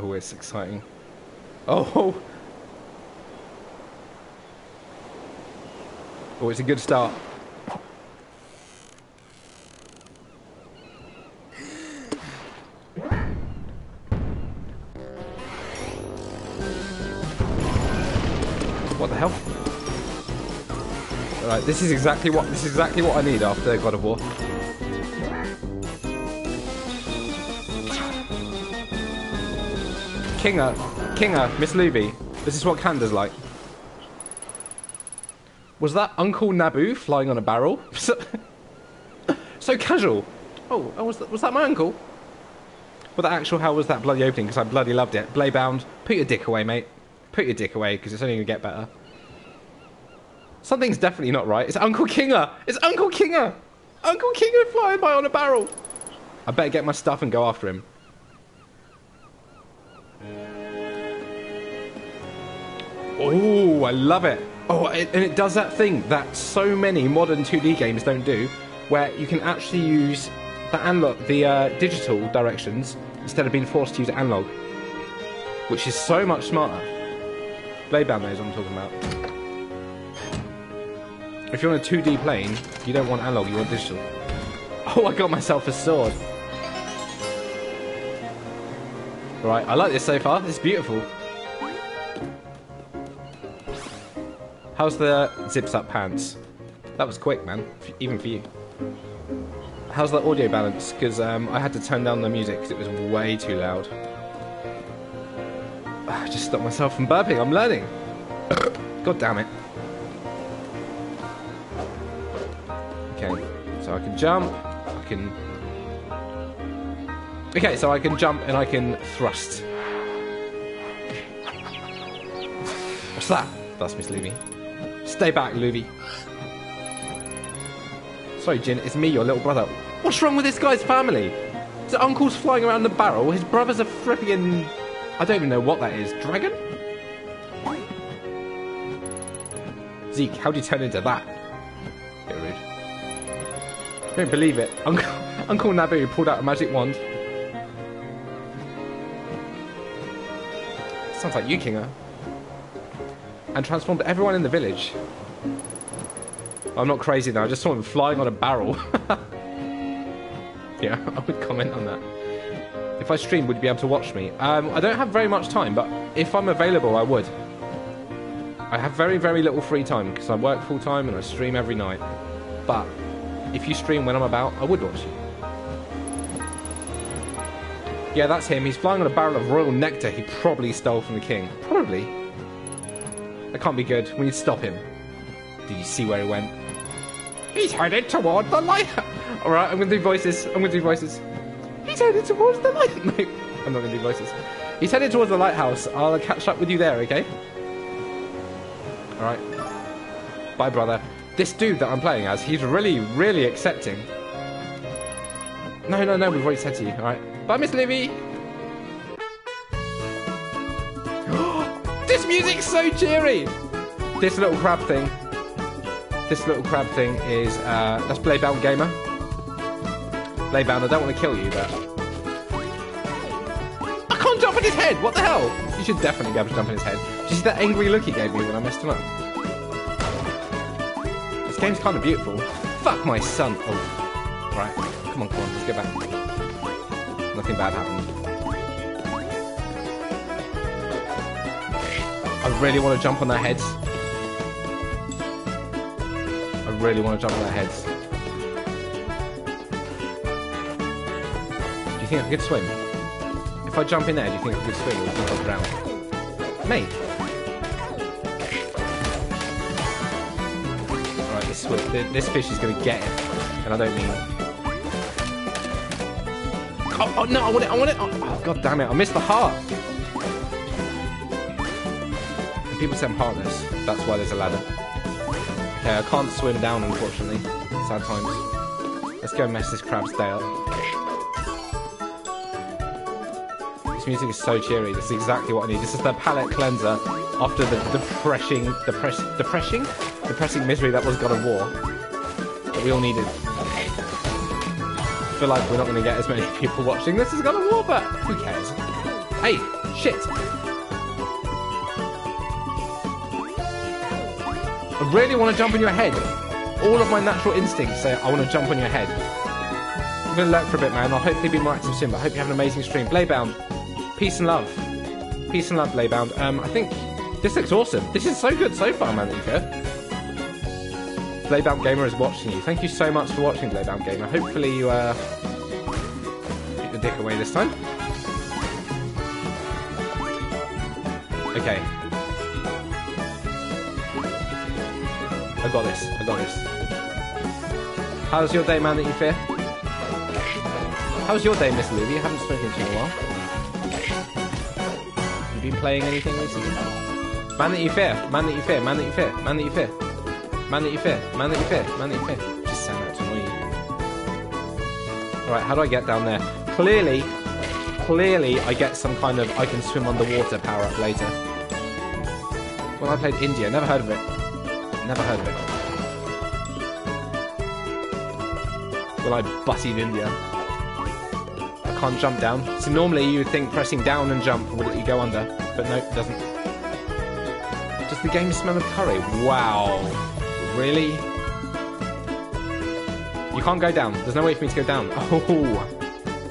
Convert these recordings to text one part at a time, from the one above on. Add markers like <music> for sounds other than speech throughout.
Oh, it's exciting. Oh! <laughs> Oh, it's a good start. What the hell? Alright, this is exactly what this is exactly what I need after God of War. Kinga, Kinga, Miss Luvy, this is what Canda's like. Was that Uncle Nabu flying on a barrel? <laughs> So, so casual. Oh, oh was, that, was that my uncle? What the actual hell was that bloody opening? Because I bloody loved it. Blaybound, put your dick away, mate. Put your dick away, because it's only going to get better. Something's definitely not right. It's Uncle Kinga! It's Uncle Kinga! Uncle Kinga flying by on a barrel! I better get my stuff and go after him. Oh, I love it. Oh, it, and it does that thing that so many modern 2D games don't do, where you can actually use the analog, the uh, digital directions instead of being forced to use analog, which is so much smarter. Blaybound knows what I'm talking about. If you're on a 2D plane, you don't want analog, you want digital. <laughs> Oh, I got myself a sword. Right, I like this so far. It's beautiful. How's the zips up pants? That was quick, man. Even for you. How's the audio balance? Because um, I had to turn down the music because it was way too loud. <sighs> I just stopped myself from burping. I'm learning. <coughs> God damn it. Okay, so I can jump. I can. Okay, so I can jump and I can thrust. <sighs> What's that? That's Levy. Stay back, Luby. Sorry, Jin, it's me, your little brother. What's wrong with this guy's family? His uncle's flying around the barrel, his brother's a friggin'... I don't even know what that is. Dragon? Zeke, how'd you turn into that? Bit rude. I don't believe it. <laughs> Uncle, Uncle pulled out a magic wand. Sounds like you, Kinga and transformed everyone in the village. I'm not crazy though, I just saw him flying on a barrel. <laughs> yeah, I would comment on that. If I stream, would you be able to watch me? Um, I don't have very much time, but if I'm available, I would. I have very, very little free time because I work full time and I stream every night. But if you stream when I'm about, I would watch you. Yeah, that's him. He's flying on a barrel of royal nectar he probably stole from the king. Probably. That can't be good. We need to stop him. Did you see where he went? He's headed toward the light. <laughs> All right, I'm gonna do voices. I'm gonna do voices. He's headed towards the light. <laughs> I'm not gonna do voices. He's headed towards the lighthouse. I'll catch up with you there, okay? All right. Bye, brother. This dude that I'm playing as, he's really, really accepting. No, no, no. We've already said to you. All right. Bye, Miss Livy. Music's so cheery. This little crab thing. This little crab thing is uh, that's Blaybound Gamer. Blaybound, I don't want to kill you, but I can't jump on his head. What the hell? You should definitely be able to jump on his head. Did you see that angry look he gave me when I messed him up? This game's kind of beautiful. Fuck my son. Oh, right. Come on, come on. Let's get back. Nothing bad happened. I really want to jump on their heads. I really want to jump on their heads. Do you think I could swim? If I jump in there, do you think I could swim or do think I'll drown? Mate! Alright, this, this fish is going to get it. And I don't mean... Oh, oh, no, I want it, I want it! Oh, oh, god damn it, I missed the heart! People say I'm heartless. That's why there's a ladder. Okay, I can't swim down, unfortunately. Sad times. Let's go mess this crab's day up. This music is so cheery. This is exactly what I need. This is the palate cleanser after the depressing, depress, depressing, depressing misery that was God of War that we all needed. I feel like we're not going to get as many <laughs> people watching this as God of War, but who cares? Hey, Shit. Really want to jump on your head. All of my natural instincts say I want to jump on your head. I'm going to lurk for a bit, man. I'll hopefully be more active soon, but I hope you have an amazing stream. Blaybound, peace and love. Peace and love, Blaybound. Um, I think this looks awesome. This is so good so far, man, Ika. Blaybound Gamer is watching you. Thank you so much for watching, Blaybound Gamer. Hopefully you, uh, get the dick away this time. Okay. I got this. I got this. How's your day, man that you fear? How's your day, Miss Lily? I haven't spoken to you in a while. You been playing anything recently? Man that you fear, man that you fear, man that you fear, man that you fear. Man that you fear, man that you fear, man that you fear. Just sound out to annoy. Alright, how do I get down there? Clearly, clearly I get some kind of I can swim underwater power up later. When I played India, never heard of it. Never heard of it. Well, I butted India. I can't jump down. So normally you would think pressing down and jump would let you go under, but no, it doesn't. Does the game smell of curry? Wow. Really? You can't go down. There's no way for me to go down. <laughs> Oh.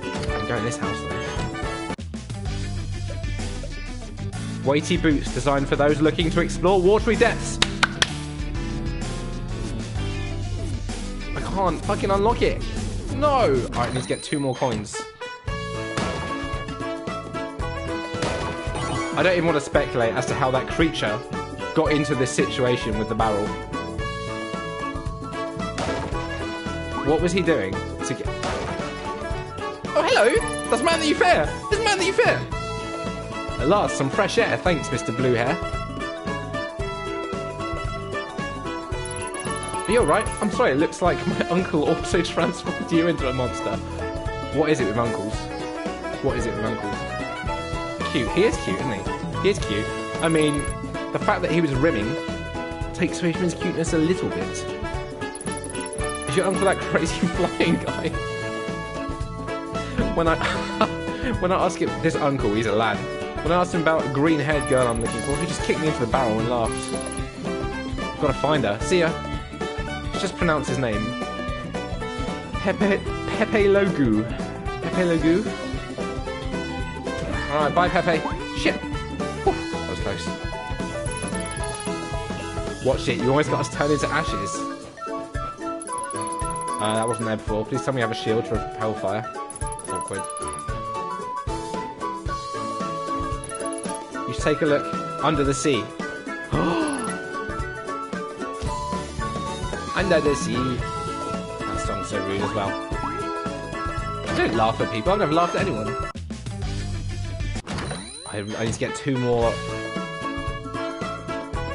I can go in this house. Weighty boots designed for those looking to explore watery depths. Can't fucking unlock it. No! Alright, to get two more coins. I don't even want to speculate as to how that creature got into this situation with the barrel. What was he doing to get... Oh, hello! That's Man That You Fear! That's Man That You Fear! At last, some fresh air. Thanks, Mr. Blue Hair. Are you alright? I'm sorry, it looks like my <laughs> uncle also transformed you into a monster. What is it with uncles? What is it with uncles? Cute. He is cute, isn't he? He is cute. I mean, the fact that he was rimming takes away from his cuteness a little bit. Is your uncle that <laughs> crazy flying guy? <laughs> when I when I ask him, this uncle, he's a lad. When I asked him about a green-haired girl I'm looking for, he just kicked me into the barrel and laughed. Gotta find her. See ya. Let's just pronounce his name. Pepe Pepe Logu. Pepe Logu. Alright, bye Pepe. Shit. That was close. Watch it, you always got us turned into ashes. Uh, that wasn't there before. Please tell me you have a shield for Hellfire. Awkward. You should take a look under the sea. Under the sea. That song's so rude as well. I don't laugh at people. I've never laughed at anyone. I, I need to get two more.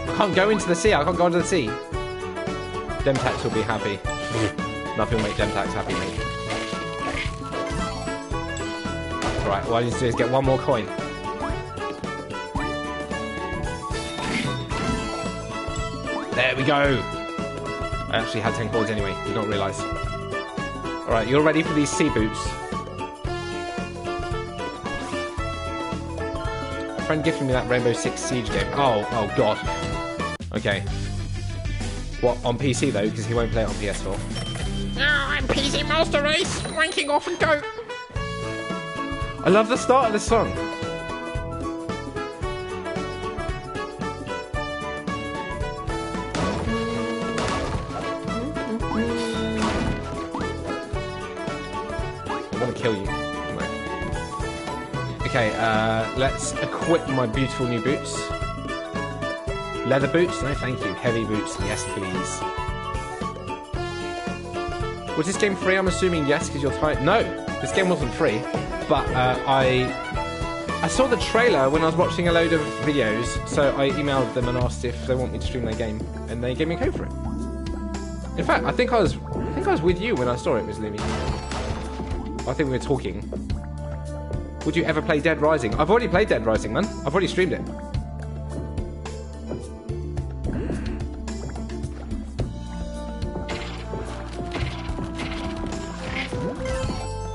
I can't go into the sea. I can't go into the sea. Demtax will be happy. <laughs> Nothing will make Demtax happy, mate. Right, all I need to do is get one more coin. There we go. I actually had 10 coins anyway, did not realise. Alright, you're ready for these sea boots. A friend gifted me that Rainbow Six Siege game. Oh, oh god. Okay. What, on PC though, because he won't play it on PS4. Oh, I'm PC Master Race, ranking off and go. I love the start of this song. Uh, let's equip my beautiful new boots. Leather boots? No, thank you. Heavy boots? Yes, please. Was this game free? I'm assuming yes, because you're tired. No, this game wasn't free, but uh, I I saw the trailer when I was watching a load of videos, so I emailed them and asked if they want me to stream their game, and they gave me a code for it. In fact, I think I was I think I was with you when I saw it, Miss Lumi. I think we were talking. Would you ever play Dead Rising? I've already played Dead Rising, man. I've already streamed it.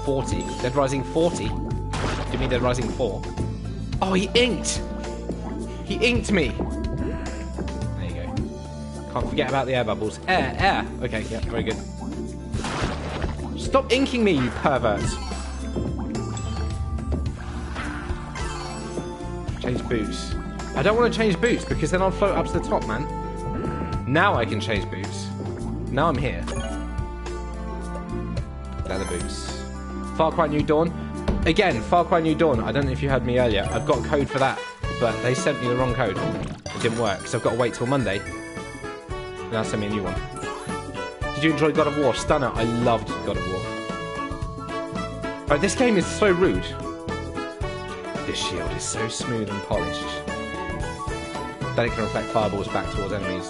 Forty. Dead Rising 40? Do you mean Dead Rising 4? Oh, he inked. He inked me. There you go. Can't forget about the air bubbles. Air, air. Okay, yeah, very good. Stop inking me, you perverts. Boots. I don't want to change boots because then I'll float up to the top, man. Now I can change boots. Now I'm here. Leather boots. Far Cry New Dawn. Again, Far Cry New Dawn. I don't know if you heard me earlier. I've got code for that, but they sent me the wrong code. It didn't work, so I've got to wait till Monday. Now send me a new one. Did you enjoy God of War? Stunner. I loved God of War. Right, this game is so rude. This shield is so smooth and polished that it can reflect fireballs back towards enemies.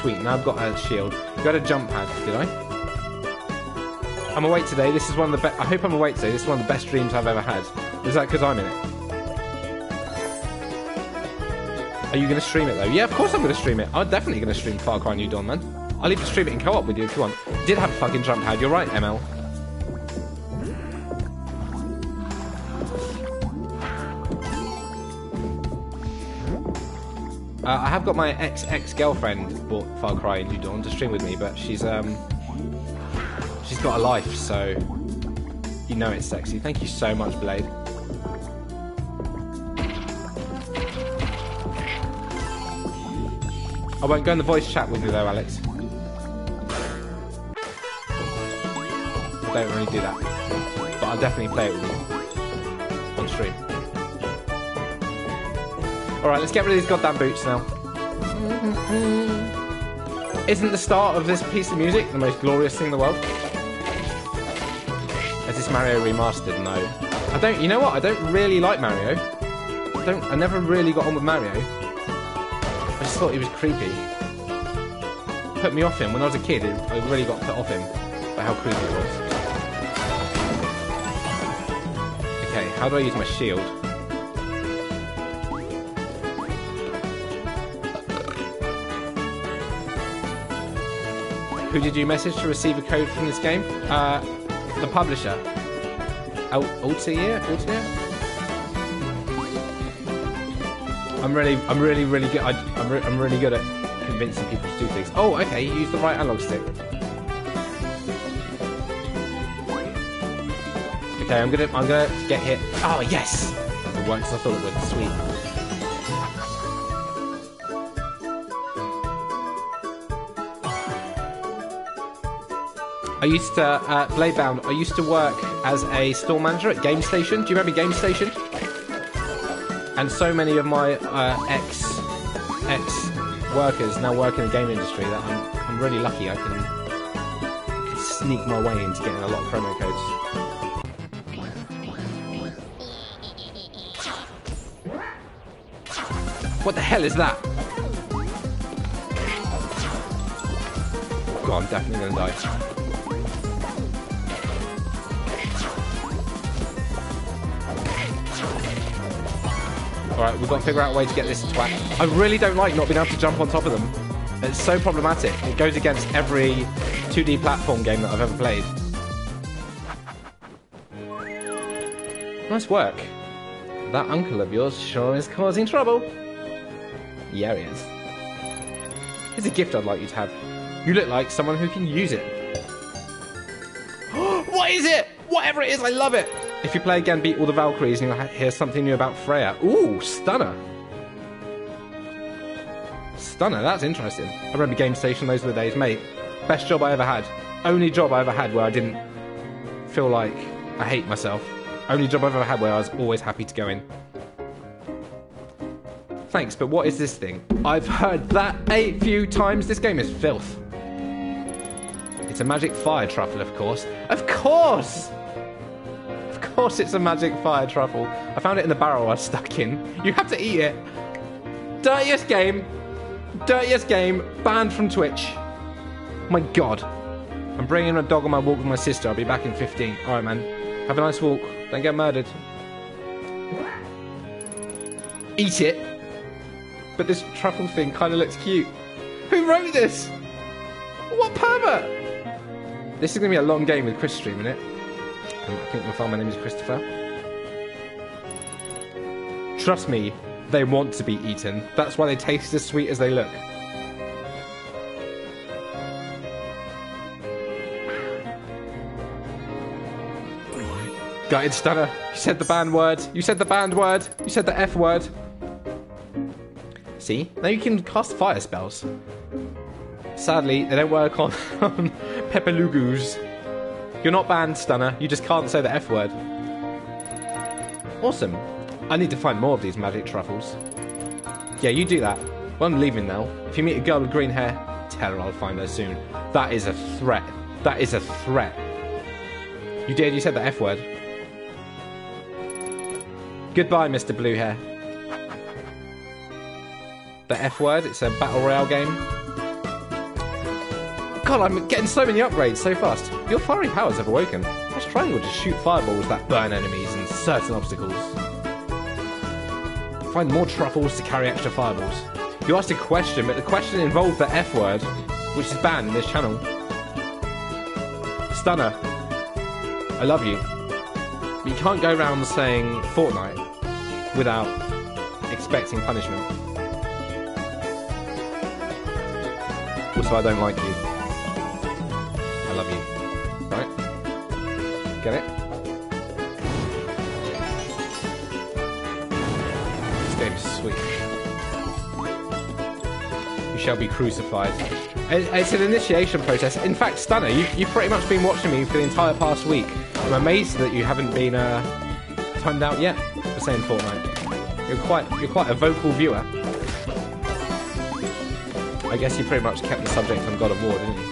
Sweet, now I've got a shield. Got a jump pad, did I? I'm awake today. This is one of the best. I hope I'm awake today. This is one of the best dreams I've ever had. Is that because I'm in it? Are you going to stream it though? Yeah, of course I'm going to stream it. I'm definitely going to stream Far Cry New Dawn, man. I'll even stream it in co-op with you if you want. Did have a fucking jump pad. You're right, ML. Uh, I have got my ex ex girlfriend bought Far Cry and New Dawn to stream with me, but she's um she's got a life, so you know it's sexy. Thank you so much, Blade. I won't go in the voice chat with you though, Alex. I don't really do that, but I'll definitely play it with you on stream. Alright, let's get rid of these goddamn boots now. Isn't the start of this piece of music the most glorious thing in the world? Is this Mario remastered? No. I don't, you know what? I don't really like Mario. I don't, I never really got on with Mario. I just thought he was creepy. Put me off him. When I was a kid, it, I really got put off him by how creepy he was. Okay, how do I use my shield? Who did you message to receive a code from this game? Uh, the publisher. Al- Altair? Altair? I'm really, I'm really, really good. I, I'm, re- I'm really good at convincing people to do things. Oh, okay. Use the right analog stick. Okay, I'm gonna, I'm gonna get hit. Oh yes, it works. I thought it would. Sweet. I used to, uh, Bladebound, I used to work as a store manager at Game Station. Do you remember Game Station? And so many of my uh, ex ex workers now work in the game industry that I'm, I'm really lucky I can, can sneak my way into getting a lot of promo codes. What the hell is that? God, I'm definitely gonna die. Alright, we've got to figure out a way to get this twat. I really don't like not being able to jump on top of them. It's so problematic. It goes against every 2D platform game that I've ever played. Nice work. That uncle of yours sure is causing trouble. Yeah, he is. Here's a gift I'd like you to have. You look like someone who can use it. <gasps> what is it? Whatever it is, I love it. If you play again, beat all the Valkyries, and you'll hear something new about Freya. Ooh, stunner. Stunner, that's interesting. I remember Game Station, those were the days, mate. Best job I ever had. Only job I ever had where I didn't feel like I hate myself. Only job I've ever had where I was always happy to go in. Thanks, but what is this thing? I've heard that a few times. This game is filth. It's a magic fire truffle, of course. Of course! Of course it's a magic fire truffle. I found it in the barrel I was stuck in. You have to eat it. Dirtiest game. Dirtiest game. Banned from Twitch. My god. I'm bringing a dog on my walk with my sister. I'll be back in 15. Alright, man. Have a nice walk. Don't get murdered. Eat it. But this truffle thing kind of looks cute. Who wrote this? What pervert? This is going to be a long game with Chris streaming it. Um, I think phone, my name is Christopher. Trust me, they want to be eaten. That's why they taste as sweet as they look. Gutted Stunner, you said the banned word. You said the banned word. You said the F word. See? Now you can cast fire spells. Sadly, they don't work on, <laughs> on Pepelugus. You're not banned, Stunner. You just can't say the F word. Awesome. I need to find more of these magic truffles. Yeah, you do that. Well, I'm leaving now. If you meet a girl with green hair, tell her I'll find her soon. That is a threat. That is a threat. You did, you said the F word. Goodbye, Mr. Blue Hair. The F word, it's a battle royale game. God, I'm getting so many upgrades so fast. Your fiery powers have awoken. Press triangle to shoot fireballs that burn enemies and certain obstacles. Find more truffles to carry extra fireballs. You asked a question, but the question involved the F word, which is banned in this channel. Stunner, I love you. But you can't go around saying Fortnite without expecting punishment. Also, I don't like you. I love you. Right? Get it? This game's sweet. You shall be crucified. It's an initiation process. In fact, Stunner, you, you've pretty much been watching me for the entire past week. I'm amazed that you haven't been uh, timed out yet for saying Fortnite. You're quite, you're quite a vocal viewer. I guess you pretty much kept the subject on God of War, didn't you?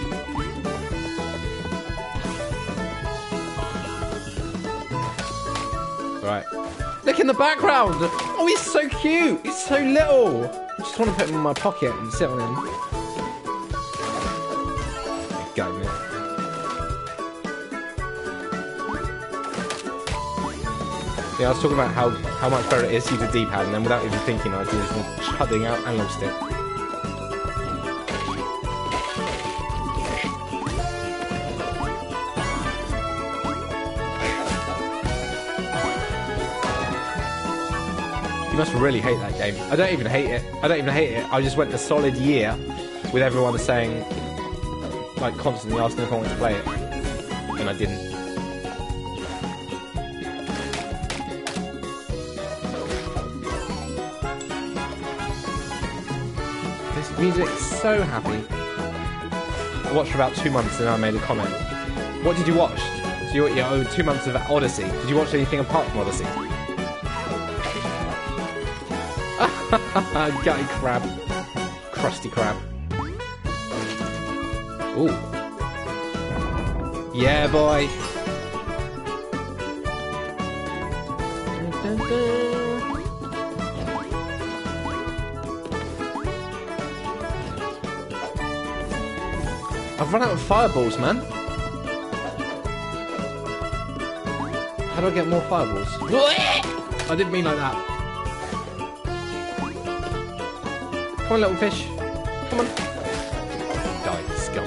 Look in the background! Oh, he's so cute! He's so little! I just want to put him in my pocket and sit on him. Go. Yeah, I was talking about how, how much better it is to use a D-pad, and then without even thinking, I just chudding out analog stick. Must really hate that game. I don't even hate it. I don't even hate it. I just went a solid year with everyone saying, like, constantly asking if I wanted to play it, and I didn't. This music's so happy. I watched for about two months and I made a comment. What did you watch? So you, you oh, two months of Odyssey. Did you watch anything apart from Odyssey? <laughs> Gutty crab. Crusty crab. Ooh. Yeah, boy. I've run out of fireballs, man. How do I get more fireballs? <laughs> I didn't mean like that. Come on, little fish. Come on. Die, scum.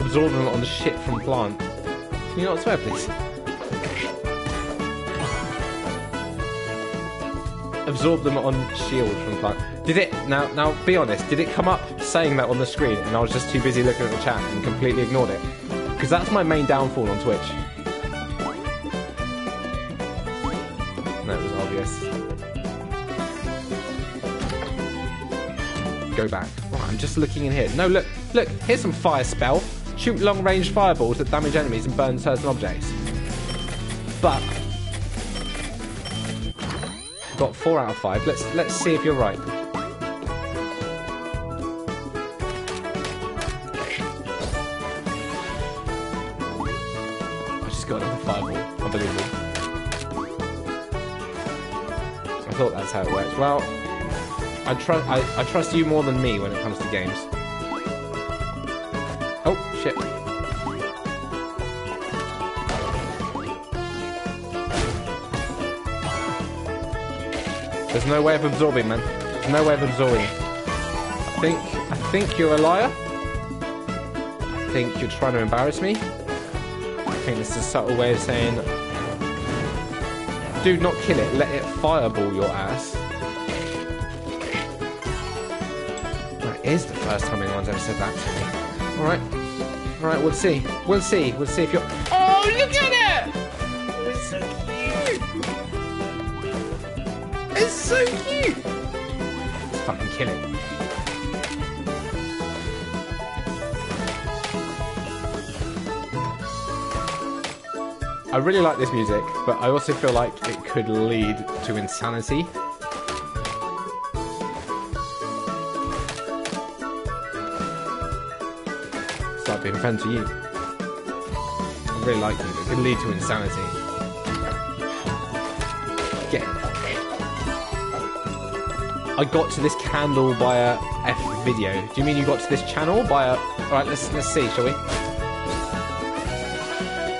Absorbing on the shit from plant. Can you not swear, please? Absorb them on shield from plant. Did it now? Now, be honest. Did it come up saying that on the screen, and I was just too busy looking at the chat and completely ignored it? Because that's my main downfall on Twitch. Go back. Right, I'm just looking in here. No, look, look. Here's some fire spell. Shoot long-range fireballs that damage enemies and burn certain objects. But got four out of five. Let's let's see if you're right. I just got another fireball. Unbelievable. I thought that's how it works. Well, I trust I, I trust you more than me when it comes to games. Oh shit. There's no way of absorbing, man. There's no way of absorbing. I think I think you're a liar. I think you're trying to embarrass me. I think this is a subtle way of saying, do not kill it, let it fireball your ass. First time anyone's ever said that to me. Alright. Alright, we'll see. We'll see. We'll see if you're. Oh, look at it! Oh, it's so cute! It's so cute! Let's fucking kill it. I really like this music, but I also feel like it could lead to insanity. Friends with you. I really like you, but it could lead to insanity. Get. I got to this candle by a F video. Do you mean you got to this channel by a... Alright, let's, let's see, shall we?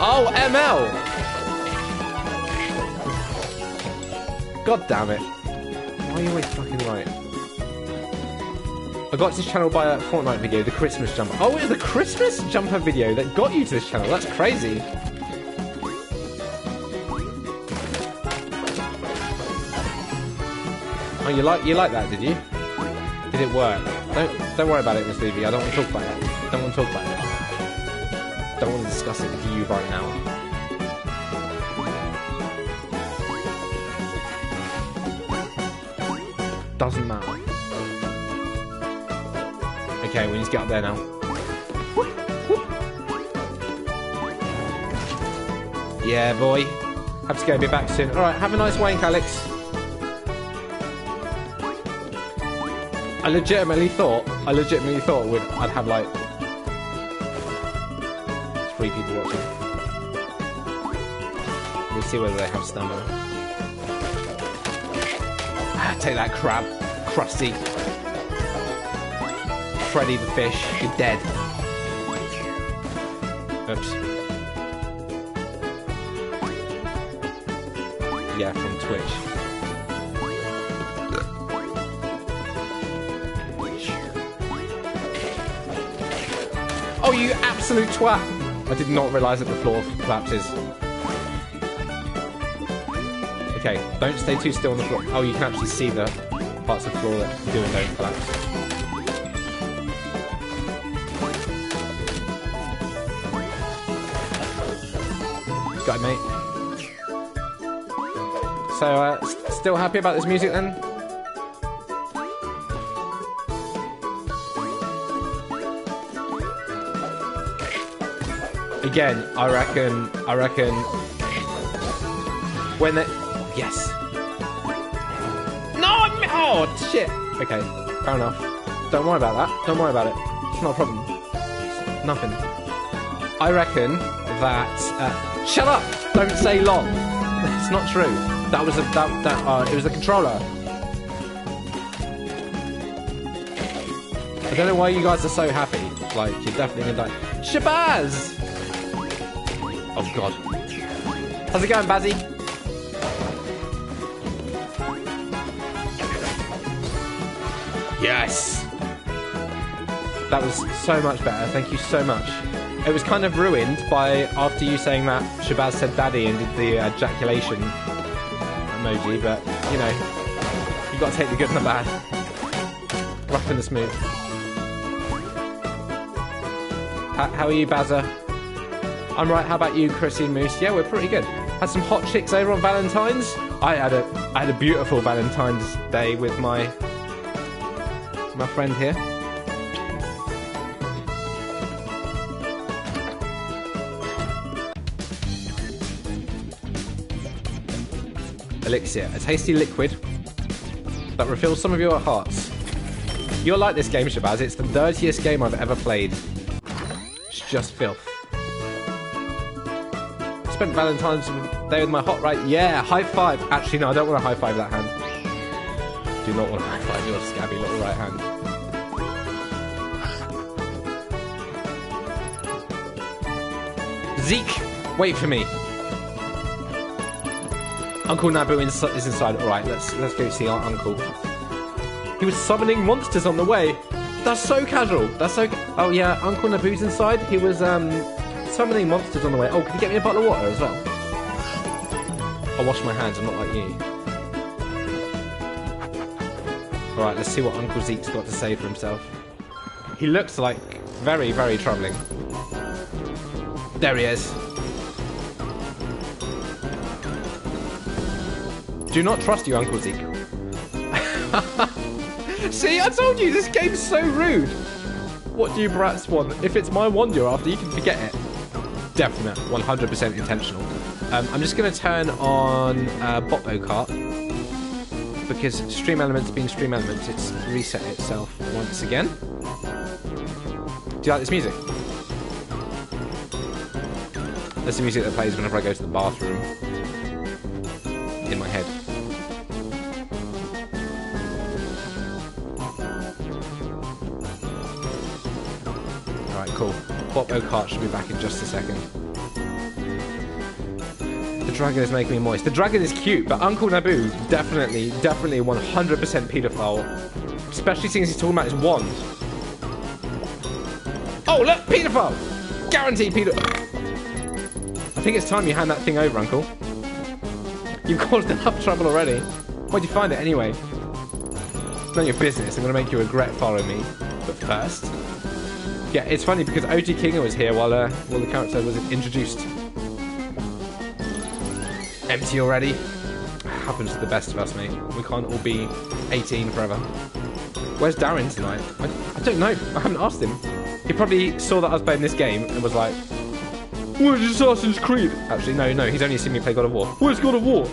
Oh, ML! God damn it. Why are you always fucking right? I got to this channel by a Fortnite video, the Christmas jumper. Oh, it was the Christmas jumper video that got you to this channel. That's crazy. Oh, you like you like that, did you? Did it work? Don't don't worry about it, Miss Levy. I don't want to talk about it. Don't want to talk about it. Don't want to discuss it with you right now. Doesn't matter. Get up there now. Yeah, boy. Have to go. Be back soon. All right. Have a nice wank, Alex. I legitimately thought. I legitimately thought would I'd have like three people watching. We'll see whether they have stamina. Ah, take that crab, crusty. Freddy the fish, you're dead. Oops. Yeah, from Twitch. Oh, you absolute twat! I did not realise that the floor collapses. Okay, don't stay too still on the floor. Oh, you can actually see the parts of the floor that do and don't collapse. Mate. So, uh, still happy about this music then? Again, I reckon, I reckon, when they, yes. No, I'm, oh, shit. Okay, fair enough. Don't worry about that. Don't worry about it. It's not a problem. Nothing. I reckon that, uh, shut up! Don't say long. It's not true. That was a, that, that, uh, it was a controller. I don't know why you guys are so happy. Like, you're definitely gonna die. Shabazz! Oh god. How's it going, Bazzy? Yes! That was so much better. Thank you so much. It was kind of ruined by after you saying that Shabazz said daddy and did the ejaculation emoji, but you know, you got to take the good and the bad. Rough and the smooth. How, how are you, Bazza? I'm right. How about you, Chrissy Moose? Yeah, we're pretty good. Had some hot chicks over on Valentine's. I had a I had a beautiful Valentine's Day with my my friend here. Elixir, a tasty liquid that refills some of your hearts. You'll like this game, Shabazz. It's the dirtiest game I've ever played. It's just filth. Spent Valentine's Day with my hot right. Yeah, high five. Actually, no, I don't want to high five that hand. Do not want to high five your scabby little right hand. Zeke, wait for me. Uncle Nabu is inside. All right, let's let's go see our uncle. He was summoning monsters on the way. That's so casual. That's so. Oh yeah, Uncle Nabu's inside. He was um summoning monsters on the way. Oh, can you get me a bottle of water as well? I'll wash my hands, I'm not like you. Alright, let's see what Uncle Zeke's got to say for himself. He looks like very, very troubling. There he is. Do not trust you, Uncle Zeke. <laughs> See, I told you, this game's so rude. What do you brats want? If it's my wand you're after, you can forget it. Definite, 100% intentional. Um, I'm just going to turn on uh, Botbo Kart because Stream Elements being Stream Elements, it's reset itself once again. Do you like this music? That's the music that plays whenever I go to the bathroom. Botbo Kart should be back in just a second. The dragon is making me moist. The dragon is cute, but Uncle Nabu, definitely, definitely 100% paedophile. Especially since he's talking about his wand. Oh, look! Paedophile! Guaranteed pedophile. I think it's time you hand that thing over, Uncle. You've <laughs> caused enough trouble already. Why'd you find it anyway? It's none of your business. I'm going to make you regret following me. But first... Yeah, it's funny because OG Kingo was here while, uh, while the character was introduced. Empty already? Happens to the best of us, mate. We can't all be 18 forever. Where's Darren tonight? I, I don't know. I haven't asked him. He probably saw that I was playing this game and was like, Where's Assassin's Creed? Actually, no, no, he's only seen me play God of War. Where's God of War?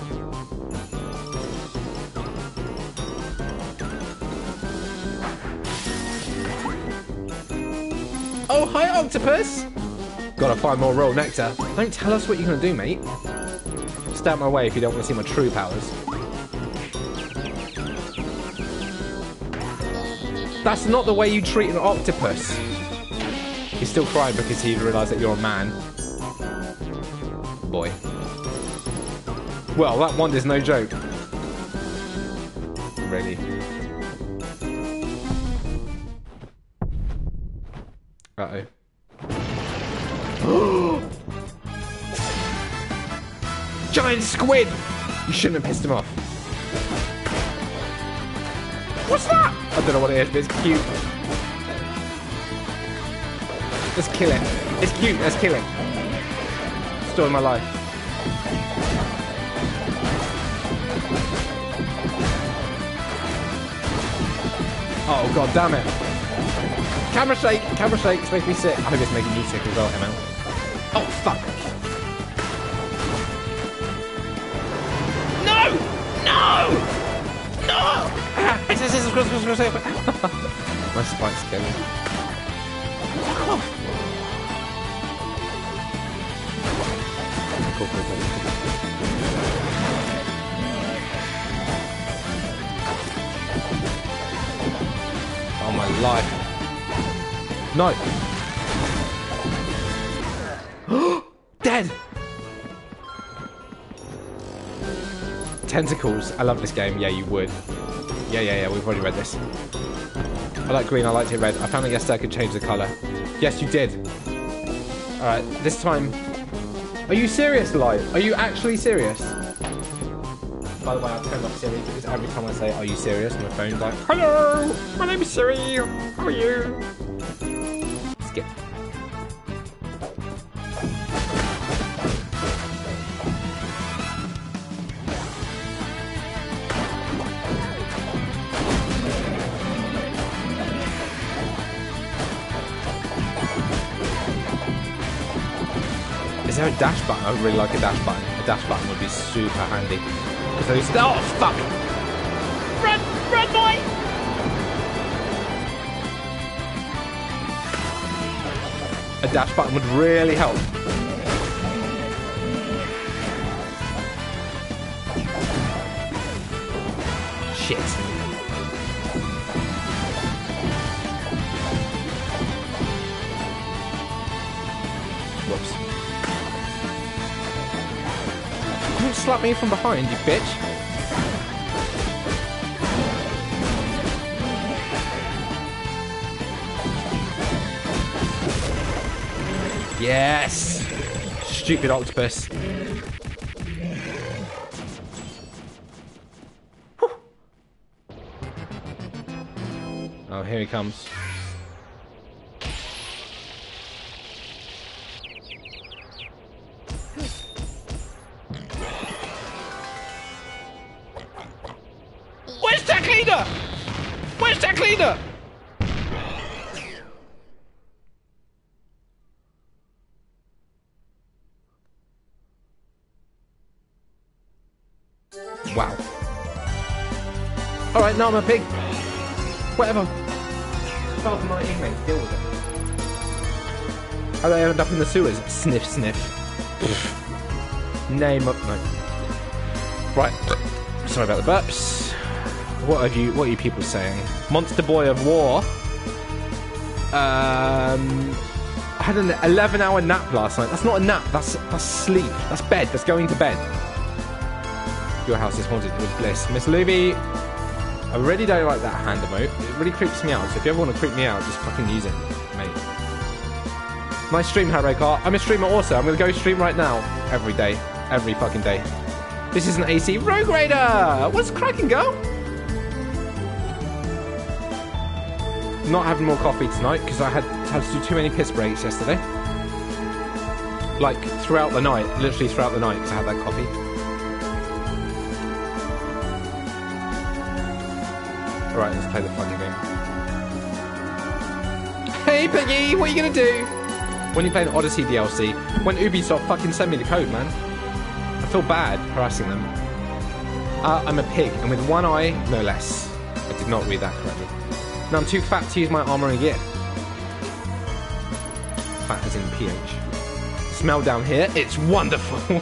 Octopus! Gotta find more royal nectar. Don't tell us what you're gonna do, mate. Stay out my way if you don't want to see my true powers. That's not the way you treat an octopus. He's still crying because he realised that you're a man. Boy. Well, that wand is no joke. Really. Squid! You shouldn't have pissed him off. What's that? I don't know what it is, but it's cute. Let's kill it. It's cute, let's kill it. Story my life. Oh god damn it. Camera shake, camera shake, it's making me sick. I hope it's making you sick as well, ML. Oh fuck. No! No! It's, it's, it's, it's, it's, it's, My spike's going. Fuck off. Cool, cool, cool, cool. Oh my life. No. Tentacles. I love this game. Yeah, you would. Yeah, yeah, yeah. We've already read this. I like green. I liked it red. I found that yesterday I could change the color. Yes, you did. All right. This time. Are you serious, Light? Are you actually serious? By the way, I've turned off Siri because every time I say "Are you serious?" my phone's like Hello! My name is Siri. How are you? Button? I really like a dash button. A dash button would be super handy. Because those. Oh fuck! Run! Run, boy! A dash button would really help. Me from behind, you bitch. Yes! Stupid octopus. Whew. Oh, here he comes. I'm a pig. Whatever. 2019, mate. Deal with it. How do I end up in the sewers? Sniff, sniff. Name up. No. Right. Sorry about the burps. What have you? What are you people saying? Monster Boy of War. Um, I had an 11-hour nap last night. That's not a nap. That's that's sleep. That's bed. That's going to bed. Your house is haunted with bliss. Miss Luby, I really don't like that hand emote. It really creeps me out. So if you ever want to creep me out, just fucking use it, mate. My stream, Car. I'm a streamer also. I'm going to go stream right now. Every day. Every fucking day. This is an AC Rogue Raider! What's cracking, girl? Not having more coffee tonight because I had, had to do too many piss breaks yesterday. Like, throughout the night. Literally throughout the night because I had that coffee. Alright, let's play the fucking game. Hey Piggy, what are you gonna do? When you play the Odyssey DLC, when Ubisoft fucking send me the code, man. I feel bad harassing them. Uh, I'm a pig, and with one eye, no less. I did not read that correctly. Now I'm too fat to use my armor and gear. Fat as in pH. Smell down here, it's wonderful. <laughs>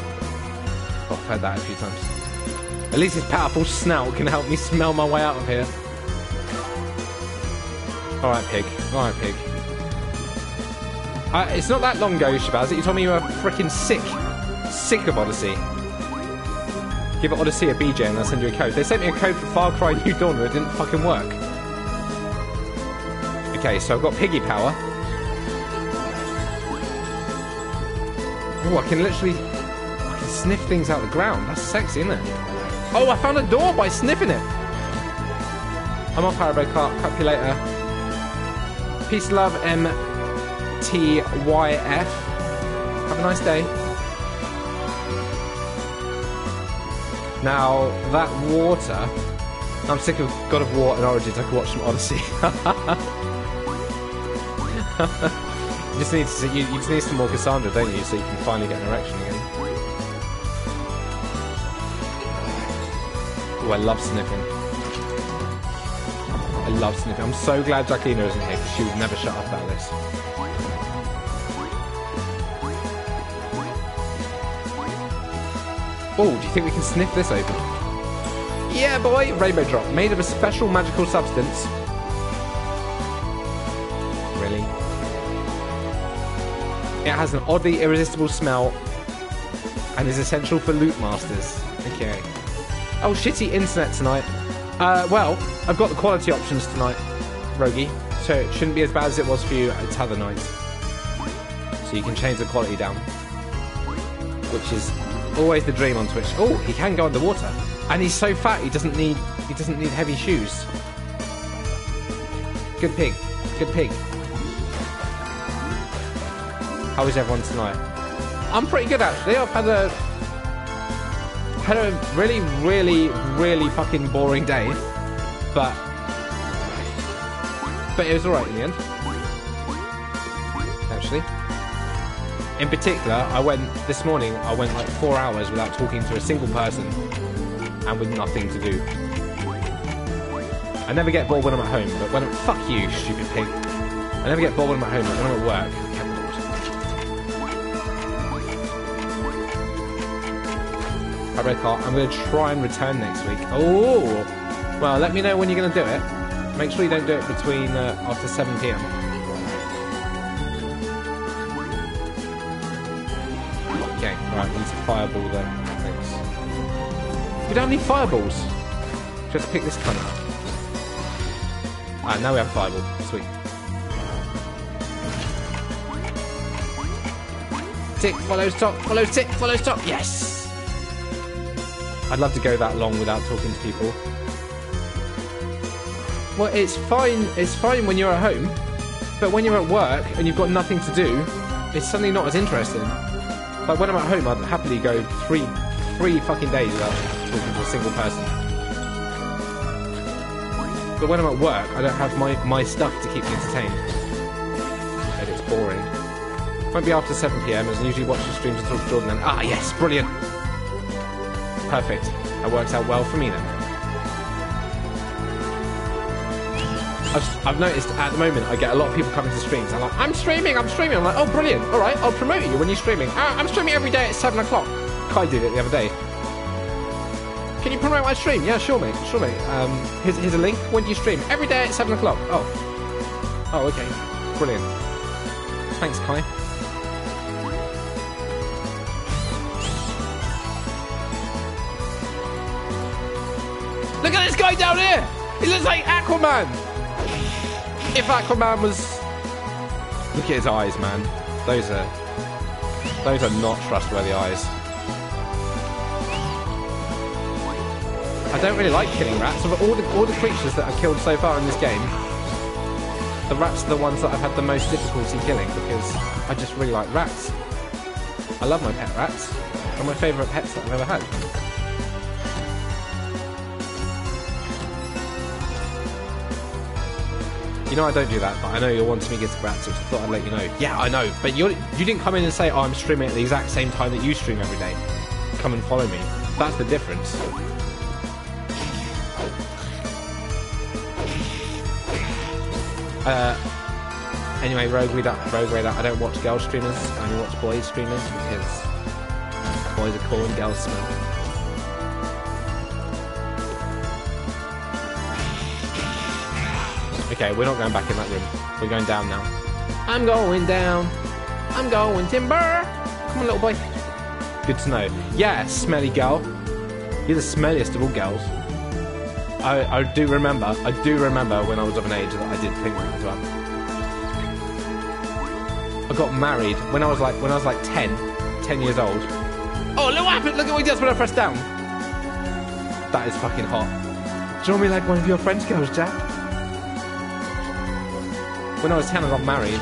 I've heard that a few times. At least his powerful snout can help me smell my way out of here. Alright, pig. Alright, pig. Uh, it's not that long ago, Shabazz, that you told me you were freaking sick. Sick of Odyssey. Give Odyssey a BJ and they'll send you a code. They sent me a code for Far Cry New Dawn and it didn't fucking work. Okay, so I've got piggy power. Oh, I can literally... I can sniff things out of the ground. That's sexy, isn't it? Oh, I found a door by sniffing it. I'm off Haribokart. Peace, love, M-T-Y-F. Have a nice day. Now, that water... I'm sick of God of War and Origins. I could watch some Odyssey. <laughs> you just need to, you, you just need some more Cassandra, don't you? So you can finally get an erection again. Oh, I love sniffing. I love sniffing. I'm so glad Jacqueline isn't here because she would never shut up about this. Oh, do you think we can sniff this open? Yeah, boy! Rainbow drop, made of a special magical substance. Really? It has an oddly irresistible smell and is essential for loot masters. Okay. Oh, shitty internet tonight. Uh, well, I've got the quality options tonight, Rogie, so it shouldn't be as bad as it was for you at other nights. So you can change the quality down, which is always the dream on Twitch. Oh, he can go underwater, and he's so fat he doesn't need he doesn't need heavy shoes. Good pig, good pig. How is everyone tonight? I'm pretty good actually. I've had a had a really, really, really fucking boring day, but but it was alright in the end. Actually, in particular, I went this morning. I went like four hours without talking to a single person, and with nothing to do. I never get bored when I'm at home, but when I'm fuck you, stupid pig. I never get bored when I'm at home, but when I'm at work, I red card. I'm going to try and return next week. Oh, well, let me know when you're going to do it. Make sure you don't do it between uh, after 7 p.m. Okay, right, need fireball then. Thanks. We don't need fireballs. Just pick this cunt up. Ah, now we have fireball. Sweet. tick, follows top, follow tick, follows top. Yes! I'd love to go that long without talking to people. Well, it's fine. It's fine when you're at home, but when you're at work and you've got nothing to do, it's suddenly not as interesting. Like when I'm at home, I'd happily go three, three fucking days without talking to a single person. But when I'm at work, I don't have my, my stuff to keep me entertained. And it's boring. Won't be after 7pm as I usually watch the streams and talk to Jordan then. Ah, yes, brilliant! Perfect. That works out well for me then. I've, I've noticed at the moment I get a lot of people coming to streams. I'm like, I'm streaming, I'm streaming. I'm like, oh, brilliant. All right, I'll promote you when you're streaming. Uh, I'm streaming every day at 7 o'clock. Kai did it the other day. Can you promote my stream? Yeah, sure, mate. Sure, mate. Um, here's, here's a link. When do you stream? Every day at 7 o'clock. Oh. Oh, okay. Brilliant. Thanks, Kai. Guy down here! He looks like Aquaman! If Aquaman was... Look at his eyes, man. Those are... Those are not trustworthy eyes. I don't really like killing rats. Of all the, all the creatures that I've killed so far in this game, the rats are the ones that I've had the most difficulty killing because I just really like rats. I love my pet rats. They're my favourite pets that I've ever had. You know I don't do that, but I know you're wanting me to get to rats, so I thought I'd let you know. Yeah, I know, but you you didn't come in and say, oh, I'm streaming at the exact same time that you stream every day. Come and follow me. That's the difference. Uh, anyway, Rogue Reader, Rogue Reader, I don't watch girl streamers, I only watch boys streamers because boys are cool and girls smell. Okay, we're not going back in that room. We're going down now. I'm going down. I'm going timber. Come on, little boy. Good to know. Yeah, smelly girl. You're the smelliest of all girls. I, I do remember. I do remember when I was of an age that I did think that as well. I got married when I was like when I was like 10, 10 years old. Oh, look what happened! Look at what he does when I press down. That is fucking hot. Do you want me like one of your French girls, Jack? When I was 10, I got married.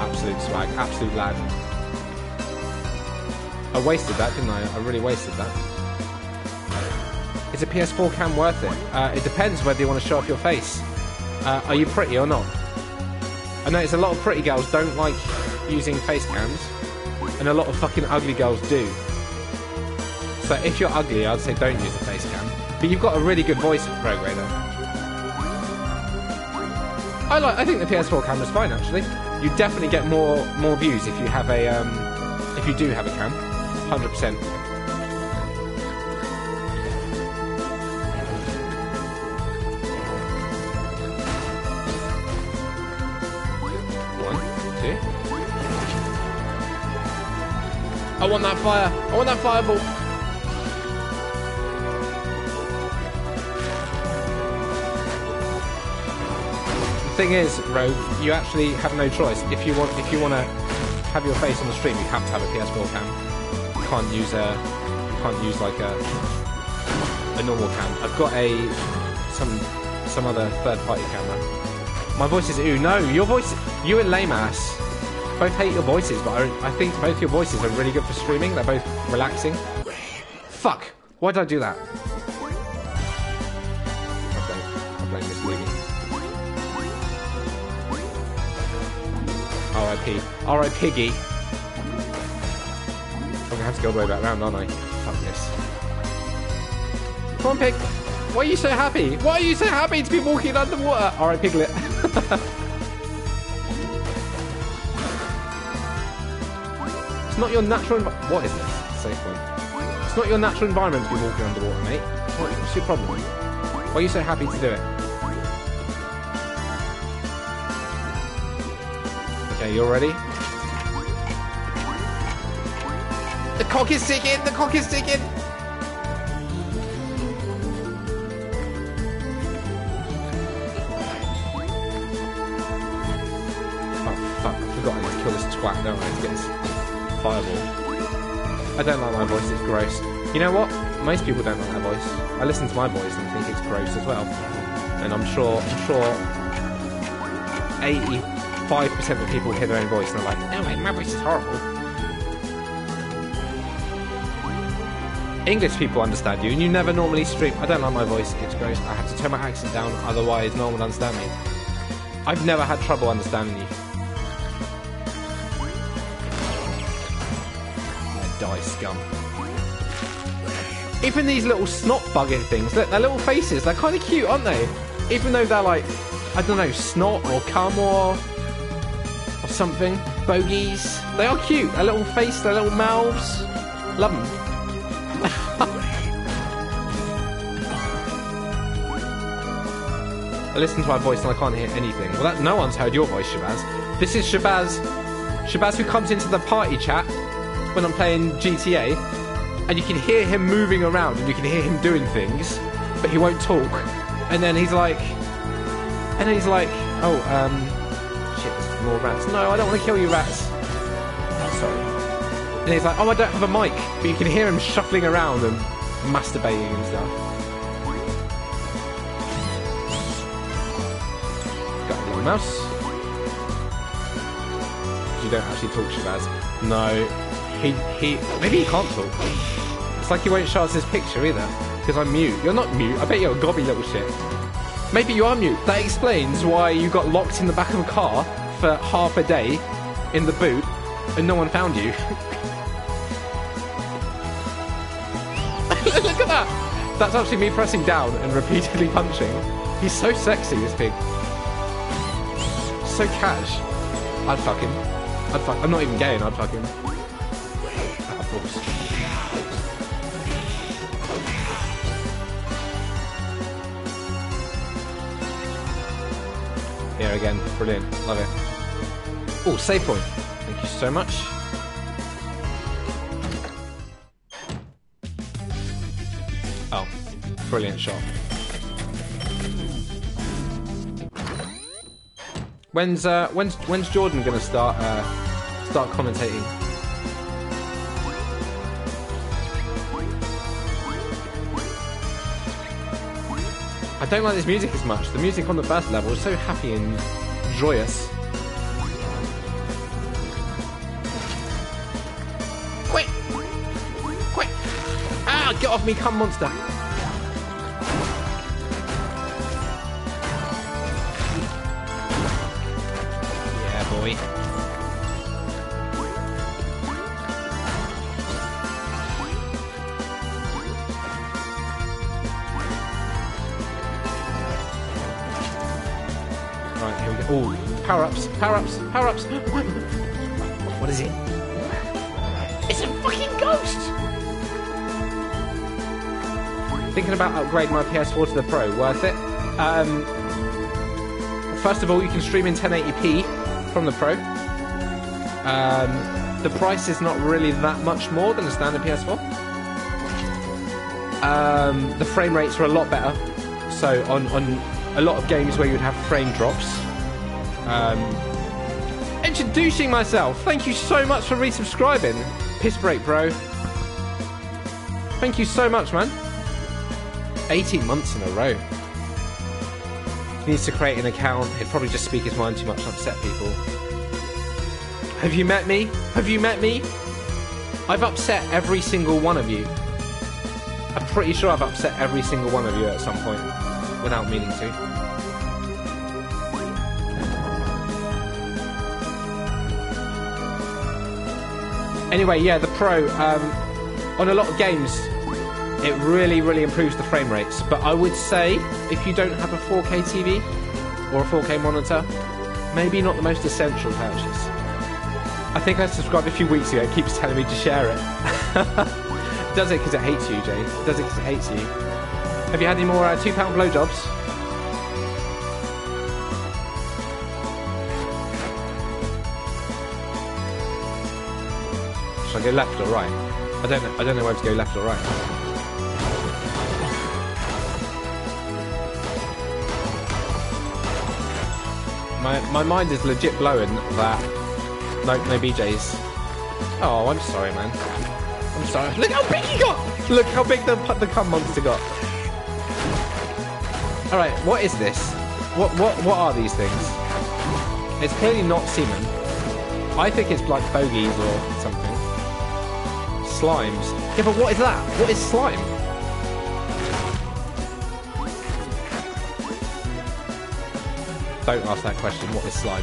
Absolute swag, absolute lad. I wasted that, didn't I? I really wasted that. Is a PS4 cam worth it? Uh, it depends whether you want to show off your face. Uh, are you pretty or not? I notice a lot of pretty girls don't like using face cams, and a lot of fucking ugly girls do. So if you're ugly, I'd say don't use a face cam. But you've got a really good voice, Rogue Raider. I like. I think the PS4 camera's fine actually. You definitely get more more views if you have a um, if you do have a cam. Hundred percent. One, two. I want that fire. I want that fireball. Thing is, Rogue, you actually have no choice. If you want, if you want to have your face on the stream, you have to have a PS4 cam. You can't use a, you can't use like a, a normal cam. I've got a some some other third-party camera. My voice is ooh. No, your voice, you and lame ass both hate your voices, but I, I think both your voices are really good for streaming. They're both relaxing. Fuck! Why did I do that? R.I.P. R.I. Piggy. I'm gonna have to go all the way back round, aren't I? Fuck this. Come on, Pig. Why are you so happy? Why are you so happy to be walking underwater? R.I. Piglet. <laughs> it's not your natural. What is this? Safe point. It's not your natural environment to be walking underwater, mate. What- What's your problem? Why are you so happy to do it? Are you all ready? The cock is ticking! The cock is ticking! Oh fuck, I forgot to kill this twat, don't get fireball. I don't like my voice, it's gross. You know what? Most people don't like my voice. I listen to my voice and think it's gross as well. And I'm sure, I'm sure 80 85% of people hear their own voice and they're like, oh wait, my voice is horrible. English people understand you, and you never normally stream. I don't like my voice, it's gross. I have to turn my accent down, otherwise no one will understand me. I've never had trouble understanding you. die, scum. Even these little snot bugger things, look, their little faces, they're kind of cute, aren't they? Even though they're like, I don't know, snot or cum or something. Bogies. They are cute. Their little face, their little mouths. Love them. <laughs> I listen to my voice and I can't hear anything. Well, that, no one's heard your voice, Shabazz. This is Shabazz. Shabazz who comes into the party chat when I'm playing GTA, and you can hear him moving around and you can hear him doing things, but he won't talk. And then he's like, and then he's like, oh, um, more rats. No, I don't want to kill you, rats. Oh, sorry. And he's like, oh, I don't have a mic, but you can hear him shuffling around and masturbating and stuff. Got a little mouse. You don't actually talk, Shabazz. No, he, he, maybe he can't talk. It's like he won't show us his picture either, because I'm mute. You're not mute. I bet you're a gobby little shit. Maybe you are mute. That explains why you got locked in the back of a car for half a day in the boot and no one found you. <laughs> Look at that! That's actually me pressing down and repeatedly punching. He's so sexy, this pig. So cash. I'd fuck him. I'd fuck. I'm not even gay and I'd fuck him. Here again, brilliant, love it. Oh, save point. Thank you so much. Oh, brilliant shot. When's uh, when's when's Jordan gonna start uh, start commentating? I don't like this music as much. The music on the first level is so happy and joyous. Off me, come monster! Power-ups, power-ups, power-ups. Thinking about upgrading my PS4 to the Pro, worth it? Um, first of all, you can stream in 1080p from the Pro. Um, the price is not really that much more than a standard PS4. Um, the frame rates are a lot better. So on, on a lot of games where you'd have frame drops, um, introducing myself. Thank you so much for resubscribing. Piss break, bro. Thank you so much, man. 18 months in a row. He needs to create an account. He'd probably just speak his mind too much and upset people. Have you met me? Have you met me? I've upset every single one of you. I'm pretty sure I've upset every single one of you at some point without meaning to. Anyway, yeah, the Pro, um, on a lot of games, it really, really improves the frame rates. But I would say, if you don't have a 4K TV or a 4K monitor, maybe not the most essential purchase. I think I subscribed a few weeks ago. It keeps telling me to share it. <laughs> Does it because it hates you, Jay? Does it because it hates you? Have you had any more uh, £2 blowjobs? Should I go left or right? I don't know. I don't know whether to go left or right. My my mind is legit blowing that No, no BJ's. Oh, I'm sorry, man. I'm sorry. Look how big he got! Look how big the, the cum monster got. Alright, what is this? What, what, what are these things? It's clearly not semen. I think it's like bogies or something. Slimes. Yeah, but what is that? What is slime? Don't ask that question. What is slime?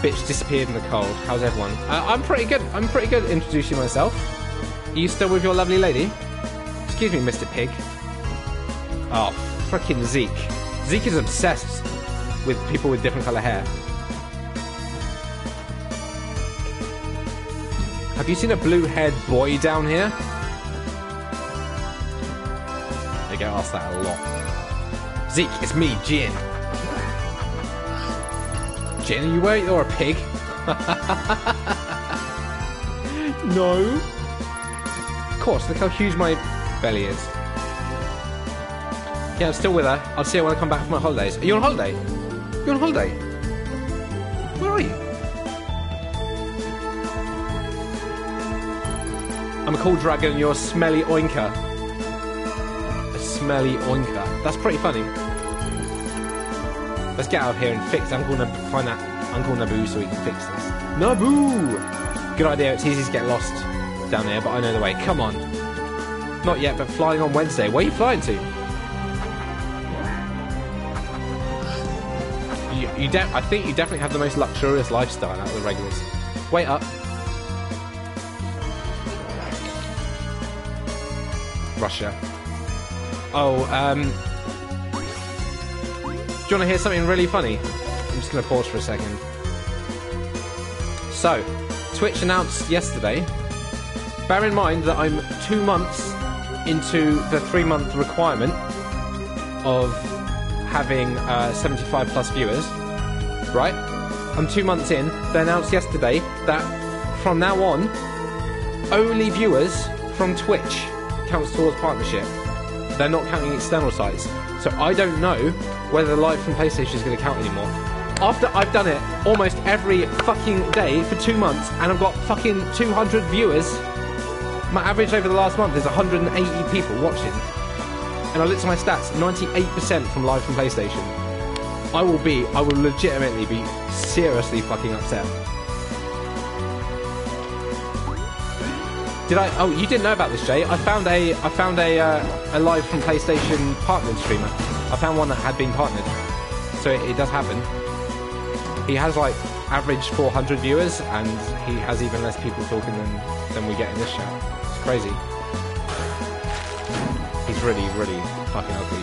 Bitch disappeared in the cold. How's everyone? Uh, I'm pretty good. I'm pretty good introducing myself. Are you still with your lovely lady? Excuse me, Mr. Pig. Oh, freaking Zeke. Zeke is obsessed with people with different color hair. Have you seen a blue-haired boy down here? I get asked that a lot. Zeke, it's me, Jin. Jin, are you worried you're a pig? <laughs> no. Of course, look how huge my belly is. Yeah, I'm still with her. I'll see her when I come back from my holidays. Are you on holiday? You're on holiday? Where are you? I'm a cool dragon you're a smelly oinker. A smelly oinker. That's pretty funny. Let's get out of here and fix. I'm gonna find that Uncle Nabu so we can fix this. Nabu! Good idea. It's easy to get lost down there, but I know the way. Come on. Not yet, but flying on Wednesday. Where are you flying to? You, you I think you definitely have the most luxurious lifestyle out of the regulars. Wait up. Russia. Oh, um. You want to hear something really funny? I'm just going to pause for a second. So, Twitch announced yesterday. Bear in mind that I'm two months into the three month requirement of having uh, 75 plus viewers, right? I'm two months in. They announced yesterday that from now on, only viewers from Twitch counts towards partnership. They're not counting external sites. So I don't know whether the live from PlayStation is going to count anymore. After I've done it almost every fucking day for two months and I've got fucking 200 viewers, my average over the last month is 180 people watching. And I looked at my stats 98% from live from PlayStation. I will be, I will legitimately be seriously fucking upset. Did I? Oh, you didn't know about this, Jay. I found a, I found a, uh, a live from PlayStation partnered streamer. I found one that had been partnered, so it, it does happen. He has like average 400 viewers, and he has even less people talking than than we get in this chat. It's crazy. He's really, really fucking ugly.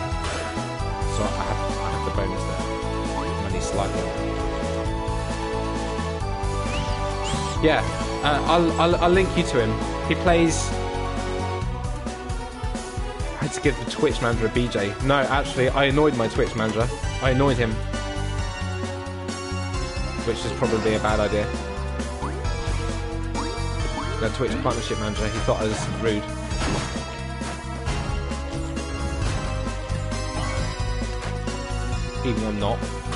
So I have, I have the bonus there. Only slightly. Yeah, uh, I'll, I'll, I'll link you to him. He plays. I had to give the Twitch manager a BJ. No, actually, I annoyed my Twitch manager. I annoyed him. Which is probably a bad idea. The Twitch partnership manager, he thought I was rude. Even though I'm not.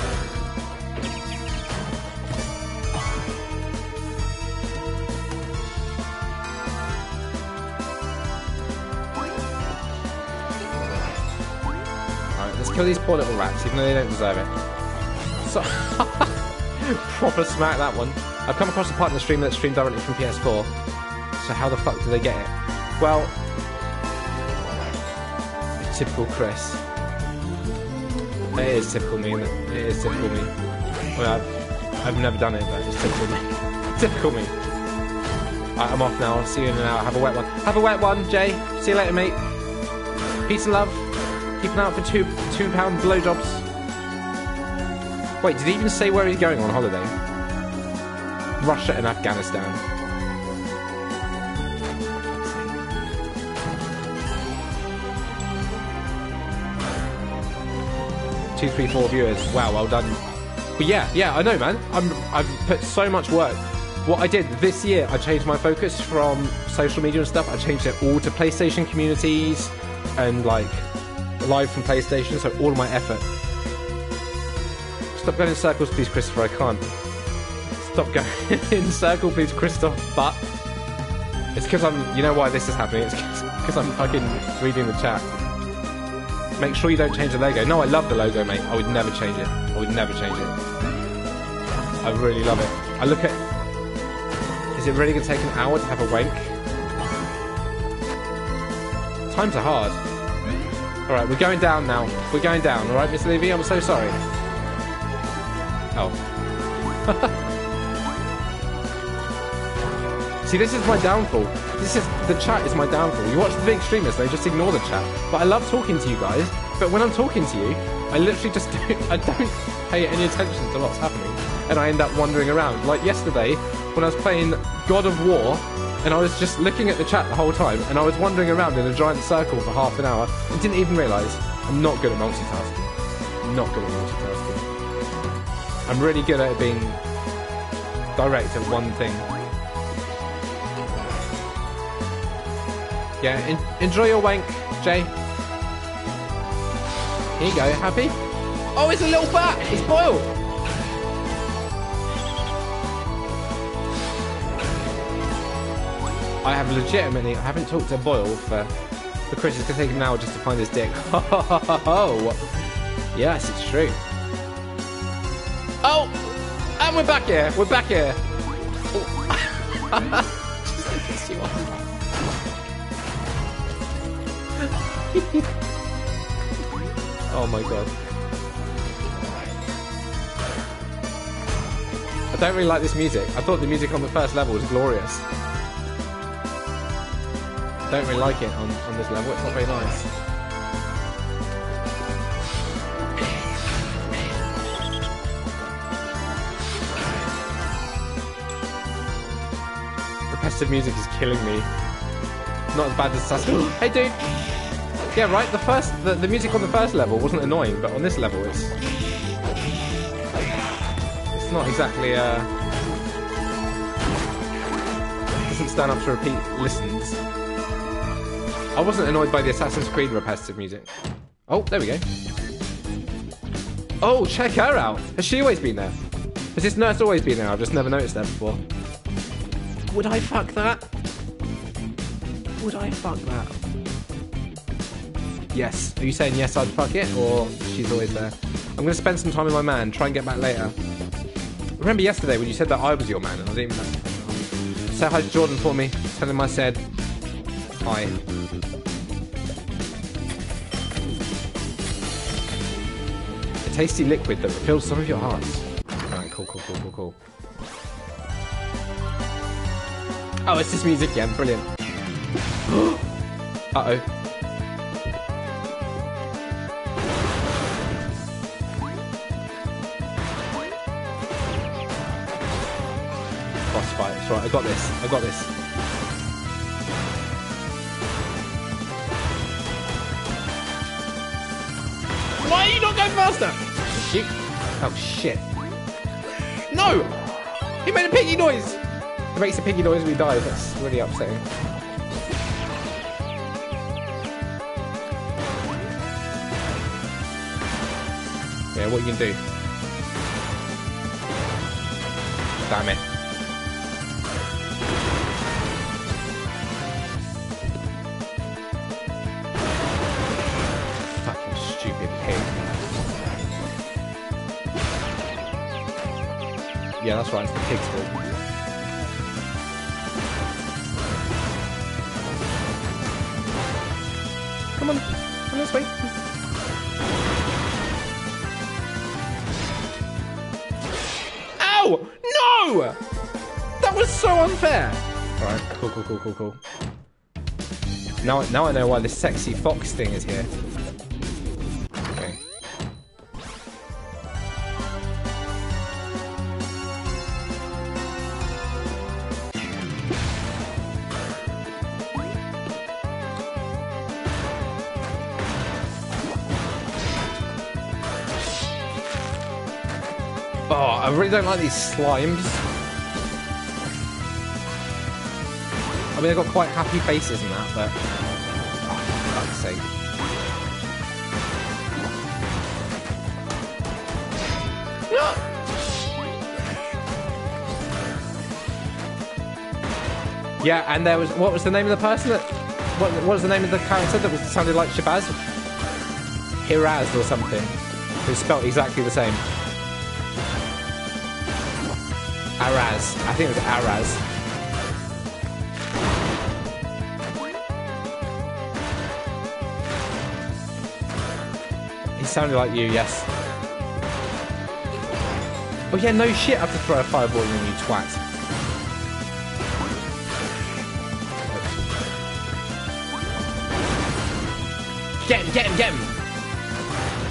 Kill these poor little rats, even though they don't deserve it. So, <laughs> proper smack that one. I've come across a partner stream that's streamed directly from PS4. So how the fuck do they get it? Well, typical Chris. It is typical me, it? It is typical me. Well, I've, I've never done it, but it's typical me. <laughs> typical me. Right, I'm off now. I'll see you in an hour. Have a wet one. Have a wet one, Jay. See you later, mate. Peace and love. Keep an eye out for two two pound blowjobs. Wait, did he even say where he's going on holiday? Russia and Afghanistan. Two, three, four viewers. Wow, well done. But yeah, yeah, I know, man. I'm, I've put so much work. What I did this year, I changed my focus from social media and stuff. I changed it all to PlayStation communities and like live from PlayStation. So all my effort. Stop going in circles, please, Christopher. I can't. Stop going <laughs> in circle, please, Christoph. But it's because I'm. You know why this is happening? It's <laughs> because I'm fucking reading the chat. Make sure you don't change the logo. No, I love the logo, mate. I would never change it. I would never change it. I really love it. I look at. Is it really gonna take an hour to have a wank? Times are hard. All right, we're going down now. We're going down. All right, Miss Levy. I'm so sorry. Oh. <laughs> See, this is my downfall. This is the chat is my downfall. You watch the big streamers, they just ignore the chat. But I love talking to you guys. But when I'm talking to you, I literally just <laughs> don't, I don't pay any attention to what's happening, and I end up wandering around. Like yesterday, when I was playing God of War, and I was just looking at the chat the whole time, and I was wandering around in a giant circle for half an hour, and didn't even realise I'm not good at multitasking. I'm not good at multitasking. I'm really good at being direct at one thing. Yeah, en- enjoy your wank, Jay. Here you go, happy? Oh, it's a little bat! It's boiled! I have legitimately, I haven't talked to Boyle for, for Chris. It's going to take an hour just to find his dick. <laughs> Oh, yes, it's true. Oh, and we're back here. We're back here. <laughs> oh my god. I don't really like this music. I thought the music on the first level was glorious. I don't really like it on, on this level. It's not very nice. Repetitive music is killing me. Not as bad as Assassin's. <gasps> hey, dude. Yeah, right. The first, the, the music on the first level wasn't annoying, but on this level, it's it's not exactly uh doesn't stand up to repeat listens. I wasn't annoyed by the Assassin's Creed repetitive music. Oh, there we go. Oh, check her out. Has she always been there? Has this nurse always been there? I've just never noticed that before. Would I fuck that? Would I fuck that? Yes. Are you saying yes, I'd fuck it, or she's always there? I'm gonna spend some time with my man. Try and get back later. Remember yesterday when you said that I was your man, and I didn't even. know. Say hi to Jordan for me. Tell him I said hi. A tasty liquid that refills some of your hearts. Alright, cool, cool, cool, cool, cool. Oh, it's this music again. Brilliant. <gasps> Uh oh. Boss fight. It's right. I got this. I got this. Why are you not going faster? Shoot. Oh shit. No! He made a piggy noise! He makes a piggy noise when he dies. That's really upsetting. Yeah, what you can do? Damn it. Yeah, that's right, it's the pig's fault. Come on, come this way. Ow! No! That was so unfair! Alright, cool, cool, cool, cool, cool. Now, now I know why this sexy fox thing is here. Don't like these slimes. I mean, they've got quite happy faces and that, but... Oh, fuck's sake. Yeah, and there was what was the name of the person that what, what was the name of the character that was sounded like Shabazz? Hiraz or something. It was spelled exactly the same. Araz. I think it was Araz. He sounded like you, yes. Oh yeah, no shit, I have to throw a fireball at you, twat. Get him, get him, get him!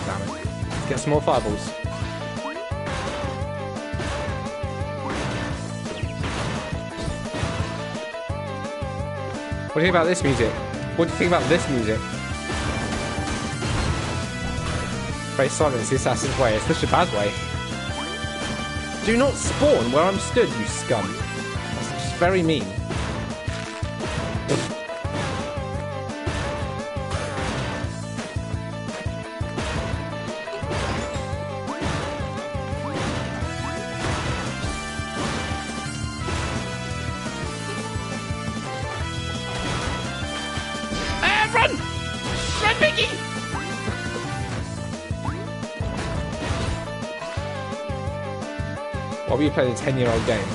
Damn it. Get some more fireballs. What do you think about this music? What do you think about this music? Silent, it's the assassin's way. It's the bad way. Do not spawn where I'm stood, you scum. That's just very mean. A 10 year old game?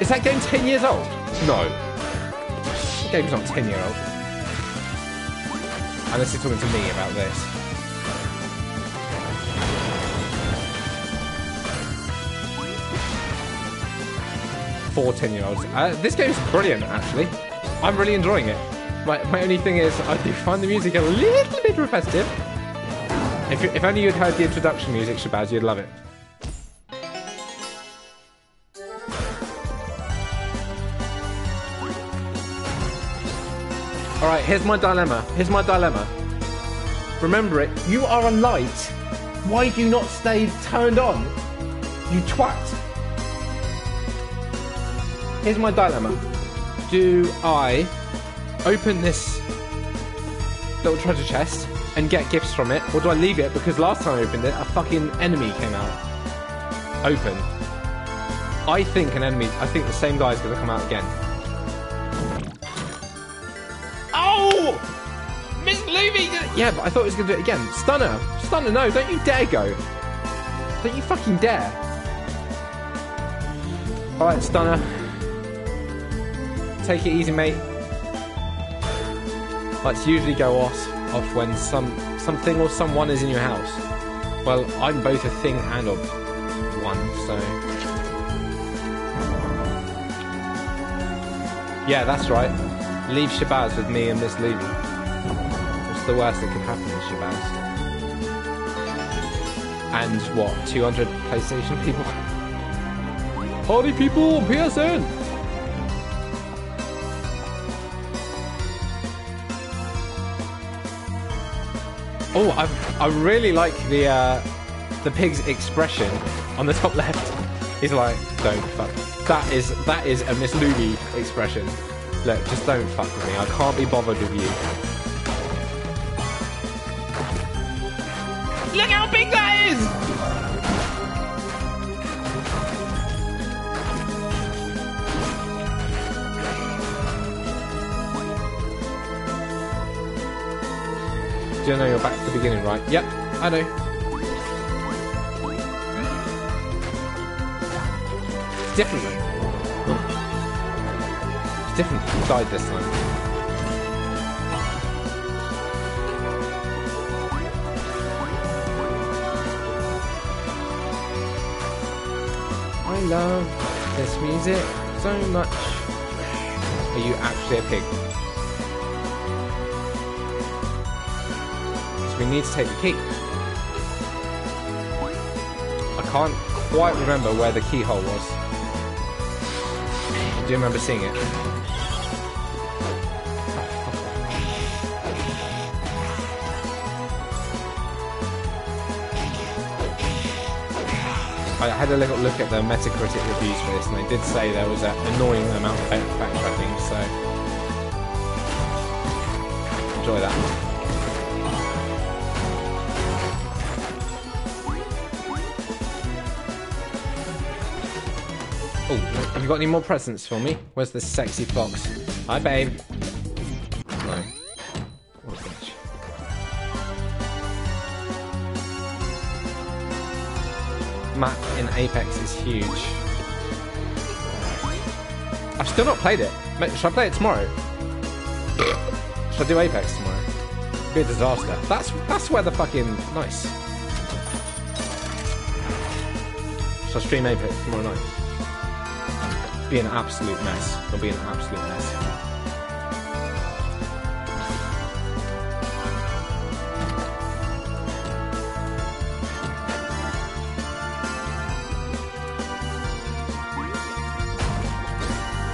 Is that game 10 years old? No. The game's not 10 year old. Unless you're talking to me about this. Four 10 year olds. Uh, this game's brilliant, actually. I'm really enjoying it. My, my only thing is, I do find the music a little bit repetitive. If, you, if only you'd heard the introduction music, Shabazz, you'd love it. All right, here's my dilemma. Here's my dilemma. Remember it. You are a light. Why do you not stay turned on? You twat. Here's my dilemma. Do I open this little treasure chest and get gifts from it, or do I leave it because last time I opened it, a fucking enemy came out? Open. I think an enemy. I think the same guy is going to come out again. Yeah, but I thought he was going to do it again. Stunner! Stunner, no, don't you dare go. Don't you fucking dare. Alright, Stunner. Take it easy, mate. Lights usually go off, off when some something or someone is in your house. Well, I'm both a thing and a one, so... Yeah, that's right. Leave Shabazz with me and Miss Levy. The worst that could happen with Shabazz? And what, 200 PlayStation people? <laughs> Party people, PSN! Oh, I I really like the uh, the pig's expression on the top left. He's like, "Don't fuck." That is that is a Miss Luby expression. Look, just don't fuck with me. I can't be bothered with you. Do know you're back to the beginning, right? Yep, I know. It's different. It's different. Died this time. I love this music so much. Are you actually a pig? We need to take the key. I can't quite remember where the keyhole was. I do remember seeing it. I had a little look at the Metacritic reviews for this, and they did say there was an annoying amount of backtracking, so enjoy that. Got any more presents for me? Where's this sexy fox? Hi, babe. No. What a bitch. Map in Apex is huge. I've still not played it. Should I play it tomorrow? <coughs> Should I do Apex tomorrow? It'd be a disaster. That's that's where the fucking nice. Should I stream Apex tomorrow night? Be an absolute mess. It'll be an absolute mess.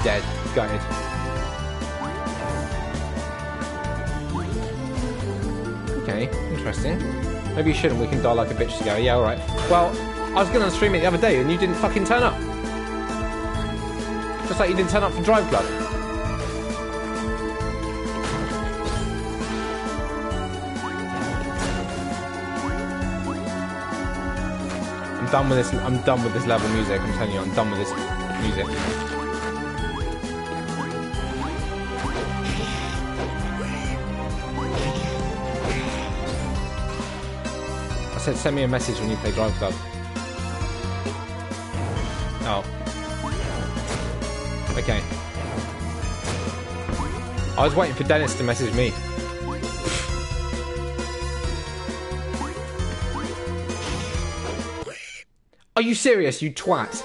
Dead. Gutted. Okay, interesting. Maybe you shouldn't. We can die like a bitch together. Yeah, alright. Well, I was going to stream it the other day and you didn't fucking turn up. Just like you didn't turn up for Drive Club. I'm done with this. I'm done with this level music. I'm telling you, I'm done with this music. I said send me a message when you play Drive Club. Okay. I was waiting for Dennis to message me. Are you serious, you twat? <laughs>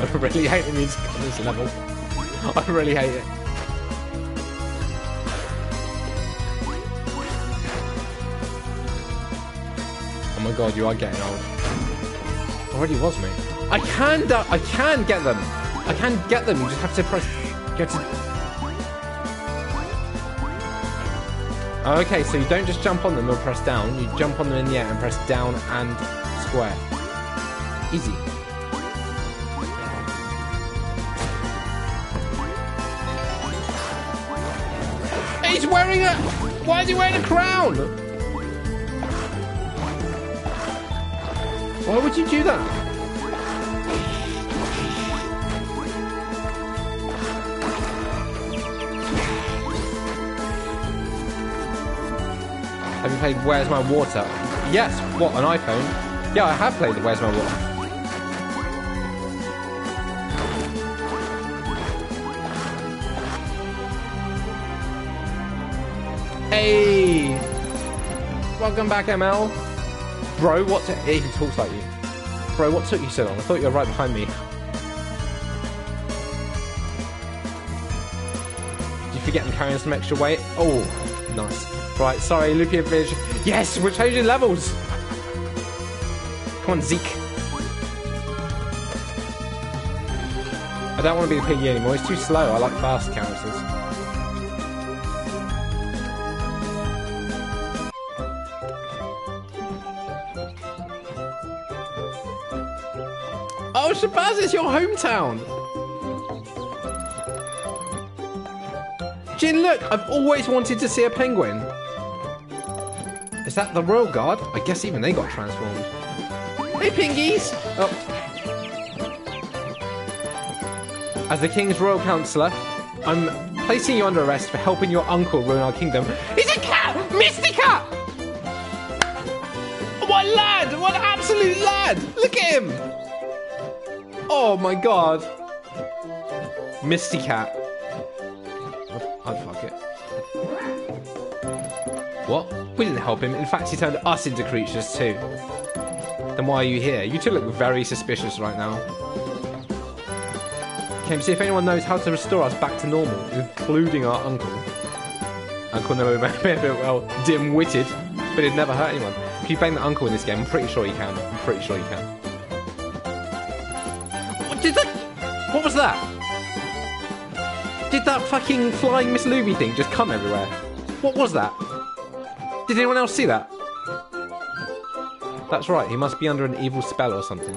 I really hate the music on this level. I really hate it. God, you are getting old. Already was me. I can, I can get them. I can get them. You just have to press. To. Okay, so you don't just jump on them and press down. You jump on them in the air and press down and square. Easy. He's wearing a. Why is he wearing a crown? Why would you do that? Have you played Where's My Water? Yes. What, an iPhone? Yeah, I have played Where's My Water. Hey! Welcome back, ML. Bro, what's it? He talks like you. Bro, what took you so long? I thought you were right behind me. Did you forget I'm carrying some extra weight? Oh, nice. Right, sorry, Lupia Vision. Yes, we're changing levels. Come on, Zeke. I don't want to be the piggy anymore. He's too slow. I like fast characters. Shabazz, it's your hometown. Jin, look, I've always wanted to see a penguin. Is that the Royal Guard? I guess even they got transformed. Hey, pingies! Oh. As the King's Royal Counselor, I'm placing you under arrest for helping your uncle ruin our kingdom. He's a cat! Misty Cat! What lad! What absolute lad! Look at him! Oh my god. Misty Cat. I'd fuck it. What? We didn't help him. In fact, he turned us into creatures too. Then why are you here? You two look very suspicious right now. Came to see if anyone knows how to restore us back to normal, including our uncle. Uncle never been a bit well dim-witted, but he'd never hurt anyone. If you bang the uncle in this game, I'm pretty sure you can. I'm pretty sure you can. Was that? Did that fucking flying Miss Luby thing just come everywhere? What was that? Did anyone else see that? That's right, he must be under an evil spell or something.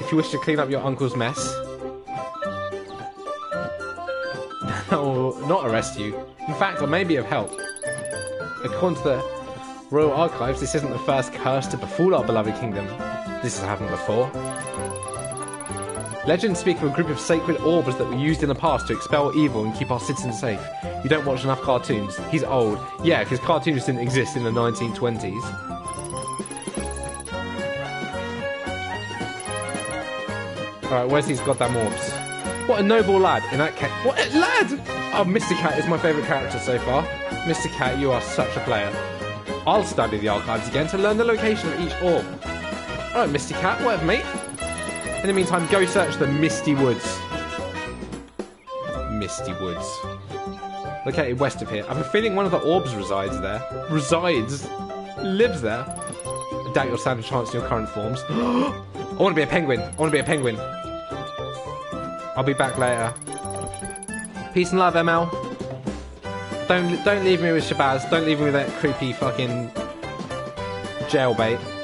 If you wish to clean up your uncle's mess, <laughs> I will not arrest you. In fact, I may be of help. according to the Royal Archives, this isn't the first curse to befall our beloved kingdom. This has happened before. Legends speak of a group of sacred orbs that were used in the past to expel evil and keep our citizens safe. You don't watch enough cartoons. He's old. Yeah, because cartoons didn't exist in the 1920s. Alright, where's these goddamn orbs? What a noble lad in that case. What a lad! Oh, Mr. Cat is my favourite character so far. Mr. Cat, you are such a player. I'll study the archives again to learn the location of each orb. Alright, Mr. Cat, whatever, mate. In the meantime, go search the Misty Woods. Misty Woods. Located west of here. I have a feeling one of the orbs resides there. Resides. Lives there. I doubt you'll stand a chance in your current forms. <gasps> I want to be a penguin. I want to be a penguin. I'll be back later. Peace and love, ML. Don't don't leave me with Shabazz. Don't leave me with that creepy fucking jailbait.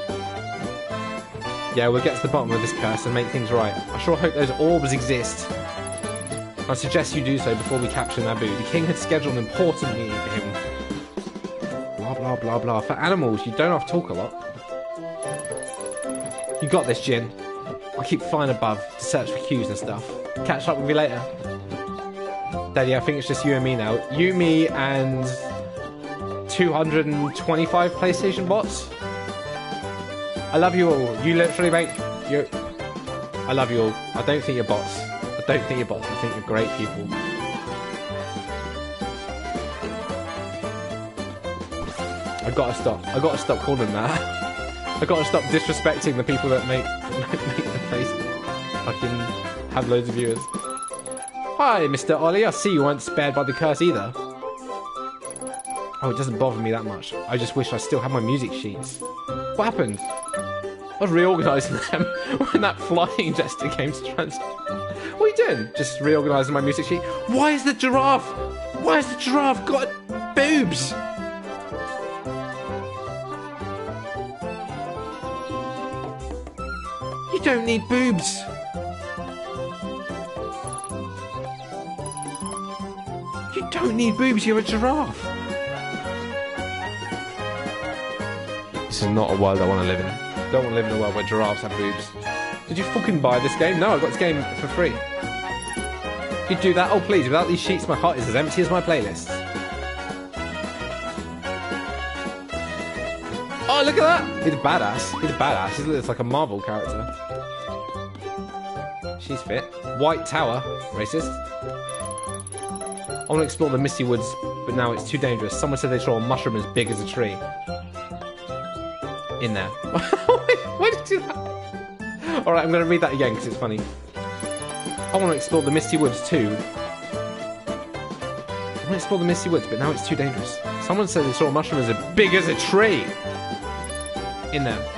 Yeah, we'll get to the bottom of this curse and make things right. I sure hope those orbs exist. I suggest you do so before we capture Nabu. The king had scheduled an important meeting for him. Blah blah blah blah. For animals, you don't have to talk a lot. You got this, Jin. I'll keep flying above to search for cues and stuff. Catch up with you later. Daddy, I think it's just you and me now. You, me, and 225 PlayStation bots. I love you all. You literally make you. I love you all. I don't think you're bots. I don't think you're bots. I think you're great people. I gotta stop. I gotta stop calling them that. I gotta stop disrespecting the people that make <laughs> make the place fucking have loads of viewers. Hi, Mr. Ollie. I see you weren't spared by the curse either. Oh, it doesn't bother me that much. I just wish I still had my music sheets. What happened? Was reorganising them <laughs> when that flying jester came to trans. What are you doing? Just reorganising my music sheet. Why is the giraffe? Why has the giraffe got boobs? You don't need boobs. You don't need boobs. You're a giraffe. This is not a world I want to live in. Don't want to live in a world where giraffes have boobs. Did you fucking buy this game? No, I got this game for free. You'd do that? Oh, please. Without these sheets, my heart is as empty as my playlist. Oh, look at that! He's a badass. He's a badass. He looks like a Marvel character. She's fit. White Tower. Racist. I want to explore the Misty Woods, but now it's too dangerous. Someone said they saw a mushroom as big as a tree. In there. <laughs> Why did you do that? Alright, I'm going to read that again because it's funny. I want to explore the Misty Woods too. I want to explore the Misty Woods, but now it's too dangerous. Someone said they saw a mushroom as big as a tree. In there. <laughs>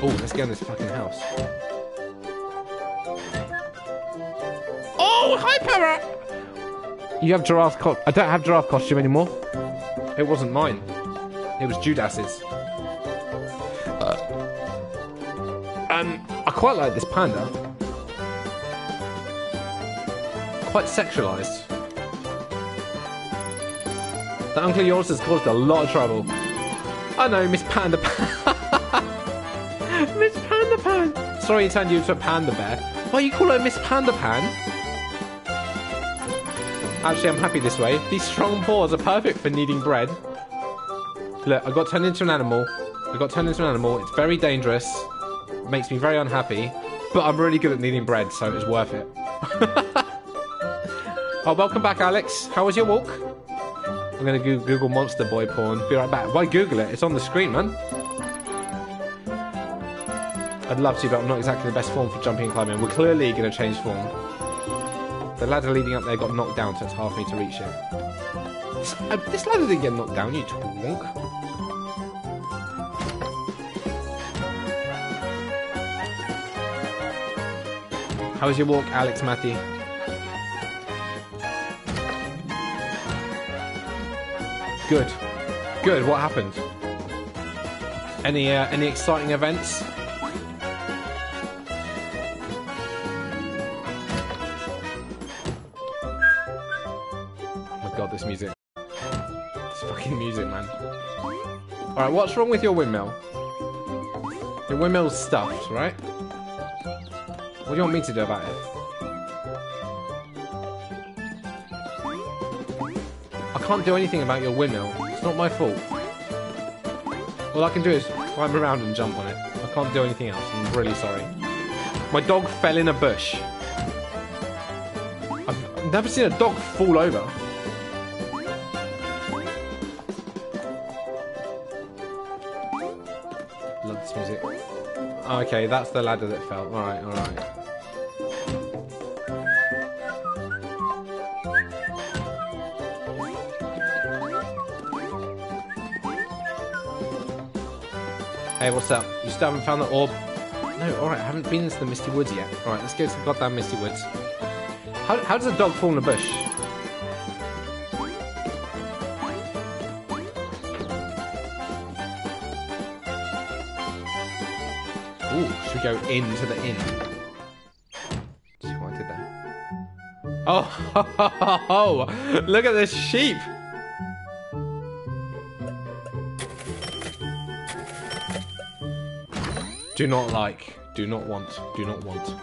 oh, let's get in this fucking house. Oh, hi, Parrot! You have giraffe co- I don't have giraffe costume anymore. It wasn't mine. It was Judas's. Um, I quite like this panda. Quite sexualized. That uncle of yours has caused a lot of trouble. I know, Miss Panda Pan. <laughs> Miss Panda Pan. Sorry, he turned you into a panda bear. Why you call her Miss Panda Pan? Actually, I'm happy this way. These strong paws are perfect for kneading bread. Look, I got turned into an animal. I got turned into an animal. It's very dangerous. It Makes me very unhappy. But I'm really good at kneading bread, so it's worth it. <laughs> oh, welcome back, Alex. How was your walk? I'm gonna Google Monster Boy porn. Be right back. Why Google it? It's on the screen, man. I'd love to, but I'm not exactly the best form for jumping and climbing. We're clearly gonna change form. The ladder leading up there got knocked down, so it's hard for me to reach it. This, uh, ladder didn't get knocked down, you twonk. How was your walk, Alex Matthew? Good. Good. What happened? Any uh, any exciting events? Alright, what's wrong with your windmill? Your windmill's stuffed, right? What do you want me to do about it? I can't do anything about your windmill. It's not my fault. All I can do is climb around and jump on it. I can't do anything else. I'm really sorry. My dog fell in a bush. I've never seen a dog fall over. Okay, that's the ladder that fell. Alright, alright. Hey, what's up? You still haven't found the orb? No, alright, I haven't been into the Misty Woods yet. Alright, let's go to the goddamn Misty Woods. How, how does a dog fall in a bush? Go into the inn? See I did there? Oh, ho, ho, ho, ho. look at this sheep! Do not like, do not want, do not want.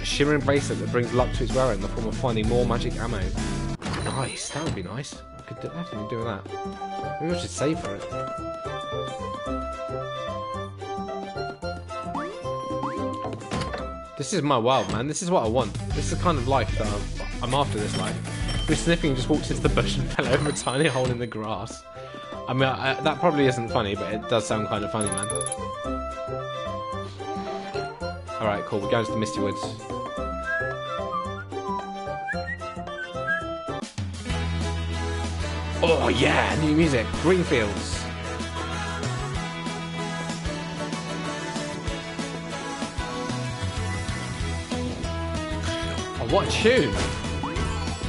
A shimmering bracelet that brings luck to its wearer in the form of finding more magic ammo. Nice, that would be nice. I could do, definitely do that. Maybe I should save for it. This is my world, man. This is what I want. This is the kind of life that I'm, I'm after. This life. Miss Sniffing just walked into the bush and <laughs> fell over a tiny hole in the grass. I mean, I, that probably isn't funny, but it does sound kind of funny, man. All right, cool. We're going to the Misty Woods. Oh yeah, new music. Greenfields. Oh, what a tune!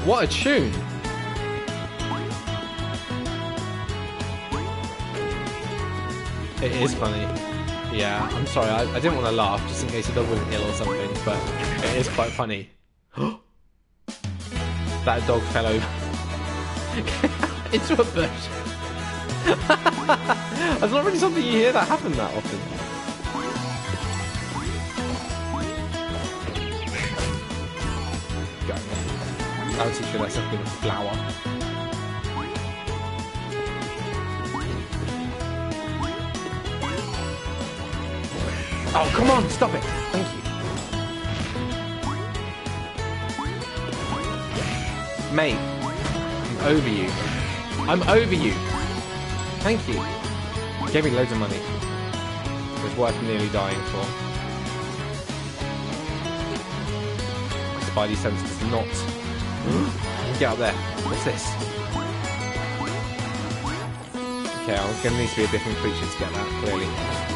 What a tune! It is funny. Yeah, I'm sorry, I, I didn't want to laugh just in case the dog was ill or something, but it is quite funny. <gasps> that dog fell over <laughs> into a bush. <laughs> That's not really something you hear that happen that often. Go. I'll teach you like something flour. Oh, come on, stop it. Thank you. Mate, I'm over you. I'm over you. Thank you. Gave me loads of money. It was worth nearly dying for. Spidey sense does not. Get up there. What's this? Okay, I'm gonna need to be a different creature to get that, clearly.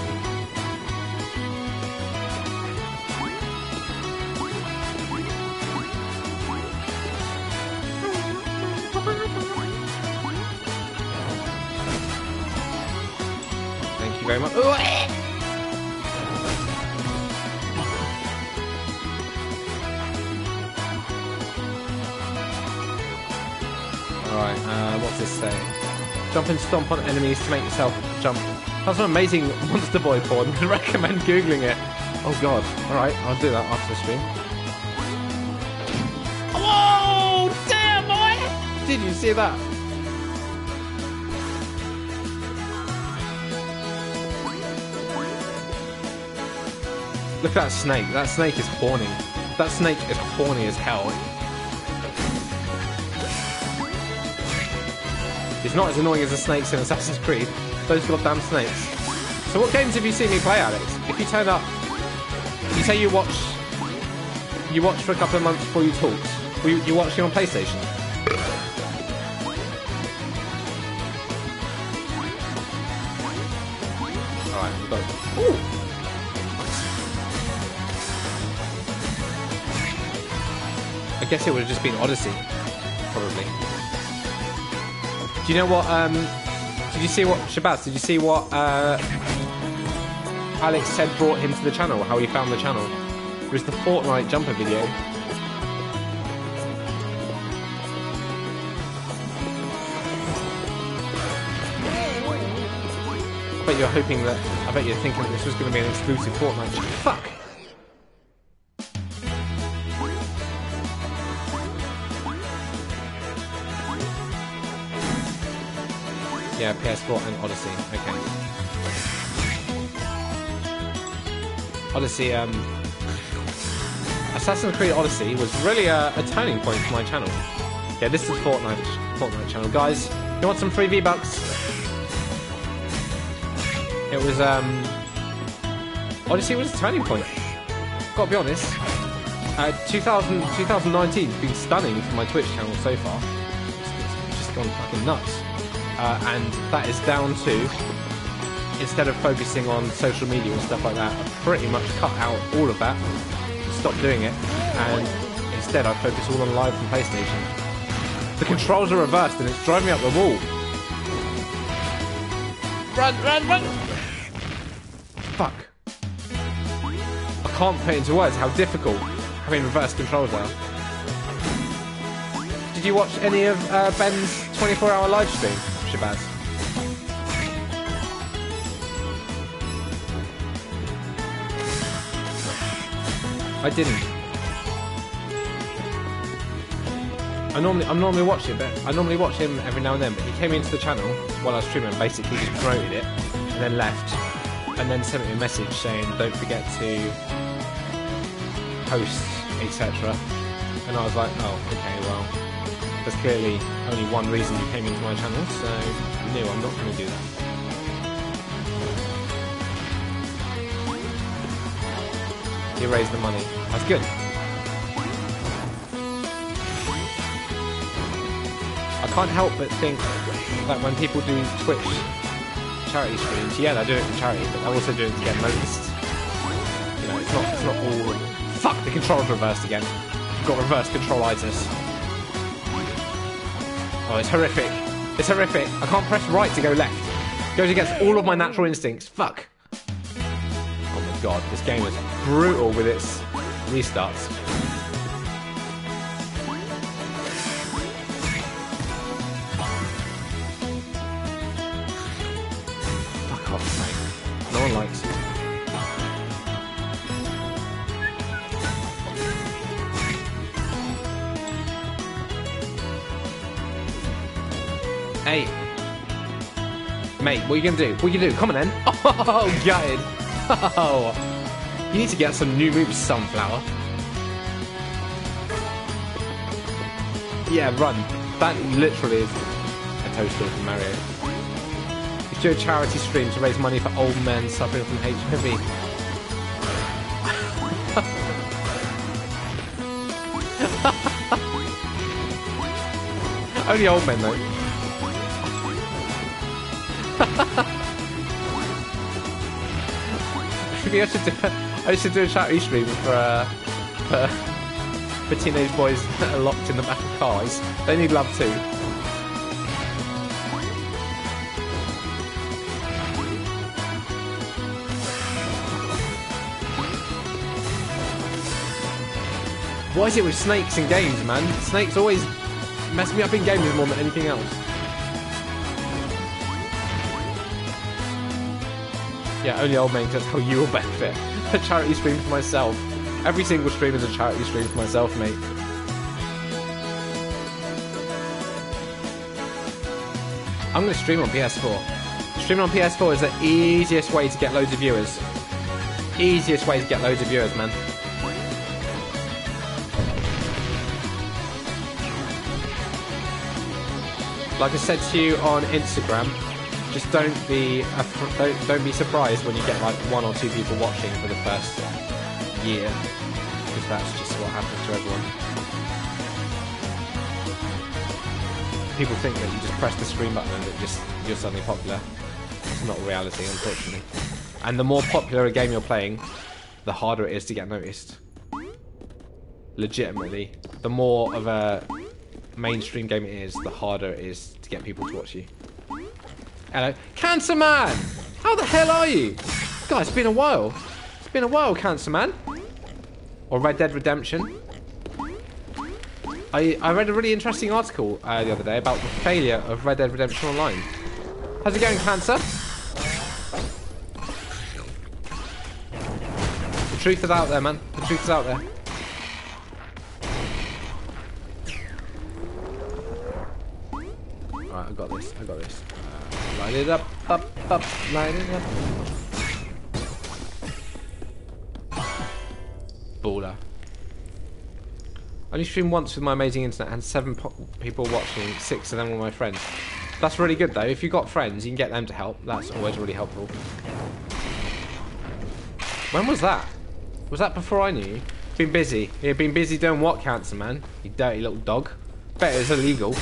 Very much. Alright, uh, what's this say? Jump and stomp on enemies to make yourself jump. That's an amazing <laughs> Monster Boy porn. Would <laughs> recommend googling it. Oh god. Alright, I'll do that after the stream. Whoa! Damn, boy! Did you see that? Look at that snake. That snake is horny. That snake is horny as hell. It's not as annoying as the snakes in Assassin's Creed. Those goddamn snakes. So what games have you seen me play, Alex? If you turn up, you say you watch, you watch for a couple of months before you talk. Or you, watch watching on PlayStation. Guess it would have just been Odyssey, probably. Do you know what? Um, did you see what Shabazz? Did you see what? Uh, Alex said brought him to the channel, how he found the channel. It was the Fortnite jumper video. I bet you're hoping that, I bet you're thinking that this was going to be an exclusive Fortnite. Fuck! Yeah, PS4 and Odyssey. Okay. Odyssey, um... Assassin's Creed Odyssey was really a, a turning point for my channel. Yeah, this is Fortnite, Fortnite channel. Guys, you want some free V-Bucks? It was, um... Odyssey was a turning point. Gotta be honest. Uh, 2000, 2019 has been stunning for my Twitch channel so far. It's, it's just gone fucking nuts. Uh, and that is down to instead of focusing on social media and stuff like that, I pretty much cut out all of that, stopped doing it, and instead I focus all on live from PlayStation. The controls are reversed and it's driving me up the wall. Run, run, run! Fuck. I can't put into words how difficult having reversed controls are. Did you watch any of uh, Ben's 24 hour live stream? Shabazz. I didn't. I normally I'm normally watching but I normally watch him every now and then, but he came into the channel while I was streaming and basically just promoted it and then left and then sent me a message saying don't forget to post, etc. And I was like, oh, okay, well, there's clearly only one reason you came into my channel, so no, I'm not going to do that. You raised the money. That's good. I can't help but think that when people do Twitch charity streams, yeah, they're doing it for charity, but they're also doing it to get noticed. You know, it's not, it's not all. Fuck, the control's reversed again. I've got reverse controlitis. Oh, it's horrific. It's horrific. I can't press right to go left. It goes against all of my natural instincts. Fuck. Oh my god, this game is brutal with its restarts. Fuck off, mate. No one likes Mate, what are you gonna do? What are you gonna do? Come on then. <laughs> Oh, gutted. Oh. You need to get some new moves, Sunflower. Yeah, run. That literally is a toaster from Mario. Should do a charity stream to raise money for old men suffering from HIV. <laughs> Only old men though. Maybe I should do I should do a charity stream for uh, for, for teenage boys <laughs> that are locked in the back of cars. They need love too. Why is it with snakes in games, man? Snakes always mess me up in games more than anything else. Yeah, only old mates, that's how you will benefit. A charity stream for myself. Every single stream is a charity stream for myself, mate. I'm going to stream on PS4. Streaming on PS4 is the easiest way to get loads of viewers. Easiest way to get loads of viewers, man. Like I said to you on Instagram, just don't be don't, don't be surprised when you get like one or two people watching for the first year, because that's just what happens to everyone. People think that you just press the screen button and that just you're suddenly popular. It's not reality, unfortunately. And the more popular a game you're playing, the harder it is to get noticed. Legitimately, the more of a mainstream game it is, the harder it is to get people to watch you. Hello. Cancer Man! How the hell are you? Guys, it's been a while. It's been a while, Cancer Man. Or Red Dead Redemption. I, I read a really interesting article uh, the other day about the failure of Red Dead Redemption Online. How's it going, Cancer? The truth is out there, man. The truth is out there. Alright, I got this. I got this. Light it up, up, up, light it up. Baller. I only streamed once with my amazing internet and seven people watching, six of them were my friends. That's really good though. If you've got friends, you can get them to help. That's always really helpful. When was that? Was that before I knew you? Been busy. You've been busy doing what, Cancer Man? You dirty little dog. Bet it's illegal.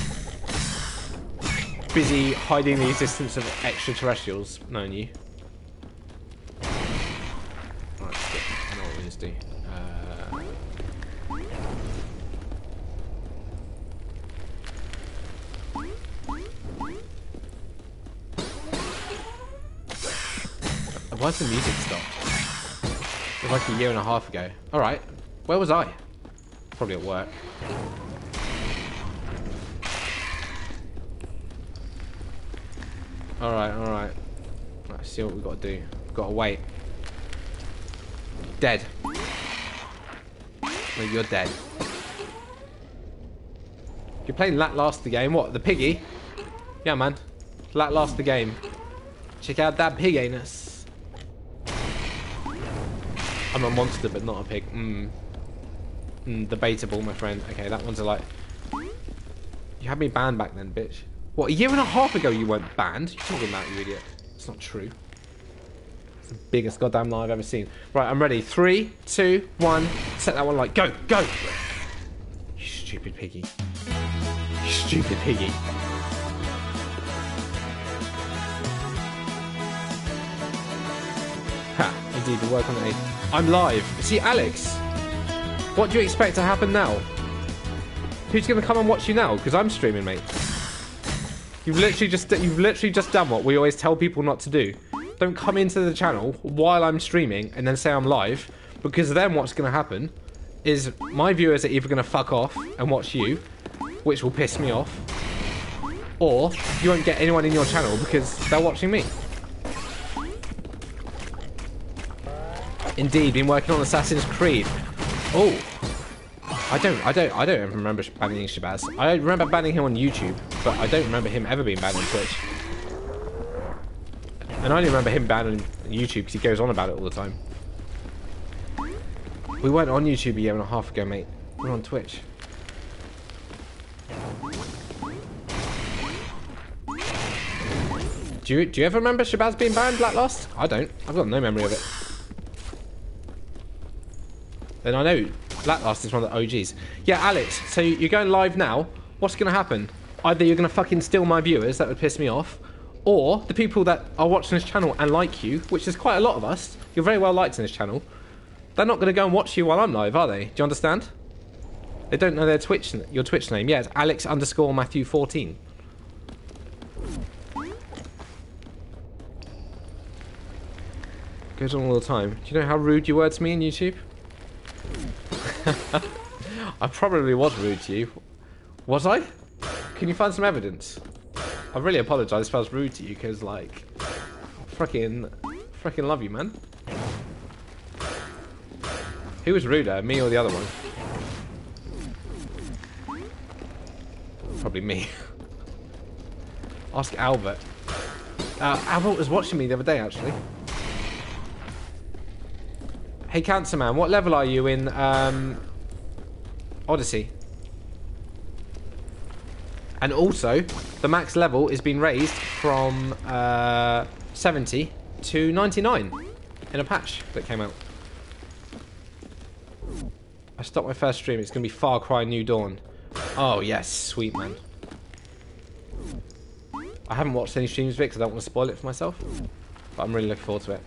Busy hiding the existence of extraterrestrials, knowing you. Right, get, I know what we to do. Uh, Why's the music stopped? It was like a year and a half ago. Alright. Where was I? Probably at work. Alright, alright. Let's see what we've got to do. We've got to wait. Dead. Well, you're dead. You're playing Lat Last the game. What? The piggy? Yeah, man. Lat Last the game. Check out that pig anus. I'm a monster, but not a pig. Mm. Mm, debatable, my friend. Okay, that one's a like. You had me banned back then, bitch. What, a year and a half ago you weren't banned? You talking about, you idiot? It's not true. It's the biggest goddamn lie I've ever seen. Right, I'm ready. Three, two, one. Set that one like go, go. You stupid piggy. You stupid piggy. Ha, indeed, we work on it. I'm live. See, Alex, what do you expect to happen now? Who's going to come and watch you now? Because I'm streaming, mate. You've literally just you've literally just done what we always tell people not to do. Don't come into the channel while I'm streaming and then say I'm live, because then what's going to happen is my viewers are either going to fuck off and watch you, which will piss me off, or you won't get anyone in your channel because they're watching me. Indeed, been working on Assassin's Creed. Oh, I don't, I don't, I don't even remember banning Shabazz. I remember banning him on YouTube, but I don't remember him ever being banned on Twitch. And I only remember him banned on YouTube because he goes on about it all the time. We weren't on YouTube a year and a half ago, mate. We are on Twitch. Do you, do you ever remember Shabazz being banned, Black Lost? I don't. I've got no memory of it. Then I know Blacklast is one of the OGs. Yeah, Alex, so you're going live now. What's going to happen? Either you're going to fucking steal my viewers, that would piss me off, or the people that are watching this channel and like you, which is quite a lot of us, you're very well liked in this channel, they're not going to go and watch you while I'm live, are they? Do you understand? They don't know their Twitch, your Twitch name. Yeah, it's Alex underscore Matthew 14. Goes on all the time. Do you know how rude you were to me in YouTube? <laughs> I probably was rude to you. Was I? Can you find some evidence? I really apologise if I was rude to you, because, like, freaking, freaking love you, man. Who was ruder, me or the other one? Probably me. <laughs> Ask Albert. Uh, Albert was watching me the other day, actually. Hey, Cancer Man, what level are you in um, Odyssey? And also, the max level is being raised from uh, 70 to 99 in a patch that came out. I stopped my first stream. It's going to be Far Cry New Dawn. Oh, yes. Sweet, man. I haven't watched any streams of it because I don't want to spoil it for myself. But I'm really looking forward to it.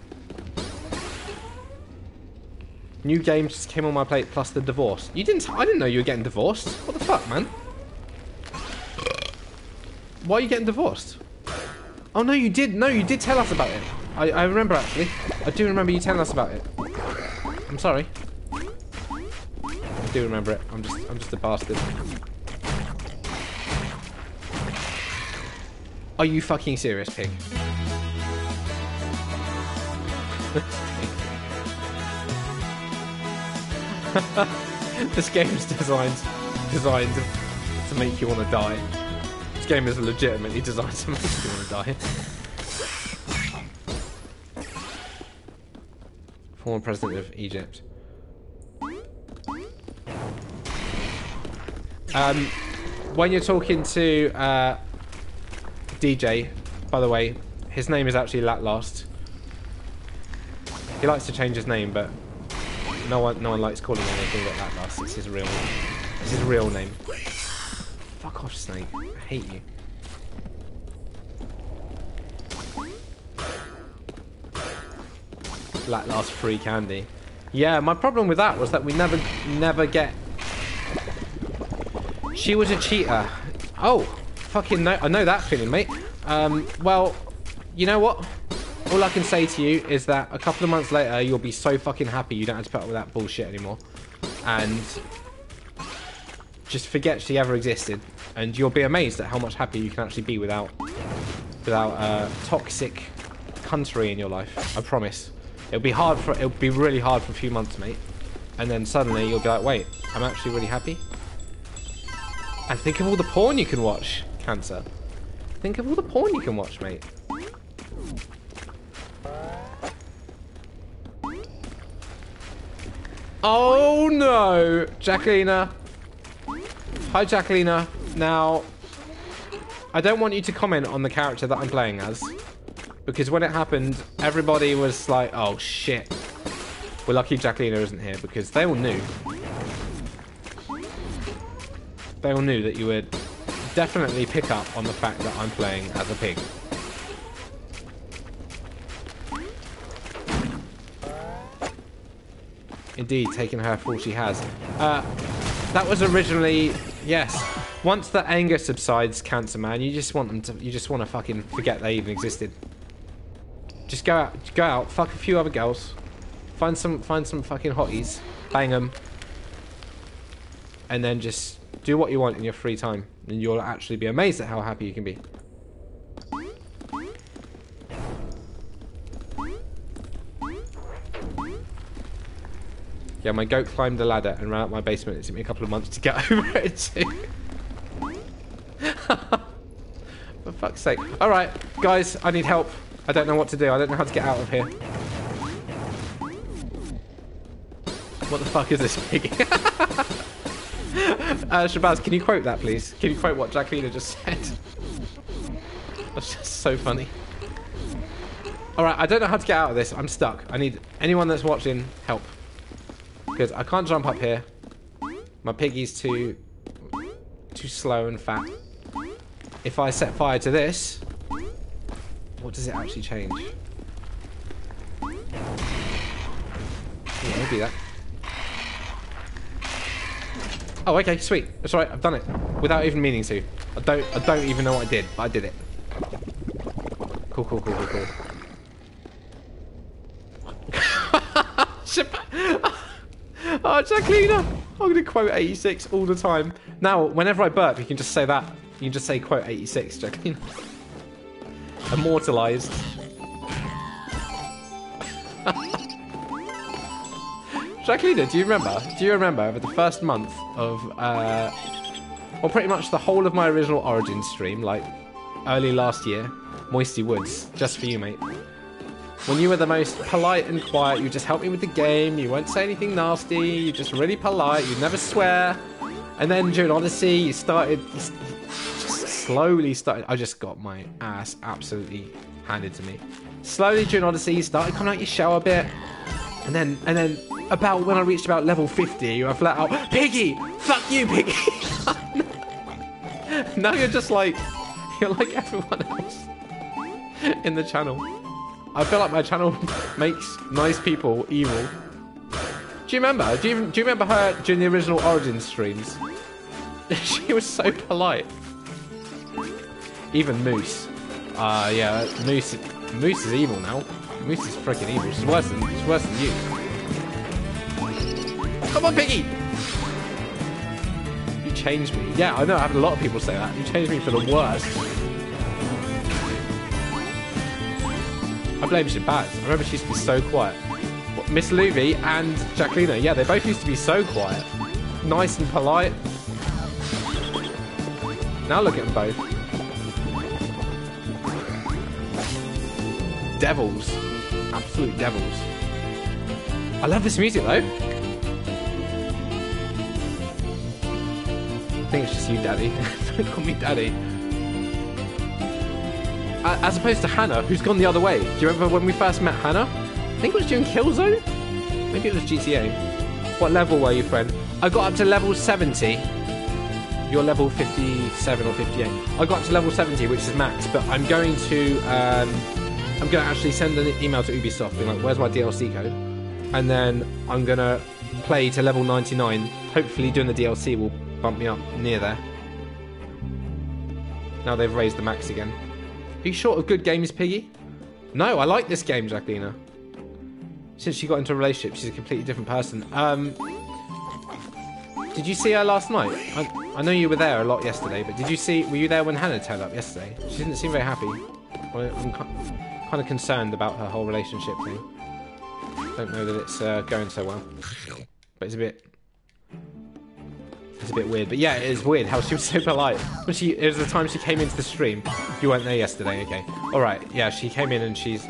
New games just came on my plate plus the divorce. You didn't... I didn't know you were getting divorced. What the fuck, man? Why are you getting divorced? Oh, no, you did. No, you did tell us about it. I, I remember actually. I do remember you telling us about it. I'm sorry. I do remember it. I'm just I'm just a bastard. Are you fucking serious, pig? <laughs> <laughs> this game's designed designed to make you want to die. This game is legitimately designed to make you want to die. Former president of Egypt. Um, when you're talking to uh, DJ, by the way, his name is actually Latlast. He likes to change his name, but no one, no one likes calling him anything but Latlast. It's his real, name. it's his real name. Fuck off, Snake. I hate you. Latlast free candy. Yeah, my problem with that was that we never, never get. She was a cheater. Oh, fucking no, I know that feeling, mate. Um, well, you know what? All I can say to you is that a couple of months later, you'll be so fucking happy you don't have to put up with that bullshit anymore. And just forget she ever existed. And you'll be amazed at how much happier you can actually be without without a toxic country in your life. I promise. It'll be hard for it'll be really hard for a few months, mate. And then suddenly you'll be like, wait, I'm actually really happy. And think of all the porn you can watch, cancer. Think of all the porn you can watch, mate. Oh no, Jacqueline. Hi, Jacqueline. Now, I don't want you to comment on the character that I'm playing as. Because when it happened, everybody was like, oh shit. We're lucky Jacqueline isn't here because they all knew. They all knew that you would definitely pick up on the fact that I'm playing as a pig. Indeed, taking her for all she has. Uh, that was originally yes. Once the anger subsides, Cancer Man, you just want them to. You just want to fucking forget they even existed. Just go out, go out, fuck a few other girls, find some, find some fucking hotties, bang them, and then just do what you want in your free time, and you'll actually be amazed at how happy you can be. Yeah, my goat climbed the ladder and ran up my basement. It took me a couple of months to get <laughs> over it. <laughs> For fuck's sake. Alright, guys, I need help. I don't know what to do. I don't know how to get out of here. What the fuck is this pig? <laughs> uh, Shabazz, can you quote that, please? Can you quote what Jacqueline just said? That's just so funny. Alright, I don't know how to get out of this. I'm stuck. I need anyone that's watching help. Because I can't jump up here. My piggy's too too slow and fat. If I set fire to this, what does it actually change? Yeah, maybe that. Oh, okay, sweet. That's right. I've done it without even meaning to. I don't. I don't even know what I did, but I did it. Cool, cool, cool, cool, cool. <laughs> <laughs> oh, it's Jacqueline! I'm gonna quote 86 all the time. Now, whenever I burp, you can just say that. You can just say quote 86, Jacqueline. <laughs> Immortalized. <laughs> Jacqueline, do you remember? Do you remember over the first month of, uh, well, pretty much the whole of my original Origin stream, like early last year, Moisty Woods, just for you, mate. When you were the most polite and quiet, you just helped me with the game, you won't say anything nasty, you're just really polite, you never swear. And then during Odyssey, you started, slowly started, I just got my ass absolutely handed to me. Slowly during Odyssey, you started coming out your shell a bit. And then, and then about when I reached about level 50, you I flat out, Piggy! Fuck you, Piggy! <laughs> now you're just like, you're like everyone else in the channel. I feel like my channel <laughs> makes nice people evil. Do you remember? Do you, do you remember her during the original Origin streams? <laughs> she was so polite. Even Moose. Uh, yeah, Moose, Moose is evil now. Moose is freaking evil. She's worse than, she's worse than you. Come on, Piggy! You changed me. Yeah, I know, I've had a lot of people say that. You changed me for the worst. I blame Shabazz. I remember she used to be so quiet. Miss Luby and Jacqueline, yeah, they both used to be so quiet. Nice and polite. Now look at them both. Devils. Absolute devils. I love this music though. I think it's just you, Daddy. Don't <laughs> call me Daddy. As opposed to Hannah, who's gone the other way. Do you remember when we first met Hannah? I think it was during Killzone? Maybe it was GTA. What level were you, friend? I got up to level 70. You're level 57 or 58. I got up to level 70, which is max, but I'm going to um, I'm going to actually send an email to Ubisoft being like, where's my DLC code? And then I'm going to play to level 99. Hopefully doing the DLC will bump me up near there. Now they've raised the max again. Are you short of good games, Piggy? No, I like this game, Jacqueline. Since she got into a relationship, she's a completely different person. Um, did you see her last night? I, I know you were there a lot yesterday, but did you see? Were you there when Hannah turned up yesterday? She didn't seem very happy. I'm kind of concerned about her whole relationship thing. Don't know that it's uh, going so well, but it's a bit. It's a bit weird, but yeah, it is weird how she was so polite. When she, it was the time she came into the stream. You weren't there yesterday, okay? All right, yeah, she came in and she's.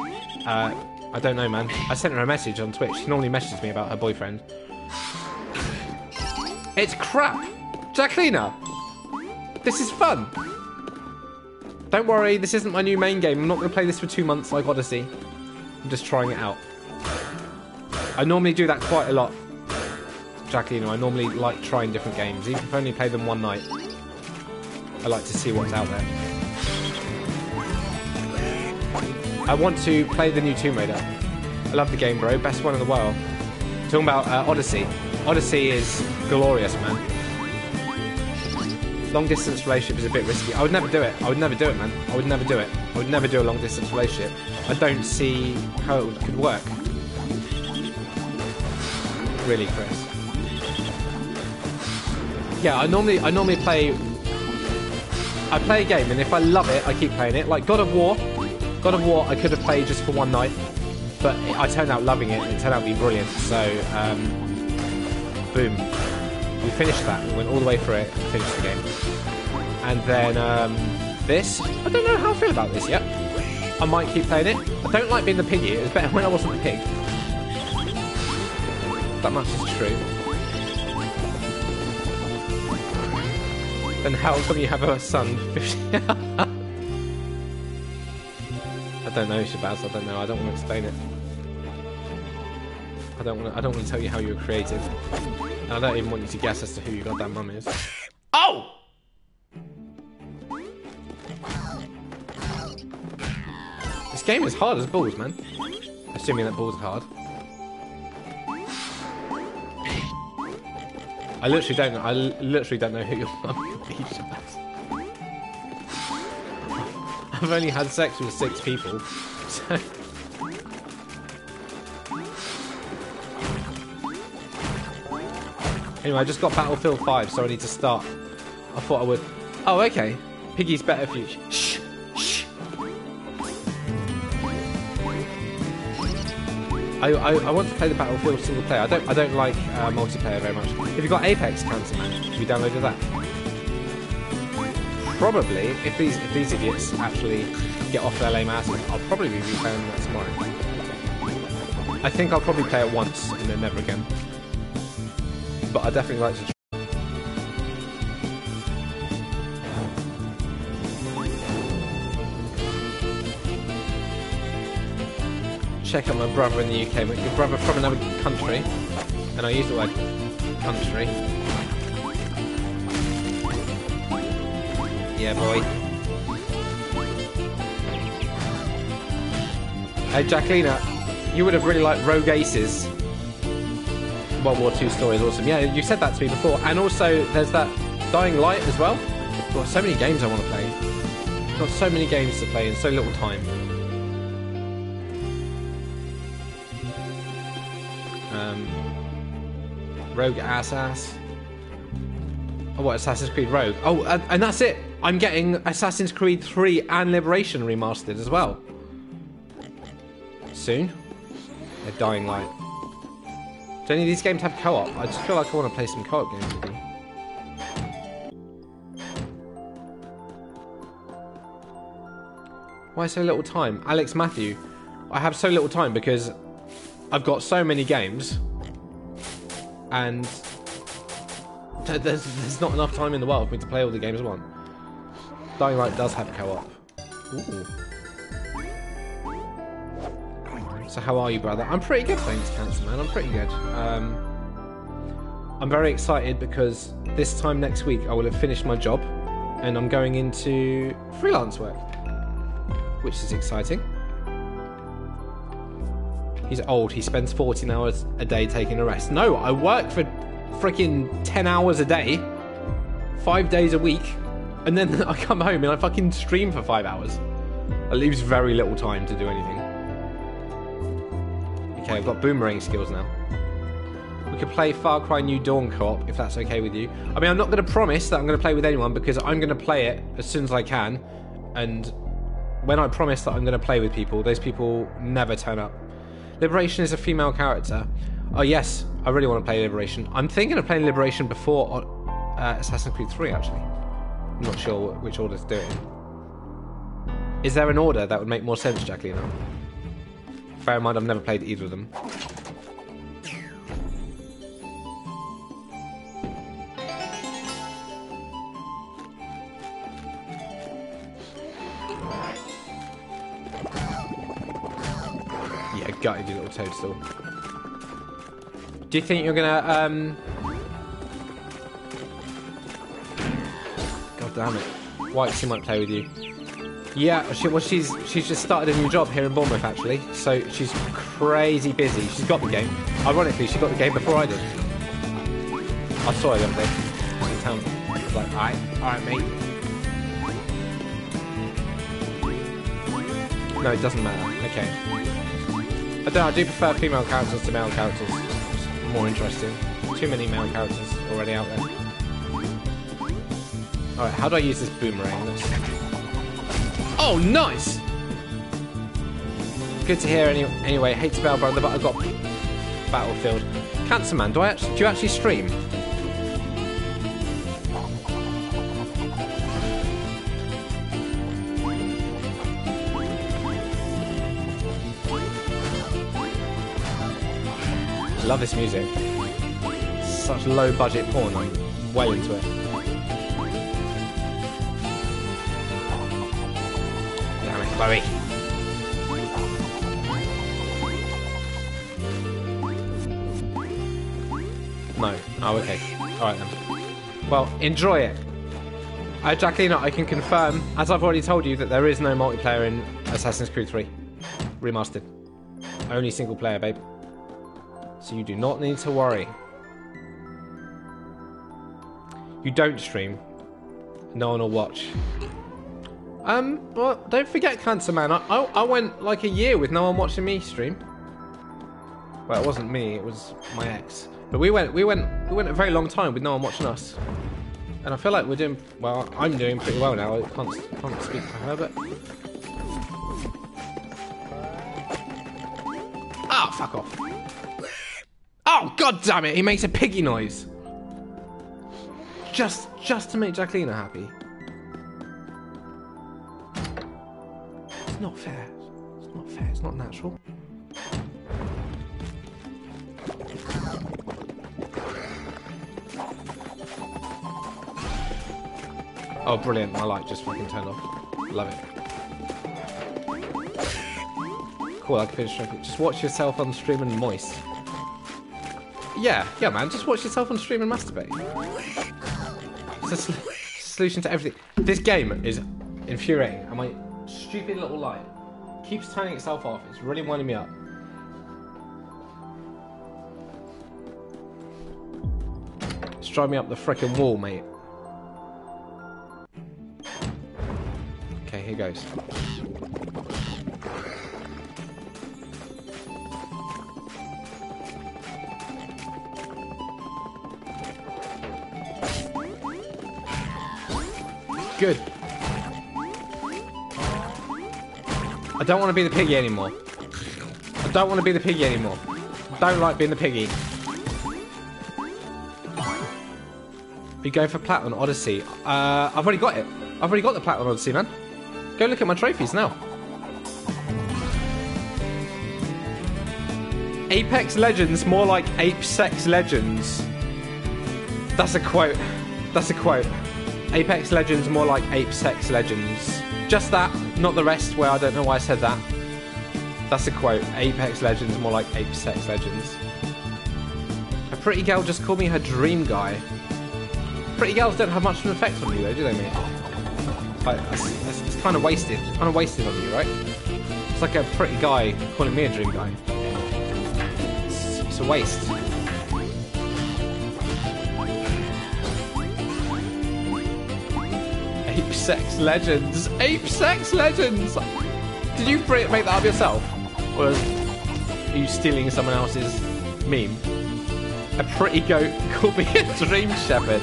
Uh, I don't know, man. I sent her a message on Twitch. She normally messages me about her boyfriend. It's crap! Jacqueline! This is fun! Don't worry, this isn't my new main game. I'm not going to play this for two months like Odyssey. I'm just trying it out. I normally do that quite a lot. Jacqueline, I normally like trying different games. Even if I only play them one night. I like to see what's out there. I want to play the new Tomb Raider. I love the game, bro. Best one in the world. Talking about uh, Odyssey. Odyssey is glorious, man. Long distance relationship is a bit risky. I would never do it. I would never do it, man. I would never do it. I would never do a long distance relationship. I don't see how it could work. Really, Chris. Yeah, I normally I normally play I play a game and if I love it, I keep playing it. Like God of War. God of War I could have played just for one night, but I turned out loving it and it turned out to be brilliant. So um, boom. We finished that. We went all the way through it and finished the game. And then um, this, I don't know how I feel about this yet. I might keep playing it. I don't like being the piggy. It was better when I wasn't the pig. That much is true. Then how come you have a son? <laughs> I don't know, Shabazz. I don't know. I don't want to explain it. I don't want to. I don't want to tell you how you were created. And I don't even want you to guess as to who your goddamn mum is. Oh! This game is hard as balls, man. Assuming that balls are hard. I literally don't know. I literally don't know who your mum is. I've only had sex with six people. So. Anyway, I just got Battlefield 5, so I need to start. I thought I would. Oh, okay. Piggy's better. Shh, shh. I, I, I want to play the Battlefield single player. I don't I don't like uh, multiplayer very much. Have you got Apex Cancer Man? Have you downloaded that? Probably, if these if these idiots actually get off their lame asses, I'll probably be replaying that tomorrow. I think I'll probably play it once and then never again but I definitely like to. Check out my brother in the UK. but your brother from another country, and I use the word country. Yeah, boy. Hey, Jacqueline, you would have really liked Rogue Aces. World War II story is awesome. Yeah, you said that to me before. And also, there's that Dying Light as well. Got so many games I want to play. got so many games to play in so little time. Rogue ass ass. Oh, what Assassin's Creed Rogue? Oh, and, and that's it. I'm getting Assassin's Creed 3 and Liberation remastered as well. Soon. A Dying Light. Do any of these games have co-op? I just feel like I want to play some co-op games with you. Why so little time? Alex Matthew, I have so little time because I've got so many games and th- there's, there's not enough time in the world for me to play all the games want. Dying Light does have co-op. So how are you, brother? I'm pretty good, thanks, Cancer Man. I'm pretty good. Um, I'm very excited because this time next week I will have finished my job and I'm going into freelance work, which is exciting. He's old. He spends 14 hours a day taking a rest. No, I work for freaking 10 hours a day, five days a week, and then <laughs> I come home and I fucking stream for five hours. It leaves very little time to do anything. Okay, I've got boomerang skills now. We could play Far Cry New Dawn co-op if that's okay with you. I mean, I'm not going to promise that I'm going to play with anyone because I'm going to play it as soon as I can, and when I promise that I'm going to play with people, those people never turn up. Liberation is a female character. Oh yes, I really want to play Liberation. I'm thinking of playing Liberation before uh, Assassin's Creed 3 actually. I'm not sure which order to do it in. Is there an order that would make more sense, Jacqueline? Bear in mind, I've never played either of them. Gutted you little toadstool. Do you think you're gonna, um... God damn it. White, she might play with you. Yeah, she, well, she's she's just started a new job here in Bournemouth, actually. So she's crazy busy. She's got the game. Ironically, she got the game before I did. I saw her the other day. Was like, alright, alright, mate. No, it doesn't matter. Okay. I don't I do prefer female characters to male characters. It's more interesting. Too many male characters already out there. Alright, how do I use this boomerang? Let's... Oh, nice! Good to hear any anyway. Hate to bail, brother, but I've got Battlefield. Cancer Man, do I actually do you actually stream? Love this music. Such low budget porn, I'm way into it. Damn it, Chloe. No. Oh, okay. Alright then. Well, enjoy it. Uh, Jacqueline, I can confirm, as I've already told you, that there is no multiplayer in Assassin's Creed 3. Remastered. Only single player, babe. So you do not need to worry. You don't stream. No one will watch. Um, well, don't forget, Cancer Man. I, I, I went like a year with no one watching me stream. Well, it wasn't me. It was my ex. But we went, we went, we went a very long time with no one watching us. And I feel like we're doing well. I'm doing pretty well now. I can't, can't speak for her, but. Ah, fuck off. Oh, god damn it, he makes a piggy noise. Just just to make Jacqueline happy. It's not fair. It's not fair, it's not natural. Oh, brilliant. My light just fucking turned off. Love it. Cool, I can finish drinking. Just watch yourself on stream and moist. Yeah, yeah, man. Just watch yourself on stream and masturbate. It's a sl solution to everything. This game is infuriating, and my stupid little light keeps turning itself off. It's really winding me up. It's driving me up the frickin' wall, mate. Okay, here goes. Good. I don't want to be the piggy anymore. I don't want to be the piggy anymore. Don't like being the piggy. Be going for Platinum Odyssey. Uh, I've already got it. I've already got the Platinum Odyssey, man. Go look at my trophies now. Apex Legends, more like Ape Sex Legends. That's a quote. That's a quote. Apex Legends, more like Ape Sex Legends. Just that, not the rest, where I don't know why I said that. That's a quote. Apex Legends, more like Ape Sex Legends. A pretty girl just called me her dream guy. Pretty girls don't have much of an effect on you, though, do they, mate? Like, it's, kind of wasted. Kind of wasted on you, right? It's like a pretty guy calling me a dream guy. It's, it's a waste. Sex Legends. Ape Sex Legends. Did you make that up yourself, or are you stealing someone else's meme? A pretty goat called me a dream shepherd.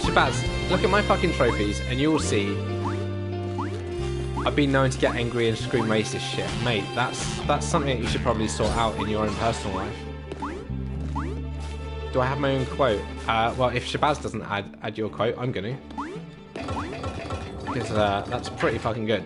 Shabazz, look at my fucking trophies, and you'll see. I've been known to get angry and scream racist shit, mate. That's that's something that you should probably sort out in your own personal life. Do I have my own quote? Uh, well, if Shabazz doesn't add add your quote, I'm gonna. Because uh, that's pretty fucking good.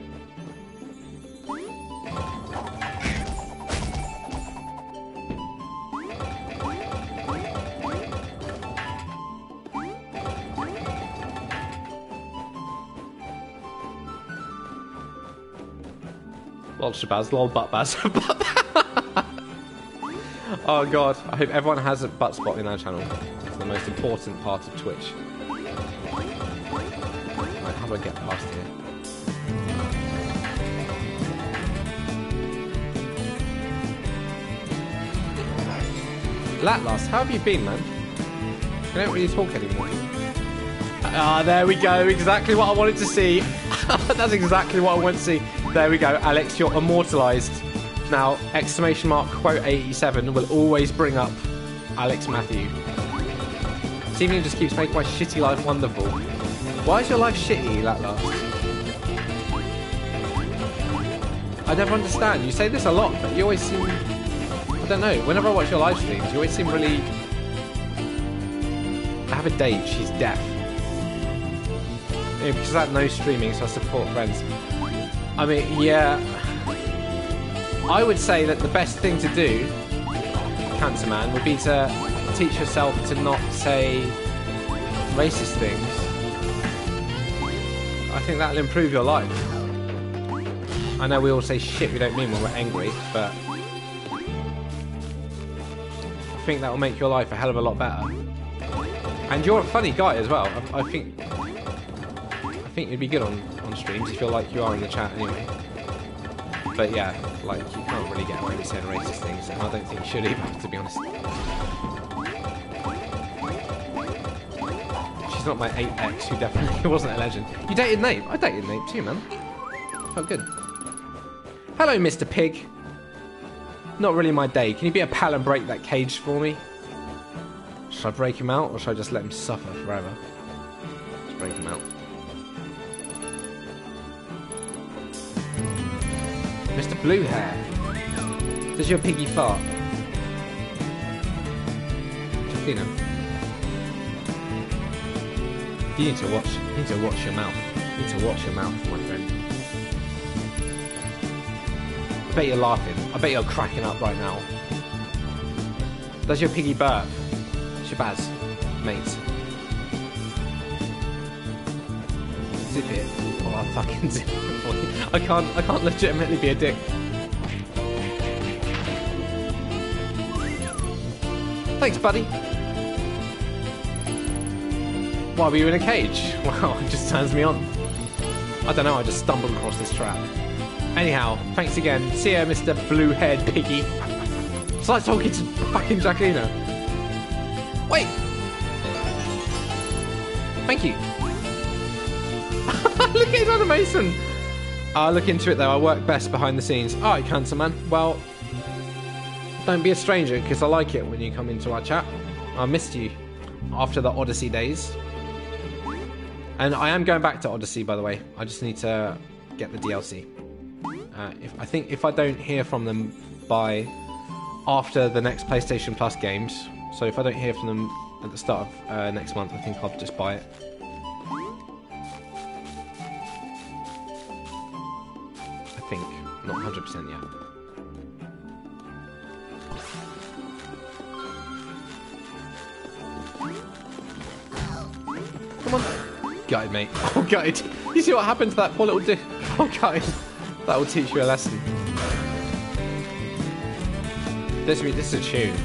Lol Shabazz, lol buttbazz. <laughs> oh god, I hope everyone has a butt spot in our channel. It's the most important part of Twitch. Right, how do I get past here? Latlas, how have you been, man? I don't really talk anymore. Ah, there we go. Exactly what I wanted to see. <laughs> That's exactly what I want to see. There we go, Alex. You're immortalised. Now, exclamation mark quote 87 will always bring up Alex Matthew. Steven just keeps making my shitty life wonderful. Why is your life shitty, Latlas? I never understand. You say this a lot, but you always seem. I don't know. Whenever I watch your live streams, you always seem really. I have a date. She's deaf. Yeah, because I have no streaming, so I support friends. I mean, yeah. I would say that the best thing to do, Cancer Man, would be to teach yourself to not say racist things. I think that'll improve your life. I know we all say shit we don't mean when we're angry, but I think that will make your life a hell of a lot better. And you're a funny guy as well. I, I think I think you'd be good on, on streams if you're like you are in the chat anyway. But yeah, like you can't really get away with saying racist things, and I don't think you should either, to be honest. She's not my 8x, who definitely <laughs> wasn't a legend. You dated Nate? I dated Nate too, man. Felt good. Hello, Mr. Pig. Not really my day. Can you be a pal and break that cage for me? Should I break him out, or should I just let him suffer forever? Let's break him out. Blue Hair. Does your piggy fart? You need to watch you need to watch your mouth. You need to watch your mouth, my friend. I bet you're laughing. I bet you're cracking up right now. Does your piggy burp? Shabazz, mate. Zip it. Oh, I'll fucking you. <laughs> I can't, I can't legitimately be a dick. Thanks, buddy. Why were you in a cage? <laughs> Wow, it just turns me on. I don't know, I just stumbled across this trap. Anyhow, thanks again. See ya, Mr. Blue-haired piggy. It's like talking to fucking Jacqueline. Wait! Thank you. <laughs> look at his animation. I'll look into it though. I work best behind the scenes. All right, Cancer Man. Well, don't be a stranger because I like it when you come into our chat. I missed you after the Odyssey days. And I am going back to Odyssey, by the way. I just need to get the DLC. Uh, if I think if I don't hear from them by after the next PlayStation Plus games, so if I don't hear from them at the start of uh, next month, I think I'll just buy it. Not 100% yet. Come on. Gutted, mate. <laughs> Oh, gutted. You see what happened to that poor little dude? <laughs> Oh, gutted. That will teach you a lesson. This, this is a tune.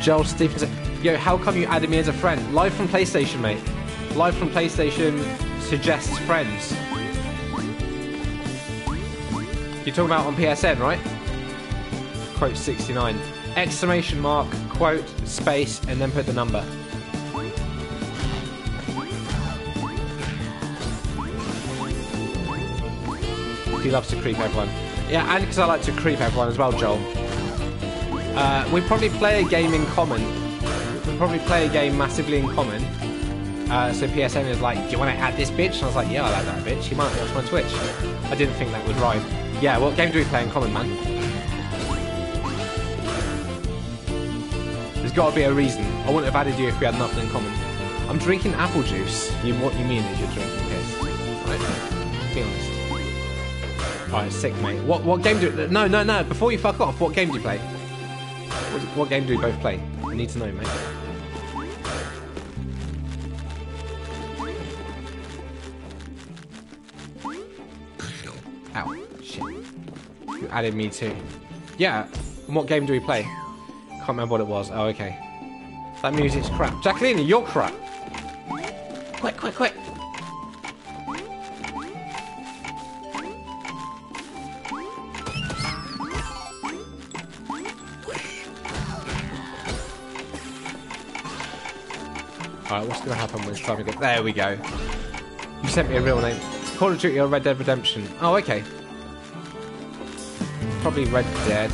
Joel Stevenson. Yo, how come you added me as a friend? Live from PlayStation, mate. Live from PlayStation suggests friends. You're talking about on PSN, right? Quote 69. Exclamation mark, quote, space, and then put the number. He loves to creep everyone. Yeah, and because I like to creep everyone as well, Joel. Uh, we probably play a game in common. We probably play a game massively in common. Uh, so PSN is like, do you want to add this bitch? And I was like, yeah, I like that bitch. You might watch my Twitch. I didn't think that was right. Yeah, what game do we play in common, man? There's got to be a reason. I wouldn't have added you if we had nothing in common. I'm drinking apple juice. You, what you mean is you're drinking piss, right? Be honest. Alright, sick, mate. What what game do? No, no, no. Before you fuck off, what game do you play? What, what game do we both play? I need to know, mate. Added me too. Yeah. What game do we play? Can't remember what it was. Oh, okay. That music's crap. Jacqueline, you're crap. Quick, quick, quick. Alright, what's going to happen when it's time to get... There we go. You sent me a real name. Call of Duty or Red Dead Redemption. Oh, okay. Probably Red Dead.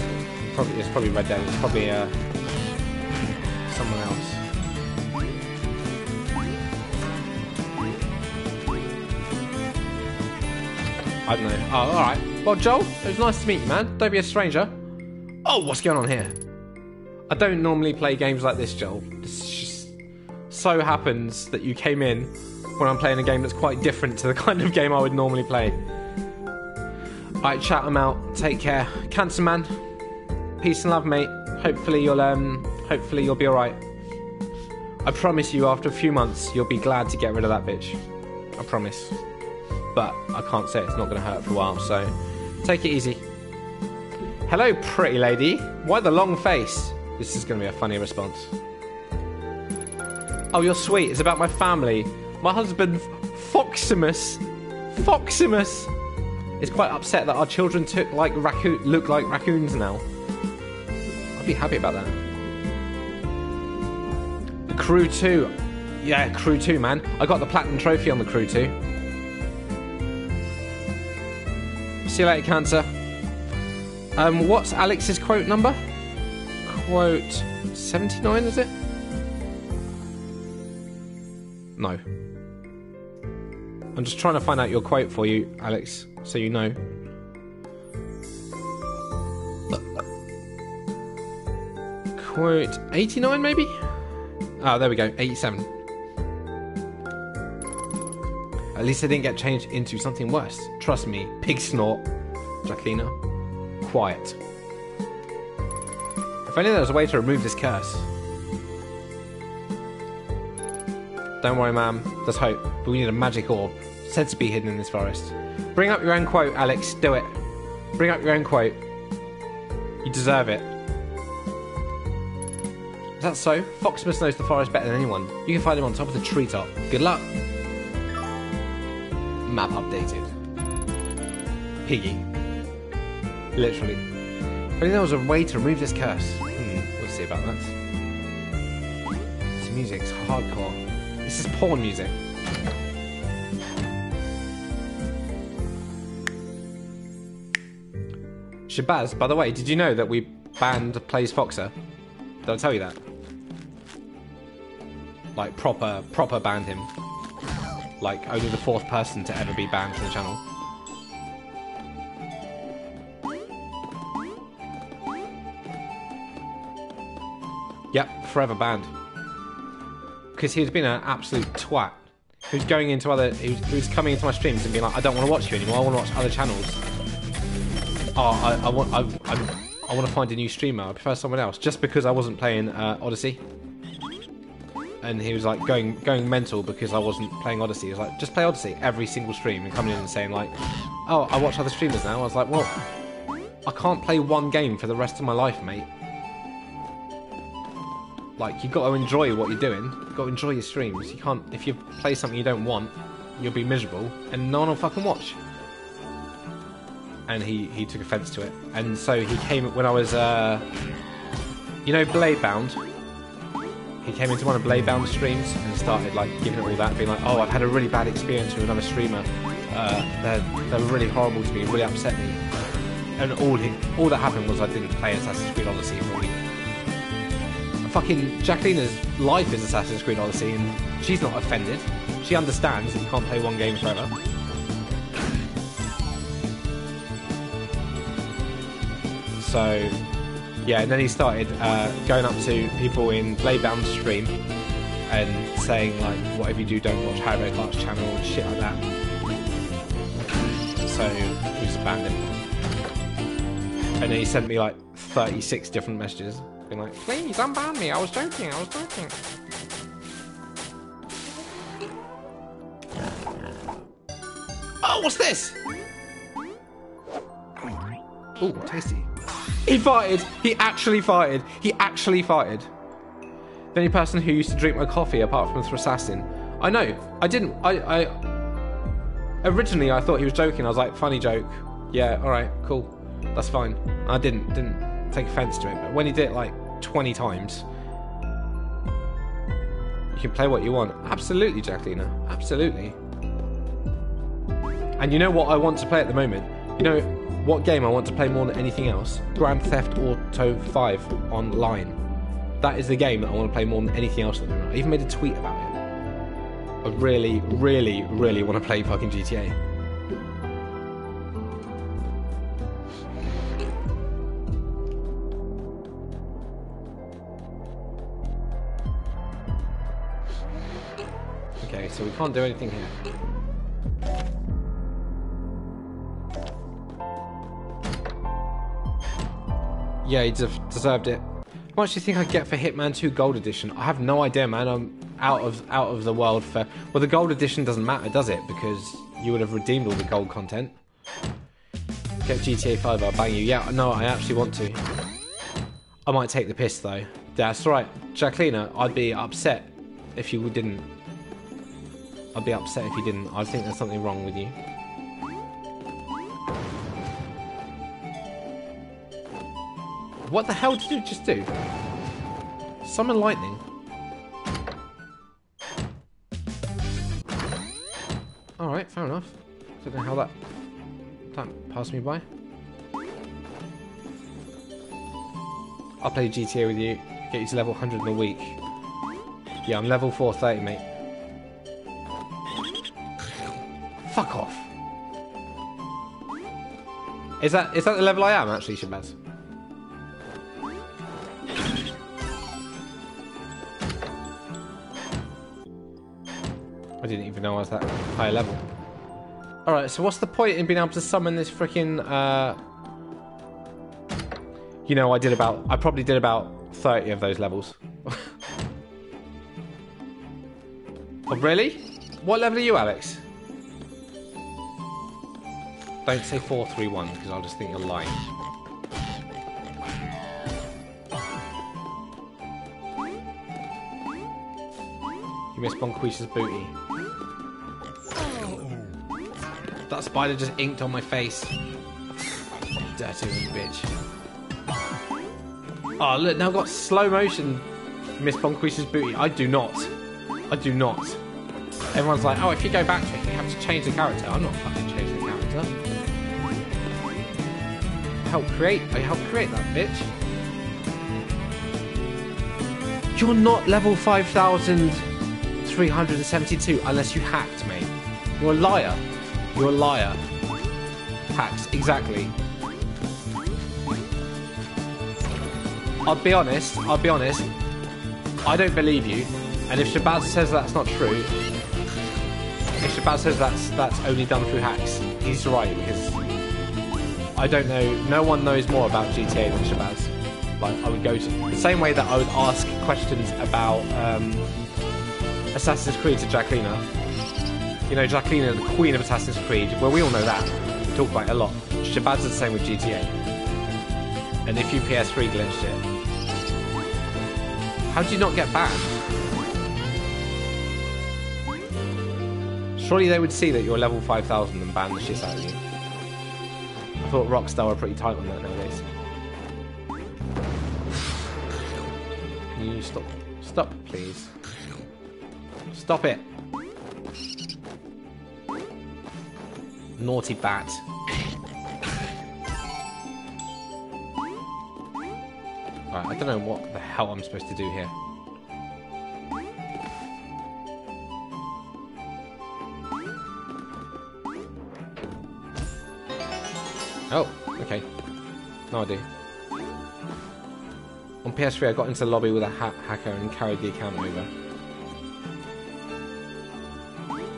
Probably It's probably Red Dead. It's probably uh, someone else. I don't know. Oh, alright. Well, Joel, it was nice to meet you, man. Don't be a stranger. Oh, what's going on here? I don't normally play games like this, Joel. This just so happens that you came in when I'm playing a game that's quite different to the <laughs> kind of game I would normally play. Alright, chat them out. Take care. Cancer man. Peace and love, mate. Hopefully you'll um hopefully you'll be alright. I promise you after a few months you'll be glad to get rid of that bitch. I promise. But I can't say it's not gonna hurt for a while, so take it easy. Hello, pretty lady. Why the long face? This is gonna be a funny response. Oh, you're sweet. It's about my family. My husband, Foximus, Foximus, is quite upset that our children took like raccoon, look like raccoons now. I'd be happy about that. The Crew 2. Yeah, Crew 2, man. I got the platinum trophy on the Crew 2. See you later, Cancer. Um, what's Alex's quote number? Quote 79, is it? No. I'm just trying to find out your quote for you, Alex, so you know. Quote 89, maybe? Oh, there we go, 87. At least I didn't get changed into something worse. Trust me, pig snort. Jacqueline, quiet. If only there was a way to remove this curse. Don't worry, ma'am. There's hope. But we need a magic orb. Said to be hidden in this forest. Bring up your own quote, Alex. Do it. Bring up your own quote. You deserve it. Is that so? Foximus knows the forest better than anyone. You can find him on top of the treetop. Good luck. Map updated. Piggy. Literally. If only there was a way to remove this curse. Hmm, we'll see about that. This music's hardcore. This is porn music. Shabazz, by the way, did you know that we banned Plays Foxer? Did I tell you that? Like proper, proper banned him. Like only the fourth person to ever be banned from the channel. Yep, forever banned. Because he's been an absolute twat. Was going into other, he was, coming into my streams and being like, I don't want to watch you anymore. I want to watch other channels. Oh, I, I want, I, I, I want to find a new streamer. I prefer someone else, just because I wasn't playing uh, Odyssey. And he was like going going mental because I wasn't playing Odyssey. He was like, just play Odyssey every single stream and coming in and saying like, oh, I watch other streamers now. I was like, well, I can't play one game for the rest of my life, mate. Like, you've got to enjoy what you're doing. You've got to enjoy your streams. You can't, if you play something you don't want, you'll be miserable, and no one will fucking watch. And he, he took offence to it. And so he came, when I was, uh, you know, Bladebound? He came into one of Bladebound's streams and started, like, giving it all that, being like, oh, I've had a really bad experience with another streamer. Uh, they're, they're really horrible to me, really upset me. And all, he, all that happened was I didn't play Assassin's Creed Odyssey for a week fucking Jacquelina's life is Assassin's Creed Odyssey, and she's not offended. She understands that you can't play one game forever. So, yeah, and then he started uh, going up to people in Bladebound stream and saying like, "Whatever you do, don't watch Haribokart's channel and shit like that." So we just banned him, and then he sent me like 36 different messages being like, please unban me. I was joking. I was joking. Oh, what's this? Oh, tasty. He farted. He actually farted. He actually farted. The only person who used to drink my coffee apart from through Assassin. I know. I didn't. I, I. Originally, I thought he was joking. I was like, funny joke. Yeah, alright, cool. That's fine. I didn't. Didn't take offense to it. But when he did it like 20 times, you can play what you want. Absolutely, Jacqueline. Absolutely. And you know what I want to play at the moment? You know what game I want to play more than anything else? Grand Theft Auto 5 online. That is the game that I want to play more than anything else. I even made a tweet about it. I really, really, really want to play fucking GTA. Okay, so we can't do anything here. Yeah, he des- deserved it. How much do you think I get for Hitman 2 Gold Edition? I have no idea, man. I'm out of out of the world for. Well, the Gold Edition doesn't matter, does it? Because you would have redeemed all the gold content. Get GTA 5, I'll bang you. Yeah, no, I actually want to. I might take the piss though. That's right, Jacqueline. I'd be upset if you didn't. I'd be upset if you didn't. I think there's something wrong with you. What the hell did you just do? Summon lightning. Alright, fair enough. Don't know how that that passed me by. I'll play GTA with you. Get you to level 100 in a week. Yeah, I'm level 430, mate. Fuck off. Is that is that the level I am actually, Shabazz? I didn't even know I was that high level. Alright, so what's the point in being able to summon this freaking, uh... You know, I did about... I probably did about 30 of those levels. <laughs> oh, really? What level are you, Alex? Don't say 431, because I'll just think you're lying. You missed Bonquisha's booty. That spider just inked on my face. Dirty little bitch. Oh, look, now I've got slow motion Miss Bonquisha's booty. I do not. I do not. Everyone's like, oh, if you go back to it, you have to change the character. I'm not fucking changing the character. Help create. I helped create that bitch. You're not level 5,372 unless you hacked, me. You're a liar. You're a liar. Hacks, exactly. I'll be honest, I'll be honest. I don't believe you. And if Shabazz says that's not true, if Shabazz says that's that's only done through hacks, he's right because I don't know. No one knows more about GTA than Shabazz. Like I would go to the same way that I would ask questions about um, Assassin's Creed to Jacqueline. You know, Jacqueline, the queen of Assassin's Creed. Well, we all know that. We talk about it a lot. Shabazz the same with GTA. And if you PS3 glitched it, how did you not get banned? Surely they would see that you're level 5000 and ban the shit out of you. I thought Rockstar were pretty tight on that nowadays. You stop. Stop, please. Stop it. Naughty bat. Right, I don't know what the hell I'm supposed to do here. Oh, okay. No idea. On PS3, I got into the lobby with a ha hacker and carried the account over.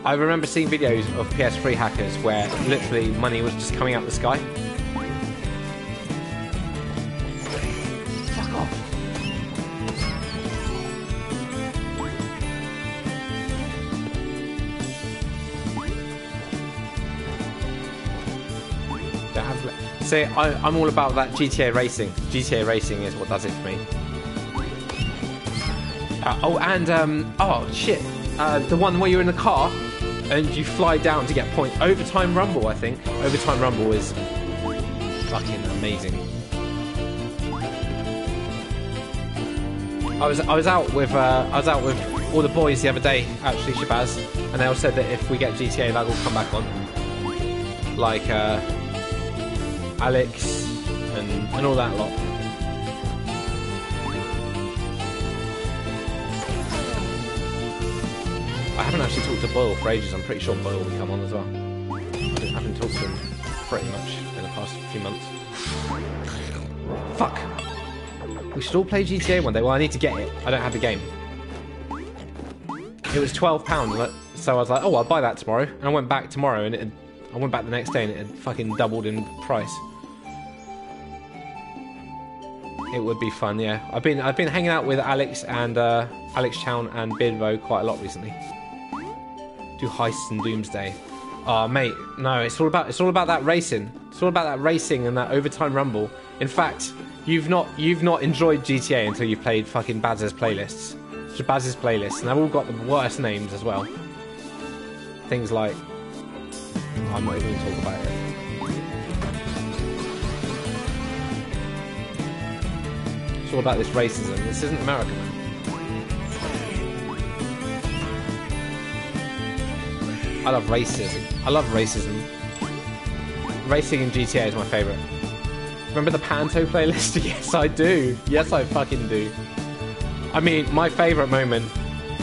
I remember seeing videos of PS3 hackers where literally money was just coming out the sky. Fuck off. They have See, I, I'm all about that GTA racing. GTA racing is what does it for me. Uh, oh, and um, oh shit, uh, the one where you're in the car and you fly down to get points. Overtime Rumble, I think. Overtime Rumble is fucking amazing. I was I was out with uh, I was out with all the boys the other day, actually Shabazz, and they all said that if we get GTA, that will come back on. Like uh, Alex and and all that lot. I haven't actually talked to Boyle for ages. I'm pretty sure Boyle will come on as well. I haven't talked to him pretty much in the past few months. Fuck! We should all play GTA one day. Well, I need to get it. I don't have the game. It was twelve pounds, so I was like, "Oh, I'll buy that tomorrow." And I went back tomorrow, and had, I went back the next day, and it had fucking doubled in price. It would be fun, yeah. I've been I've been hanging out with Alex and uh, Alex Chown and Bidvo quite a lot recently. Do heists and Doomsday. Oh, ah, mate, no, it's all about it's all about that racing. It's all about that racing and that overtime rumble. In fact, you've not you've not enjoyed GTA until you've played fucking Baz's playlists. Baz's playlists, and they've all got the worst names as well. Things like I'm not even to talk about it. It's all about this racism. This isn't America, I love racism. I love racism. Racing in GTA is my favourite. Remember the Panto playlist? <laughs> yes, I do. Yes, I fucking do. I mean, my favourite moment,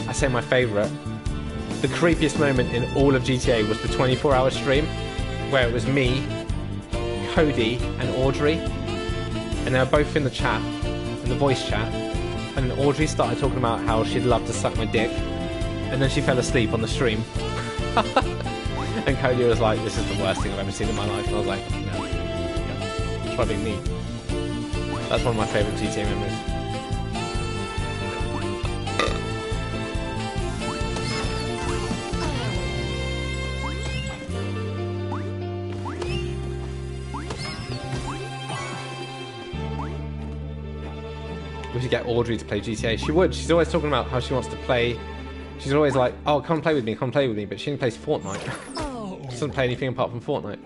I say my favourite, the creepiest moment in all of GTA was the 24 hour stream where it was me, Cody, and Audrey. And they were both in the chat, in the voice chat. And Audrey started talking about how she'd love to suck my dick. And then she fell asleep on the stream. <laughs> and Cody was like, This is the worst thing I've ever seen in my life. And I was like, No. Yeah. Try being me. That's one of my favourite GTA memories. Get Audrey to play GTA. She would. She's always talking about how she wants to play. She's always like, "Oh, come play with me, come play with me," but she only plays Fortnite. Oh. she doesn't play anything apart from Fortnite.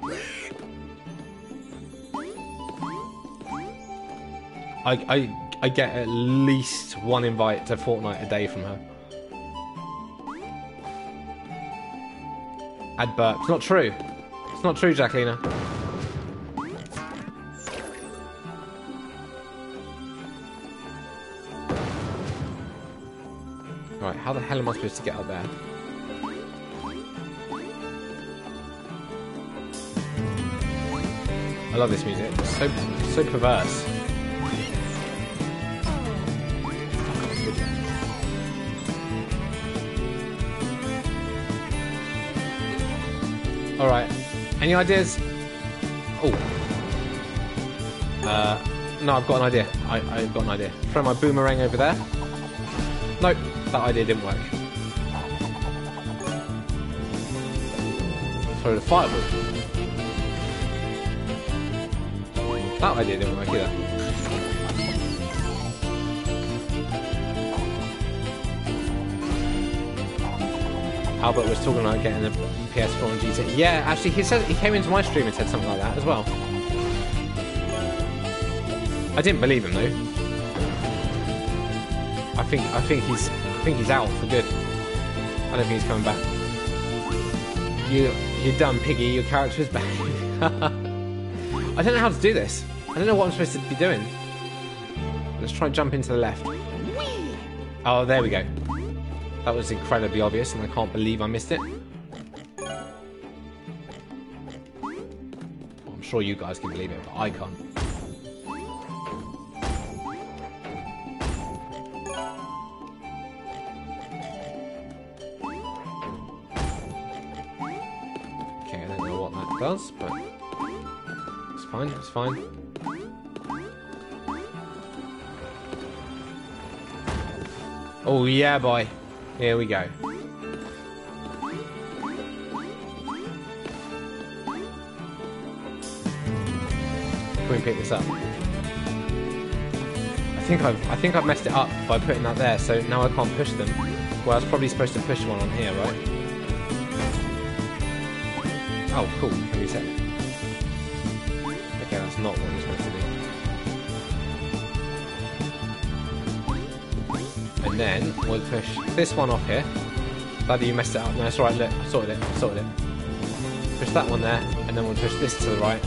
I, I, I get at least one invite to Fortnite a day from her. Ad burp. It's not true. It's not true, Jacqueline. How the hell am I supposed to get up there? I love this music. It's so so perverse. All right. Any ideas? Oh. Uh, no, I've got an idea. I, I've got an idea. Throw my boomerang over there. Nope, that idea didn't work. Throw the fireball. That idea didn't work either. Albert was talking about getting a PS4 and GT. Yeah, actually, he said he came into my stream and said something like that as well. I didn't believe him though. I think I think he's think he's out for good. I don't think he's coming back. You you're done, Piggy. Your character is <laughs> back. I don't know how to do this. I don't know what I'm supposed to be doing. Let's try and jump into the left. Oh, there we go. That was incredibly obvious, and I can't believe I missed it. I'm sure you guys can believe it, but I can't. Does, but it's fine, it's fine. Oh yeah, boy. Here we go. Can we pick this up? I think I've I think I've messed it up by putting that there, so now I can't push them. Well, I was probably supposed to push one on here, right? Oh, cool. Can reset it. Okay, that's not what I'm supposed to do. And then we'll push this one off here. Bloody, you messed it up. No, it's alright, look, I sorted it, I sorted it. Push that one there, and then we'll push this to the right.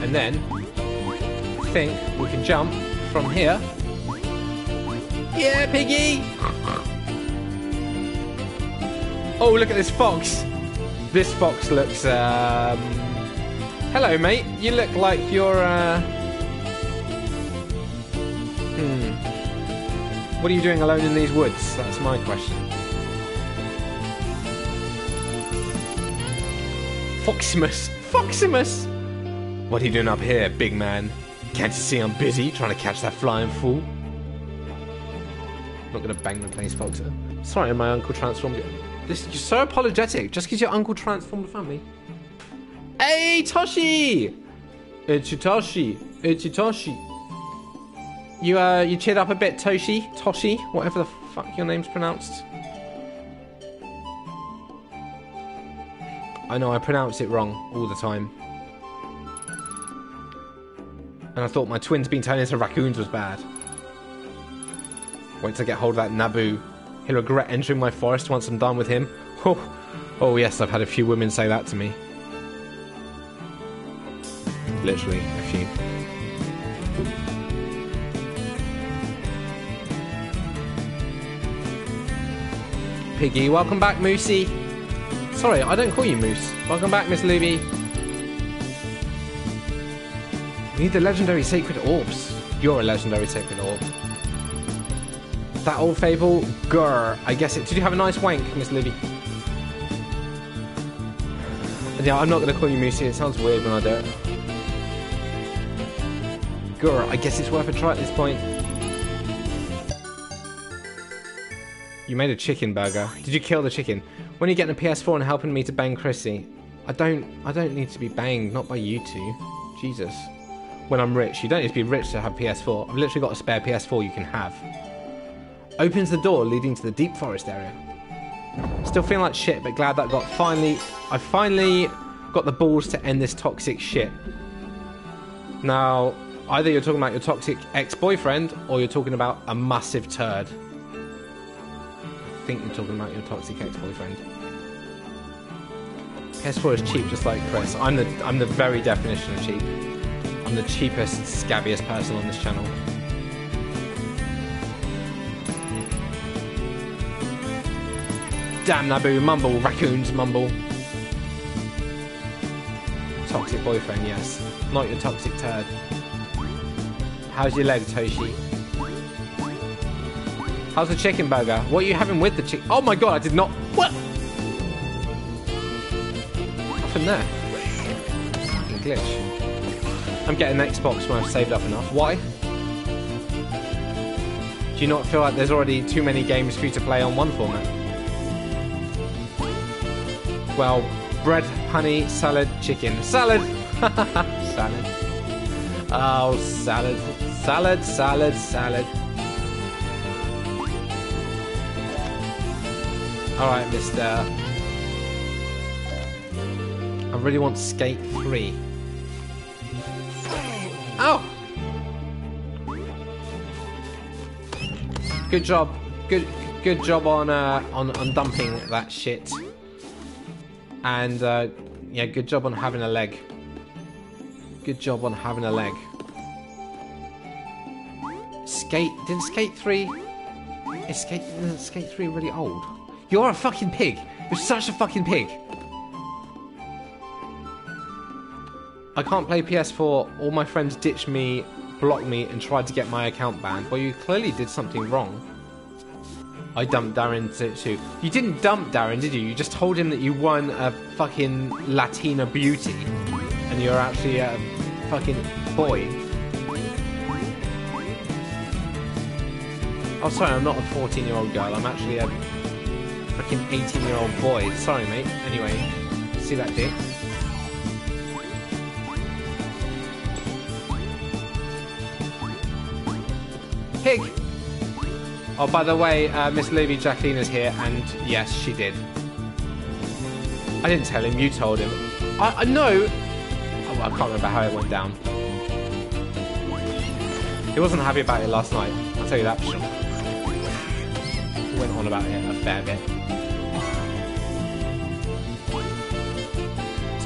And then, I think we can jump from here. Yeah, piggy! Oh, look at this fox! This fox looks, um... Hello, mate. You look like you're, uh... Hmm. What are you doing alone in these woods? That's my question. Foximus! Foximus! What are you doing up here, big man? Can't you see I'm busy trying to catch that flying fool? Not gonna bang the place, Foxer. Sorry, my uncle transformed. This you're so apologetic just because your uncle transformed the family. Hey, Toshi! It's Toshi. It's Toshi. You uh, you cheered up a bit, Toshi, Toshi, whatever the fuck your name's pronounced. I know I pronounce it wrong all the time. And I thought my twins being turned into raccoons was bad. Wait to get hold of that Nabu. He'll regret entering my forest once I'm done with him. Oh, oh yes, I've had a few women say that to me. Literally, a few. Piggy, welcome back, Moosey. Sorry, I don't call you Moose. Welcome back, Miss Luby. We need the legendary sacred orbs. You're a legendary sacred orb. That old fable, grr. I guess it. Did you have a nice wank, Miss Luby? Yeah, I'm not going to call you Moosey. It sounds weird when I do it. Grr. I guess it's worth a try at this point. You made a chicken burger. Did you kill the chicken? When are you getting a PS4 and helping me to bang Chrissy? I don't I don't need to be banged, not by you two. Jesus. When I'm rich. You don't need to be rich to have PS4. I've literally got a spare PS4 you can have. Opens the door leading to the deep forest area. Still feeling like shit, but glad that got finally I finally got the balls to end this toxic shit. Now, either you're talking about your toxic ex-boyfriend or you're talking about a massive turd I think you're talking about your toxic ex-boyfriend. PS4 is cheap, just like Chris. I'm the I'm the very definition of cheap. I'm the cheapest, scabbiest person on this channel. Damn Nabu, mumble, raccoons, mumble. Toxic boyfriend, yes. Not your toxic turd. How's your leg, Toshi? How's the chicken burger? What are you having with the chicken? Oh my god, I did not. What? What happened there. Glitch. I'm getting an Xbox when I've saved up enough. Why? Do you not feel like there's already too many games for you to play on one format? Well, bread, honey, salad, chicken. Salad! <laughs> salad. Oh, salad. Salad, salad, salad. Alright, mister. I really want Skate 3. Oh! Good job. Good good job on uh, on on dumping that shit. And uh, yeah, good job on having a leg. Good job on having a leg. Skate didn't Skate 3 is Skate isn't Skate 3 really old? You're a fucking pig. You're such a fucking pig. I can't play PS4. All my friends ditched me, blocked me, and tried to get my account banned. Well, you clearly did something wrong. I dumped Darren too. You didn't dump Darren, did you? You just told him that you won a fucking Latina beauty, and you're actually a fucking boy. Oh, sorry, I'm not a 14 year old girl. I'm actually a fucking 18 year old boy. Sorry, mate. Anyway, see that dick? Pig! Oh, by the way, uh, Miss Levy Jacqueline is here, and yes, she did. I didn't tell him, you told him. I, I know! Oh, I can't remember how it went down. He wasn't happy about it last night, I'll tell you that for sure. Went on about it a fair bit.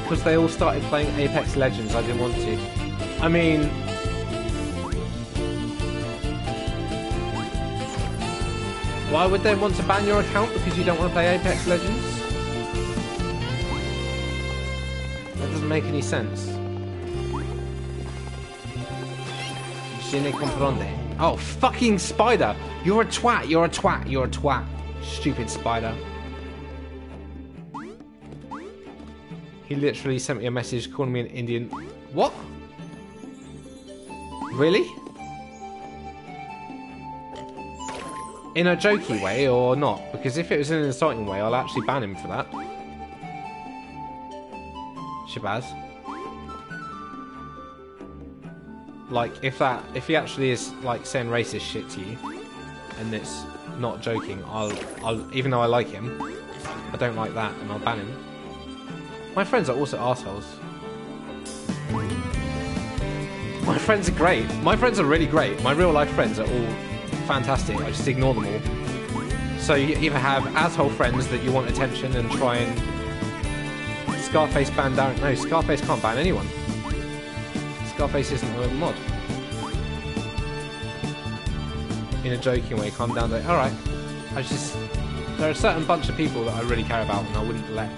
Because they all started playing Apex Legends, I didn't want to. I mean, Why would they want to ban your account because you don't want to play Apex Legends? That doesn't make any sense. Je comprende. Oh, fucking spider! You're a twat, you're a twat, you're a twat. Stupid spider. He literally sent me a message calling me an Indian. What? Really? In a jokey way or not? Because if it was in an insulting way, I'll actually ban him for that. Shabazz. Like, if that, if he actually is, like, saying racist shit to you, and it's not joking, I'll, I'll, even though I like him, I don't like that, and I'll ban him. My friends are also assholes. My friends are great. My friends are really great. My real life friends are all fantastic. I just ignore them all. So you either have asshole friends that you want attention and try and Scarface ban Darren. No, Scarface can't ban anyone. Scarface isn't a mod. In a joking way, calm down. Like, all right. I just there are a certain bunch of people that I really care about, and I wouldn't let.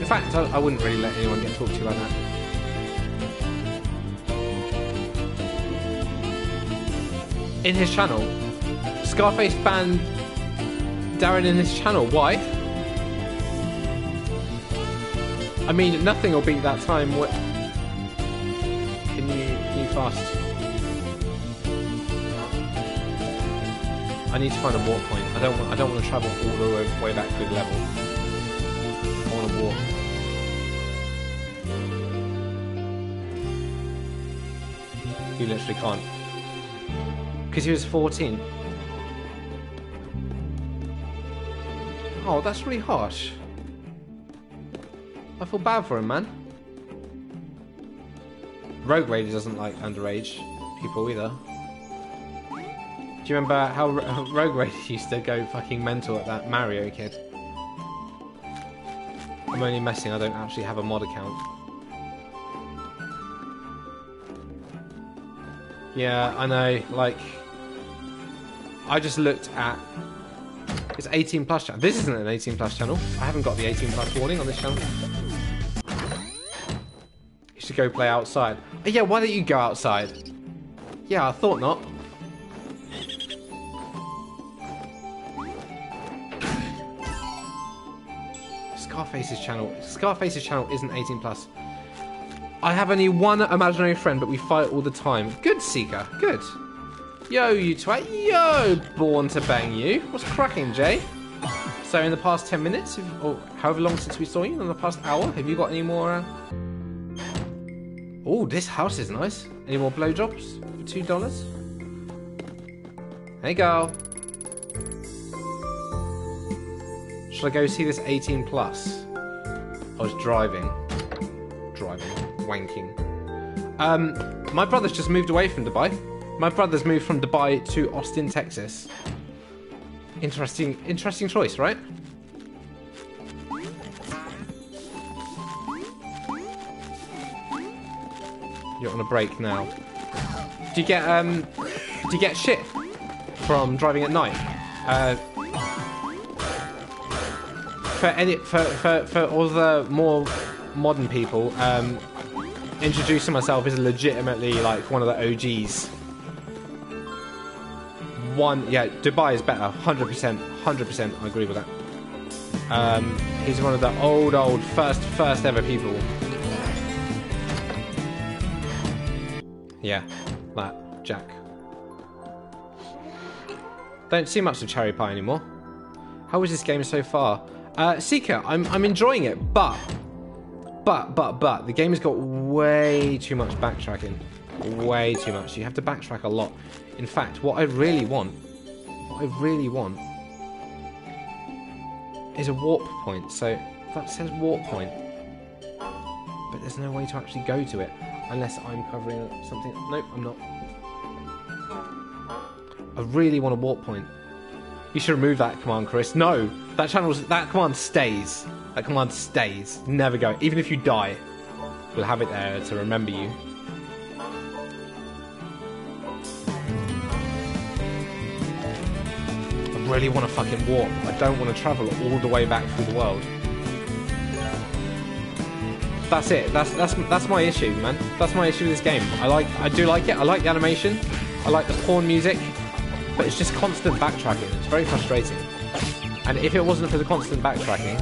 In fact, I, I wouldn't really let anyone get talked to like that. In his channel. Scarface banned Darren in his channel. Why? I mean, nothing will beat that time. What? Can you can you fast? I need to find a walk point. I don't want. I don't want to travel all the way, way back to the level. I want to walk. You literally can't. Because he was 14. Oh, that's really harsh. I feel bad for him, man. Rogue Raider doesn't like underage people either. Do you remember how Rogue Raider <laughs> used to go fucking mental at that Mario kid? I'm only messing, I don't actually have a mod account. Yeah, I know, like... I just looked at It's 18 plus channel. This isn't an 18 plus channel. I haven't got the 18 plus warning on this channel. You should go play outside. Oh, yeah, why don't you go outside? Yeah, I thought not. Scarface's channel. Scarface's channel isn't 18 plus. I have only one imaginary friend, but we fight all the time. Good, Seeker. Good. Yo, you twat. Yo, born to bang you. What's cracking, Jay? So in the past 10 minutes, or however long since we saw you, in the past hour, have you got any more... Uh... Oh, this house is nice. Any more blowjobs for $2? Hey, girl. Should I go see this 18 plus? I was driving. Driving. Wanking. Um, my brother's just moved away from Dubai. My brother's moved from Dubai to Austin, Texas. Interesting, interesting choice, right? You're on a break now. Do you get um? Do you get shit from driving at night? Uh, for any for for for all the more modern people, um, introducing myself is legitimately like one of the OGs. One, yeah, Dubai is better, hundred percent, hundred percent. I agree with that. Um, he's one of the old, old first, first ever people. Yeah, that Jack. Don't see much of Cherry Pie anymore. How is this game so far? Uh, Seeker, I'm I'm enjoying it, but but but but the game has got way too much backtracking. Way too much. You have to backtrack a lot. In fact, what I really want, what I really want, is a warp point. So that says warp point, but there's no way to actually go to it unless I'm covering something. Nope, I'm not. I really want a warp point. You should remove that command, Chris. No, that channel, that command stays. That command stays. Never go. Even if you die, we'll have it there to remember you. I really want to fucking walk. I don't want to travel all the way back through the world. That's it. That's that's that's my issue, man. That's my issue with this game. I like, I do like it. I like the animation. I like the porn music, but it's just constant backtracking. It's very frustrating. And if it wasn't for the constant backtracking,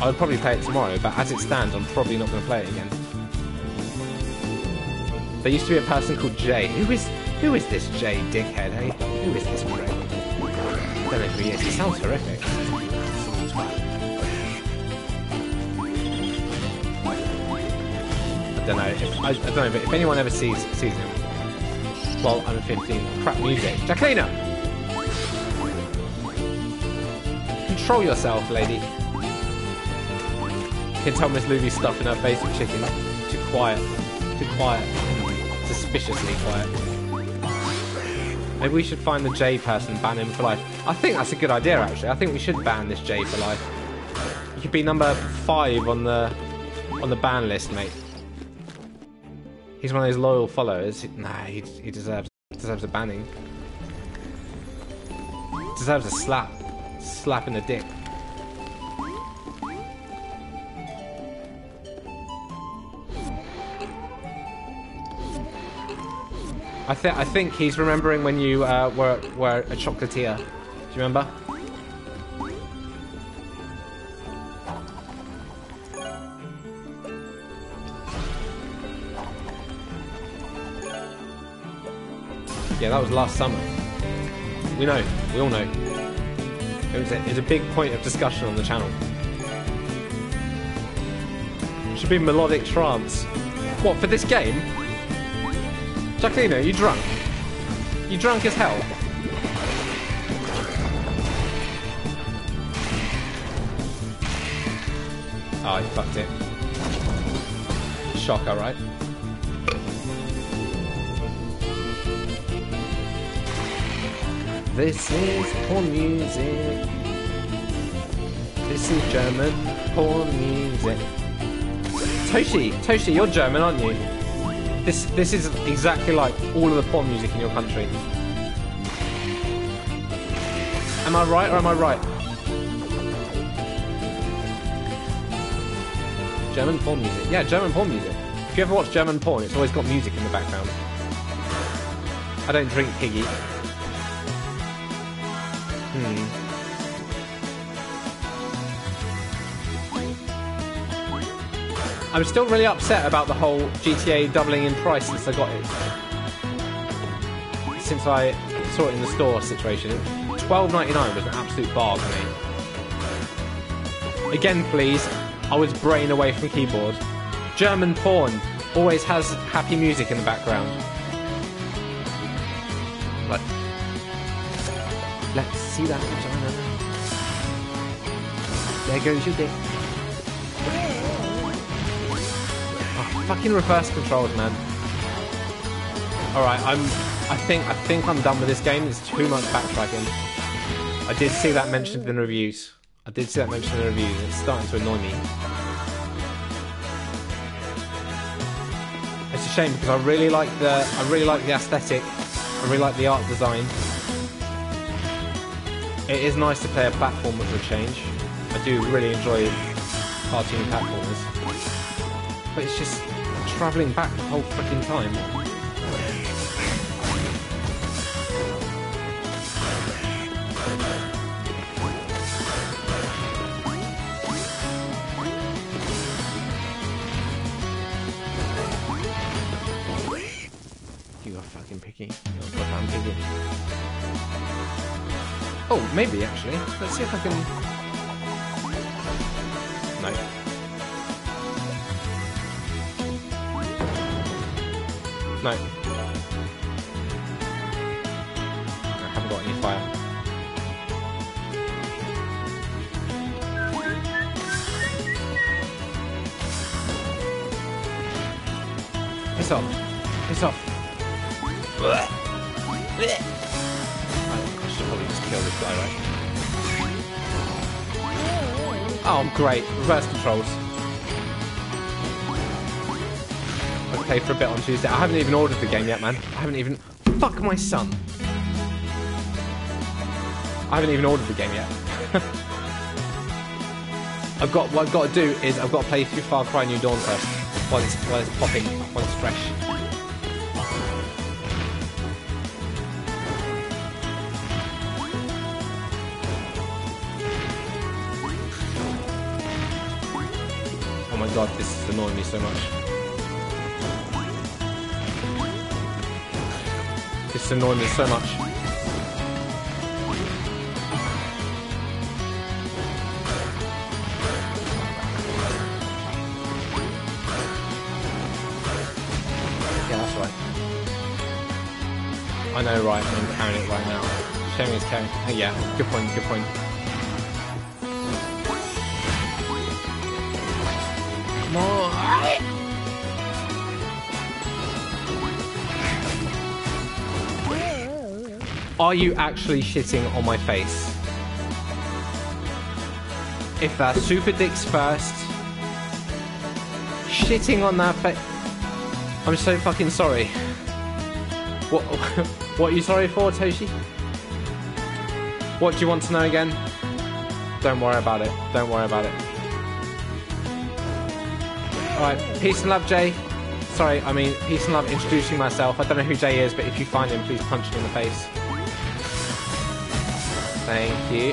I would probably play it tomorrow, but as it stands, I'm probably not going to play it again. There used to be a person called Jay. Who is who is this Jay dickhead, hey? Who is this prick? I don't know who he is. He sounds horrific. I don't know. If, I, I don't know, but if anyone ever sees sees him, well, I'm 15. Crap music. Jacqueline! Control yourself, lady. You can tell Miss Luby's stuffing her face with chicken. Too quiet. Too quiet. Suspiciously quiet. Maybe we should find the J person, ban him for life. I think that's a good idea, actually. I think we should ban this J for life. You could be number five on the on the ban list, mate. He's one of those loyal followers. Nah, he, he deserves deserves a banning. Deserves a slap. Slap in the dick. I think I think he's remembering when you uh, were were a chocolatier. Do you remember? Yeah, that was last summer. We know. We all know. It was a, it was a big point of discussion on the channel. Should be melodic trance. What, for this game? Jacqueline, are you drunk? You drunk as hell? Oh, you fucked it. Shocker, right? This is porn music. This is German porn music. Toshi, Toshi, you're German, aren't you? This this is exactly like all of the porn music in your country. Am I right or am I right? German porn music. Yeah, German porn music. If you ever watch German porn, it's always got music in the background. I don't drink piggy. Hmm. I'm still really upset about the whole GTA doubling in price since I got it. Since I saw it in the store situation. $12.99 was an absolute bargain. Again, please, I was brain away from keyboard. German porn always has happy music in the background. See that vagina. There goes your dick. Oh, fucking reverse controls, man. Alright, I'm I think I think I'm done with this game. It's too much backtracking. I did see that mentioned in the reviews. I did see that mentioned in the reviews. It's starting to annoy me. It's a shame because I really like the I really like the aesthetic. I really like the art design. It is nice to play a platformer for a change. I do really enjoy cartoon platformers. But it's just travelling back the whole freaking time. Oh, maybe actually. Let's see if I can. No. No. I haven't got any fire. Piss off. Piss off. Oh, great. Reverse controls. I played for a bit on Tuesday. I haven't even ordered the game yet, man. I haven't even... Fuck my son. I haven't even ordered the game yet. <laughs> I've got what I've got to do is I've got to play through Far Cry New Dawn first while it's while it's popping, while it's fresh. Annoying me so much. Is annoying me so much. Yeah, that's right. I know, right, I'm carrying it right now. Showing is carrying. Oh, yeah, good point, good point. Are you actually shitting on my face? If that super dicks first, shitting on that face. I'm so fucking sorry. What, <laughs> what are you sorry for, Toshi? What do you want to know again? Don't worry about it. Don't worry about it. Alright, peace and love, Jay. Sorry, I mean, peace and love introducing myself. I don't know who Jay is, but if you find him, please punch him in the face. Thank you.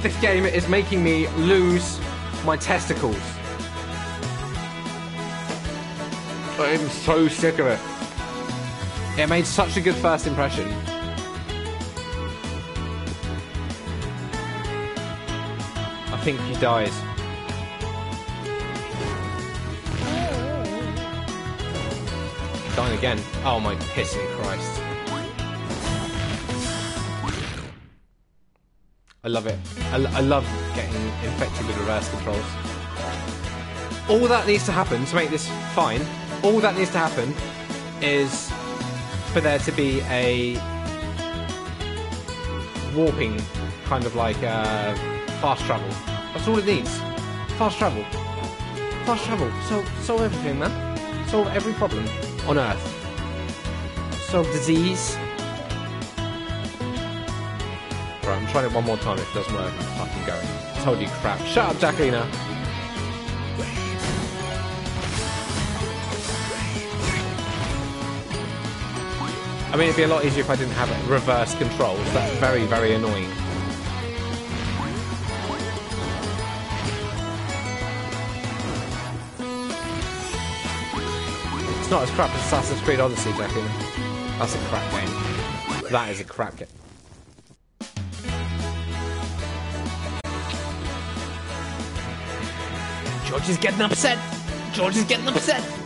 This game is making me lose my testicles. I'm so sick of it. It made such a good first impression. I think he dies. Dying again. Oh my pissing Christ. I love it. I, I love getting infected with reverse controls. All that needs to happen to make this fine, all that needs to happen is for there to be a warping kind of like uh, fast travel. That's all it needs. Fast travel. Fast travel. So solve everything, man. Solve every problem on Earth. Solve disease. I'm trying it one more time. If it doesn't work, I'm fucking going. Told you crap. Shut up, Jacqueline. I mean, it'd be a lot easier if I didn't have reverse controls. That's very, very annoying. It's not as crap as Assassin's Creed Odyssey, Jacqueline. That's a crap game. That is a crap game. George is getting upset. George is getting upset.